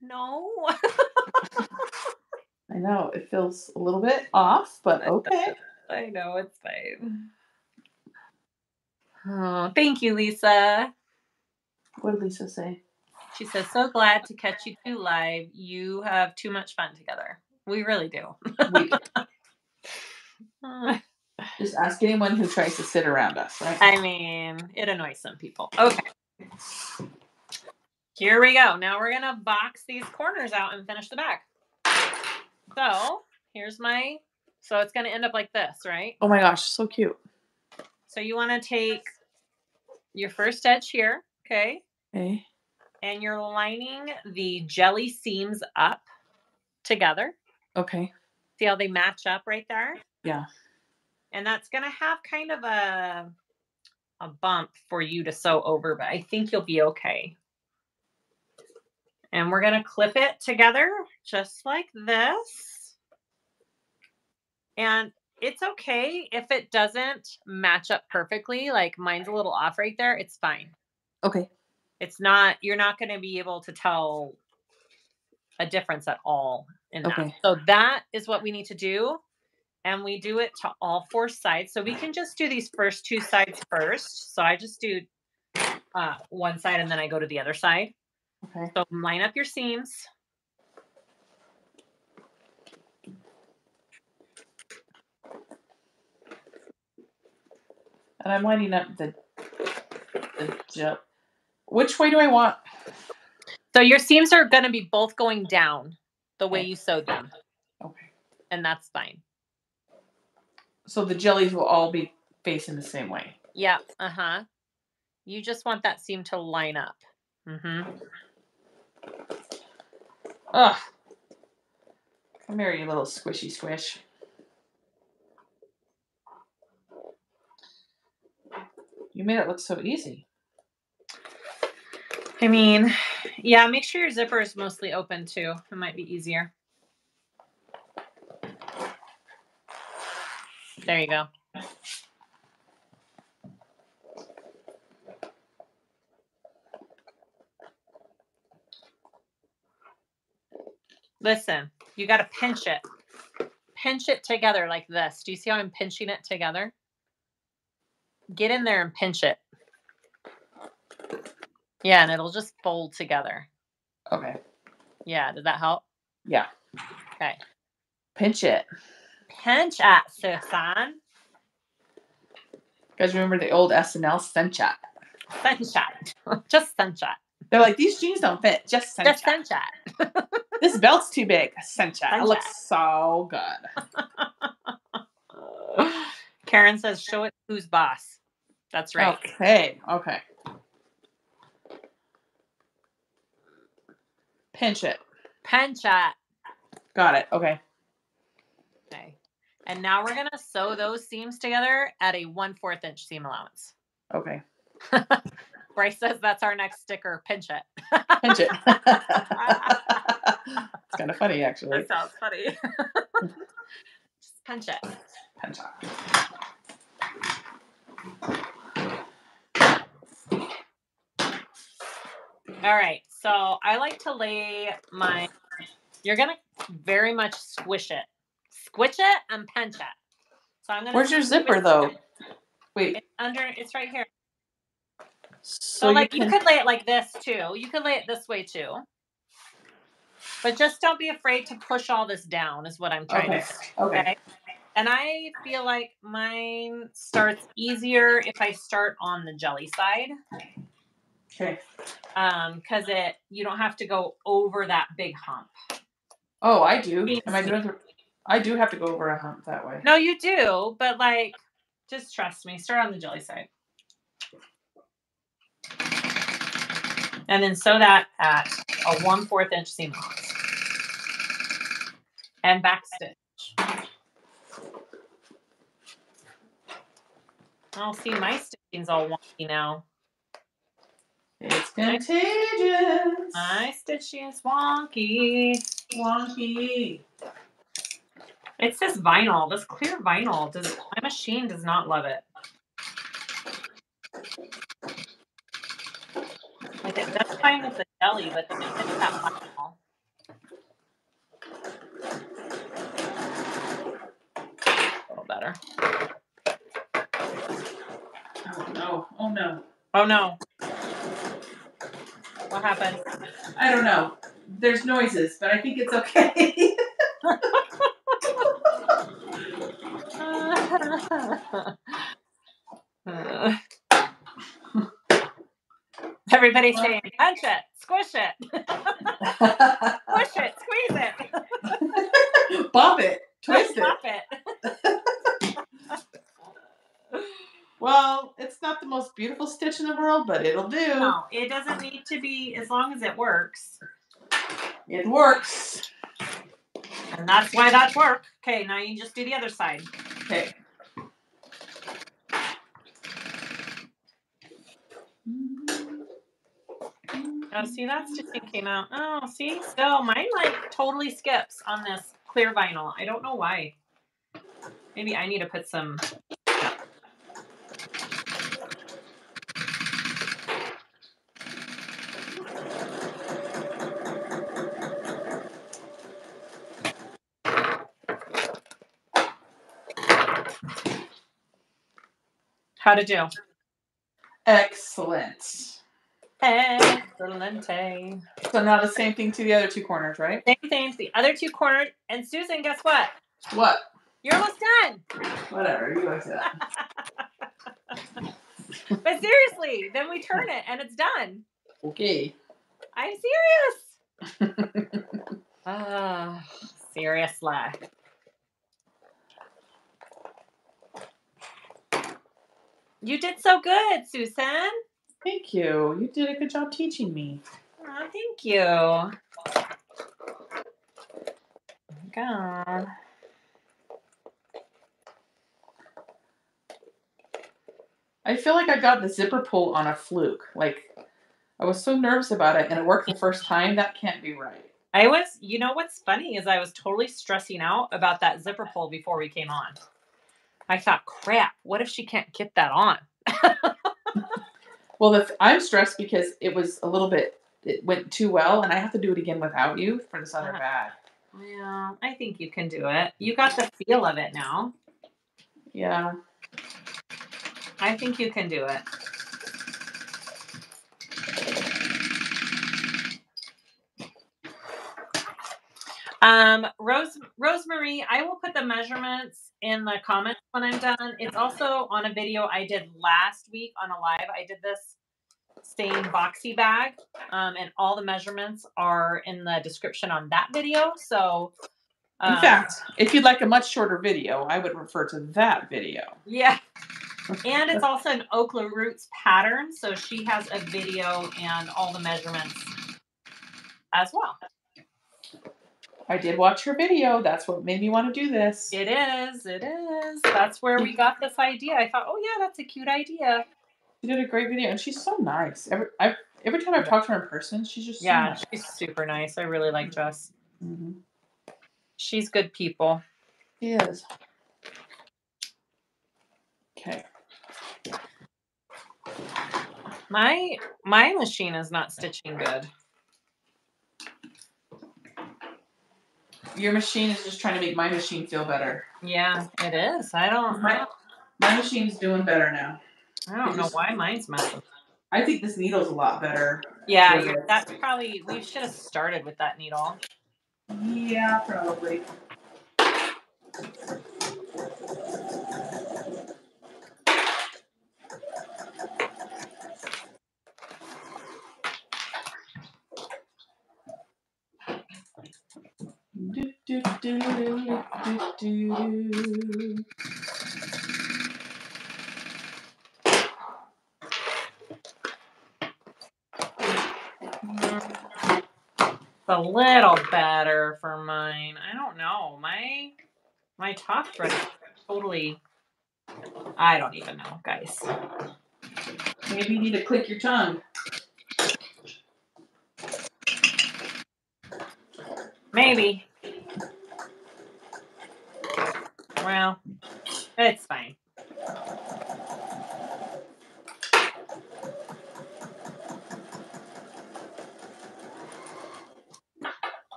No. I know it feels a little bit off, but okay. I know, it's fine. Oh, thank you, Lisa. What did Lisa say? She says, So glad to catch you two live. You have too much fun together. We really do. We, oh. Just ask anyone who tries to sit around us, right? I mean, it annoys some people. Okay. Here we go. Now we're going to box these corners out and finish the back. So here's my, so it's going to end up like this, right? oh my gosh, so cute. So you want to take your first edge here, okay? Okay. And you're lining the jelly seams up together. Okay. See how they match up right there? Yeah. And that's going to have kind of a a bump for you to sew over, but I think you'll be okay. And we're going to clip it together just like this. And it's okay if it doesn't match up perfectly. Like mine's a little off right there. It's fine. Okay. It's not, you're not going to be able to tell a difference at all in that. Okay. So that is what we need to do. And we do it to all four sides. So we can just do these first two sides first. So I just do uh, one side and then I go to the other side. Okay. So line up your seams. And I'm lining up the the gel. Which way do I want? So your seams are going to be both going down the way you sewed them. Okay. And that's fine. So the jellies will all be facing the same way. Yeah. Uh huh. You just want that seam to line up. Mm-hmm. Ugh. Come here, you little squishy squish. You made it look so easy. I mean, yeah, make sure your zipper is mostly open too. It might be easier. There you go. Listen, you got to pinch it. Pinch it together like this. Do you see how I'm pinching it together? Get in there and pinch it. Yeah, and it'll just fold together. Okay. Yeah, did that help? Yeah. Okay. Pinch it. Pinch at, Susan. guys remember the old SNL Sunshot? Sunshine. Just sunshine. They're like, these jeans don't fit. Just Sunshot. Just sunshine. This belt's too big. Sunshot. It looks so good. Karen says, show it who's boss. That's right. Okay. Okay. Pinch it. Pinch it. Got it. Okay. Okay. And now we're going to sew those seams together at a 1 4th inch seam allowance. Okay. Bryce says that's our next sticker. Pinch it. Pinch it. it's kind of funny, actually. that sounds funny. Just pinch it. Pinch it. All right. So I like to lay my. You're gonna very much squish it, squish it, and pinch it. So I'm gonna. Where's your zipper it. though? Wait. It's under. It's right here. So, So, like you, can, could lay it like this too. You could lay it this way too. But just don't be afraid to push all this down. Is what I'm trying Okay. to say. Okay. Okay. And I feel like mine starts easier if I start on the jelly side. Okay. Um, because it you don't have to go over that big hump. Oh, I do. Am I doing? I do have to go over a hump that way. No, you do, but like just trust me, start on the jelly side. And then sew that at a one fourth inch seam allowance. And back stitch. Oh, see, my stitching's all wonky now. It's contagious. My stitching is wonky. Wonky. It's this vinyl, this clear vinyl. Does my machine does not love it. Like it, that's fine with the jelly, but then it hits that vinyl. A little better. Oh no. Oh no. Oh no. What happened? I don't know. There's noises, but I think it's okay. Everybody's saying, punch it, squish it, push it, squeeze it, Bop it. Twist it. it. Well, it's not the most beautiful stitch in the world, but it'll do. No, it doesn't need to be as long as it works. It works. And that's why that work. Okay, now you just do the other side. Okay. Oh, see, that stitching came out. Oh, see, still mine like totally skips on this clear vinyl. I don't know why. Maybe I need to put some. How to do? Excellent. Excelente. So now the same thing to the other two corners, right? Same thing to the other two corners. And Susan, guess what? What? You're almost done. Whatever. You like that. But seriously, then we turn it and it's done. Okay. I'm serious. Ah, seriously. You did so good, Susan. Thank you. You did a good job teaching me. Aw, thank you. Oh God. I feel like I got the zipper pull on a fluke. Like I was so nervous about it and it worked the first time. That can't be right. I was, you know what's funny is I was totally stressing out about that zipper pull before we came on. I thought, crap, what if she can't get that on? Well, the, I'm stressed because it was a little bit. It went too well, and I have to do it again without you for this other bag. Yeah, I think you can do it. You got the feel of it now. Yeah. I think you can do it. Um, Rose Rosemary, I will put the measurements in the comments when I'm done. It's also on a video I did last week on a live. I did this same boxy bag, um, and all the measurements are in the description on that video. So, In um, fact, if you'd like a much shorter video, I would refer to that video. Yeah. And it's also an Okla Roots pattern. So she has a video and all the measurements as well. I did watch her video. That's what made me want to do this. It is. It is. That's where we got this idea. I thought, oh, yeah, that's a cute idea. She did a great video, and she's so nice. Every I, every time I've talked to her in person, she's just so Yeah, nice. she's super nice. I really like Jess. Mhm. She's good people. She is. Okay. My my machine is not stitching good. Your machine is just trying to make my machine feel better. Yeah, it is. I don't. My, my machine's doing better now. I don't know why mine's messing. I think this needle's a lot better. Yeah, that's probably. We should have started with that needle. Yeah, probably. Do, do, do, do, do, a little better for mine. I don't know. My my top thread is totally. I don't even know, guys. Maybe you need to click your tongue. Maybe. Well, it's fine.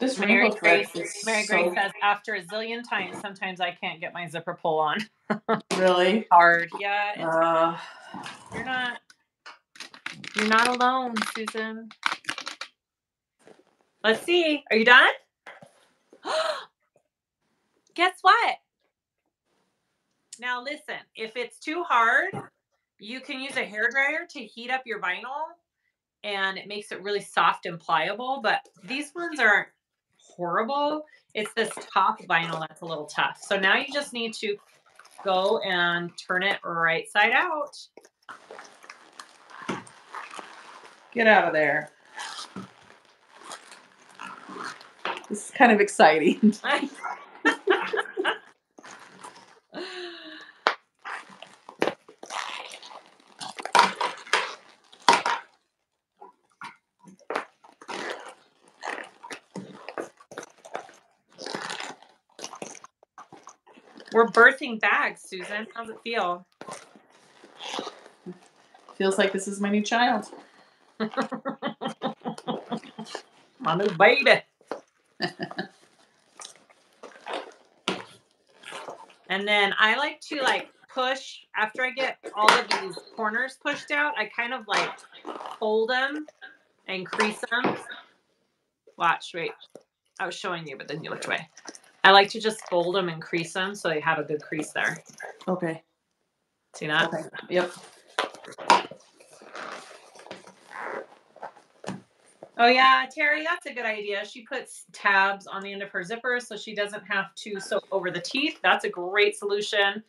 This Mary Grace, Mary so Grace says after a zillion times, sometimes I can't get my zipper pull on. really. Hard, yeah. It's, Uh, you're not. You're not alone, Susan. Let's see. Are you done? Guess what? Now listen. If it's too hard, you can use a hair dryer to heat up your vinyl, and it makes it really soft and pliable. But these ones aren't horrible. It's this top vinyl that's a little tough. So now you just need to go and turn it right side out. get out of there. Is kind of exciting. We're birthing bags, Susan. How's it feel? Feels like this is my new child. My new baby. And then I like to like push after I get all of these corners pushed out. I kind of like fold them and crease them. Watch, wait. I was showing you, but then you looked away. I like to just fold them and crease them so they have a good crease there. Okay. See that? Okay. Yep. Oh yeah, Terry, that's a good idea. She puts tabs on the end of her zippers so she doesn't have to sew over the teeth. That's a great solution.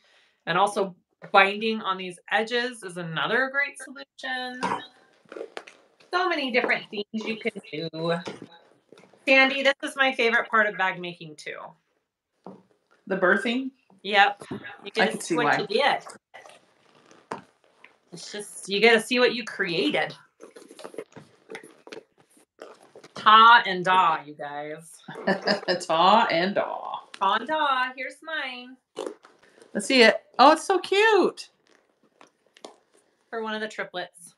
And also binding on these edges is another great solution. So many different things you can do. Sandy, this is my favorite part of bag making too. The birthing. Yep. You I can see why. you get. It's just you get to see what you created. Ta and da, you guys. Ta and daw. Ta and da. Here's mine Let's see it. Oh, it's so cute. for one of the triplets.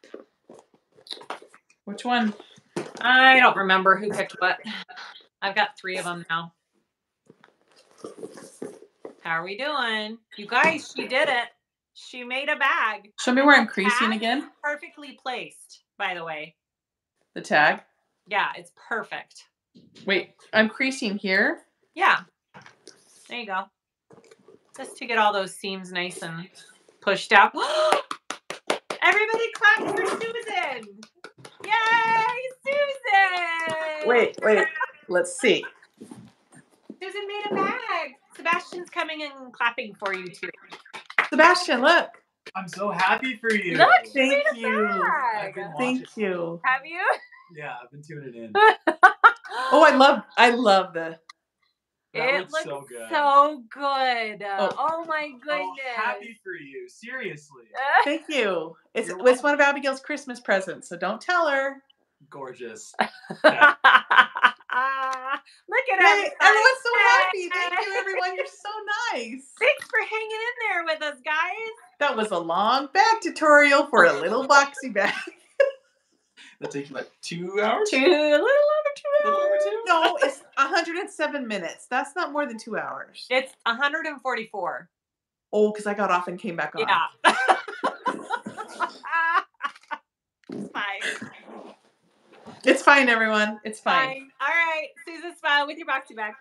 Which one? I don't remember who picked what. I've got three of them now. How are we doing? You guys, she did it. She made a bag. Show me where I'm creasing again. Perfectly placed, by the way. The tag. Yeah, it's perfect. Wait, I'm creasing here. Yeah. There you go. Just to get all those seams nice and pushed out. Everybody clap for Susan! Yay, Susan! Wait, wait. Let's see. Susan made a bag. Sebastian's coming and clapping for you too. Sebastian, look. I'm so happy for you. Look, she Thank made a you. I've bag. Thank you. Have you? Yeah, I've been tuning in. Oh, I love I love the That it looks so good. so good. Oh. Oh, my goodness. Oh, happy for you. Seriously. thank you. It's You're it's one of Abigail's Christmas presents, so don't tell her. Gorgeous. Yeah. Look at everybody. everyone's so happy. Thank you, everyone. You're so nice. Thanks for hanging in there with us, guys. That was a long bag tutorial for a little boxy bag. That takes like two hours. Two, a little over two Little over hours. two? No, it's 107 minutes. That's not more than two hours. It's 144. Oh, because I got off and came back on. Yeah. It's fine. It's fine, everyone. It's fine. Fine. All right. Susan, smile with your boxy bag.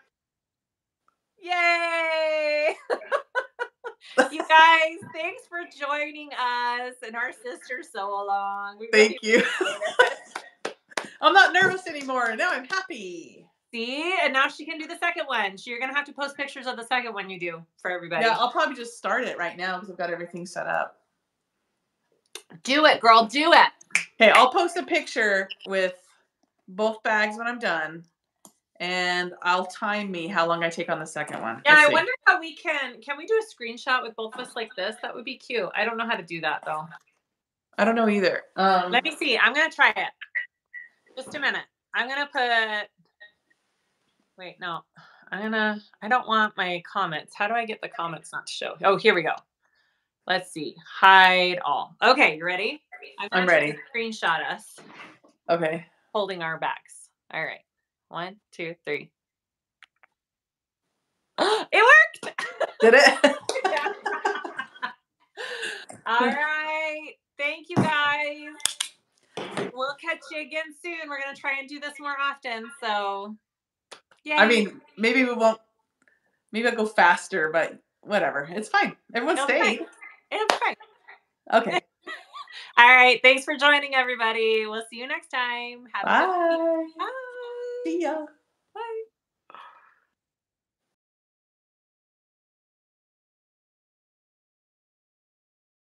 Yay! you guys, thanks for joining us and our sister sew along. We Thank really you. I'm not nervous anymore. Now I'm happy. see, and now she can do the second one. So you're gonna have to post pictures of the second one you do for everybody. Yeah, I'll probably just start it right now because I've got everything set up. do it, girl. Do it. Okay, I'll post a picture with both bags when I'm done, and I'll time me how long I take on the second one. Yeah, Let's I see. wonder how we can. Can we do a screenshot with both of us like this? That would be cute. I don't know how to do that though. I don't know either. Um, Let me see. I'm gonna try it. Just a minute. I'm gonna put. Wait, no. I'm gonna. I don't want my comments. How do I get the comments not to show? Oh, here we go. Let's see. Hide all. Okay, you ready? I'm, I'm ready. Screenshot us okay. holding our backs. All right. One, two, three. it worked. Did it? All right. Thank you guys. We'll catch you again soon. We're going to try and do this more often. So, yeah. I mean, maybe we won't. Maybe I'll go faster, but whatever. It's fine. Everyone It'll stay. be it'll be fine. Okay. All right. Thanks for joining, everybody. We'll see you next time. Have a good. Bye. Bye. See ya.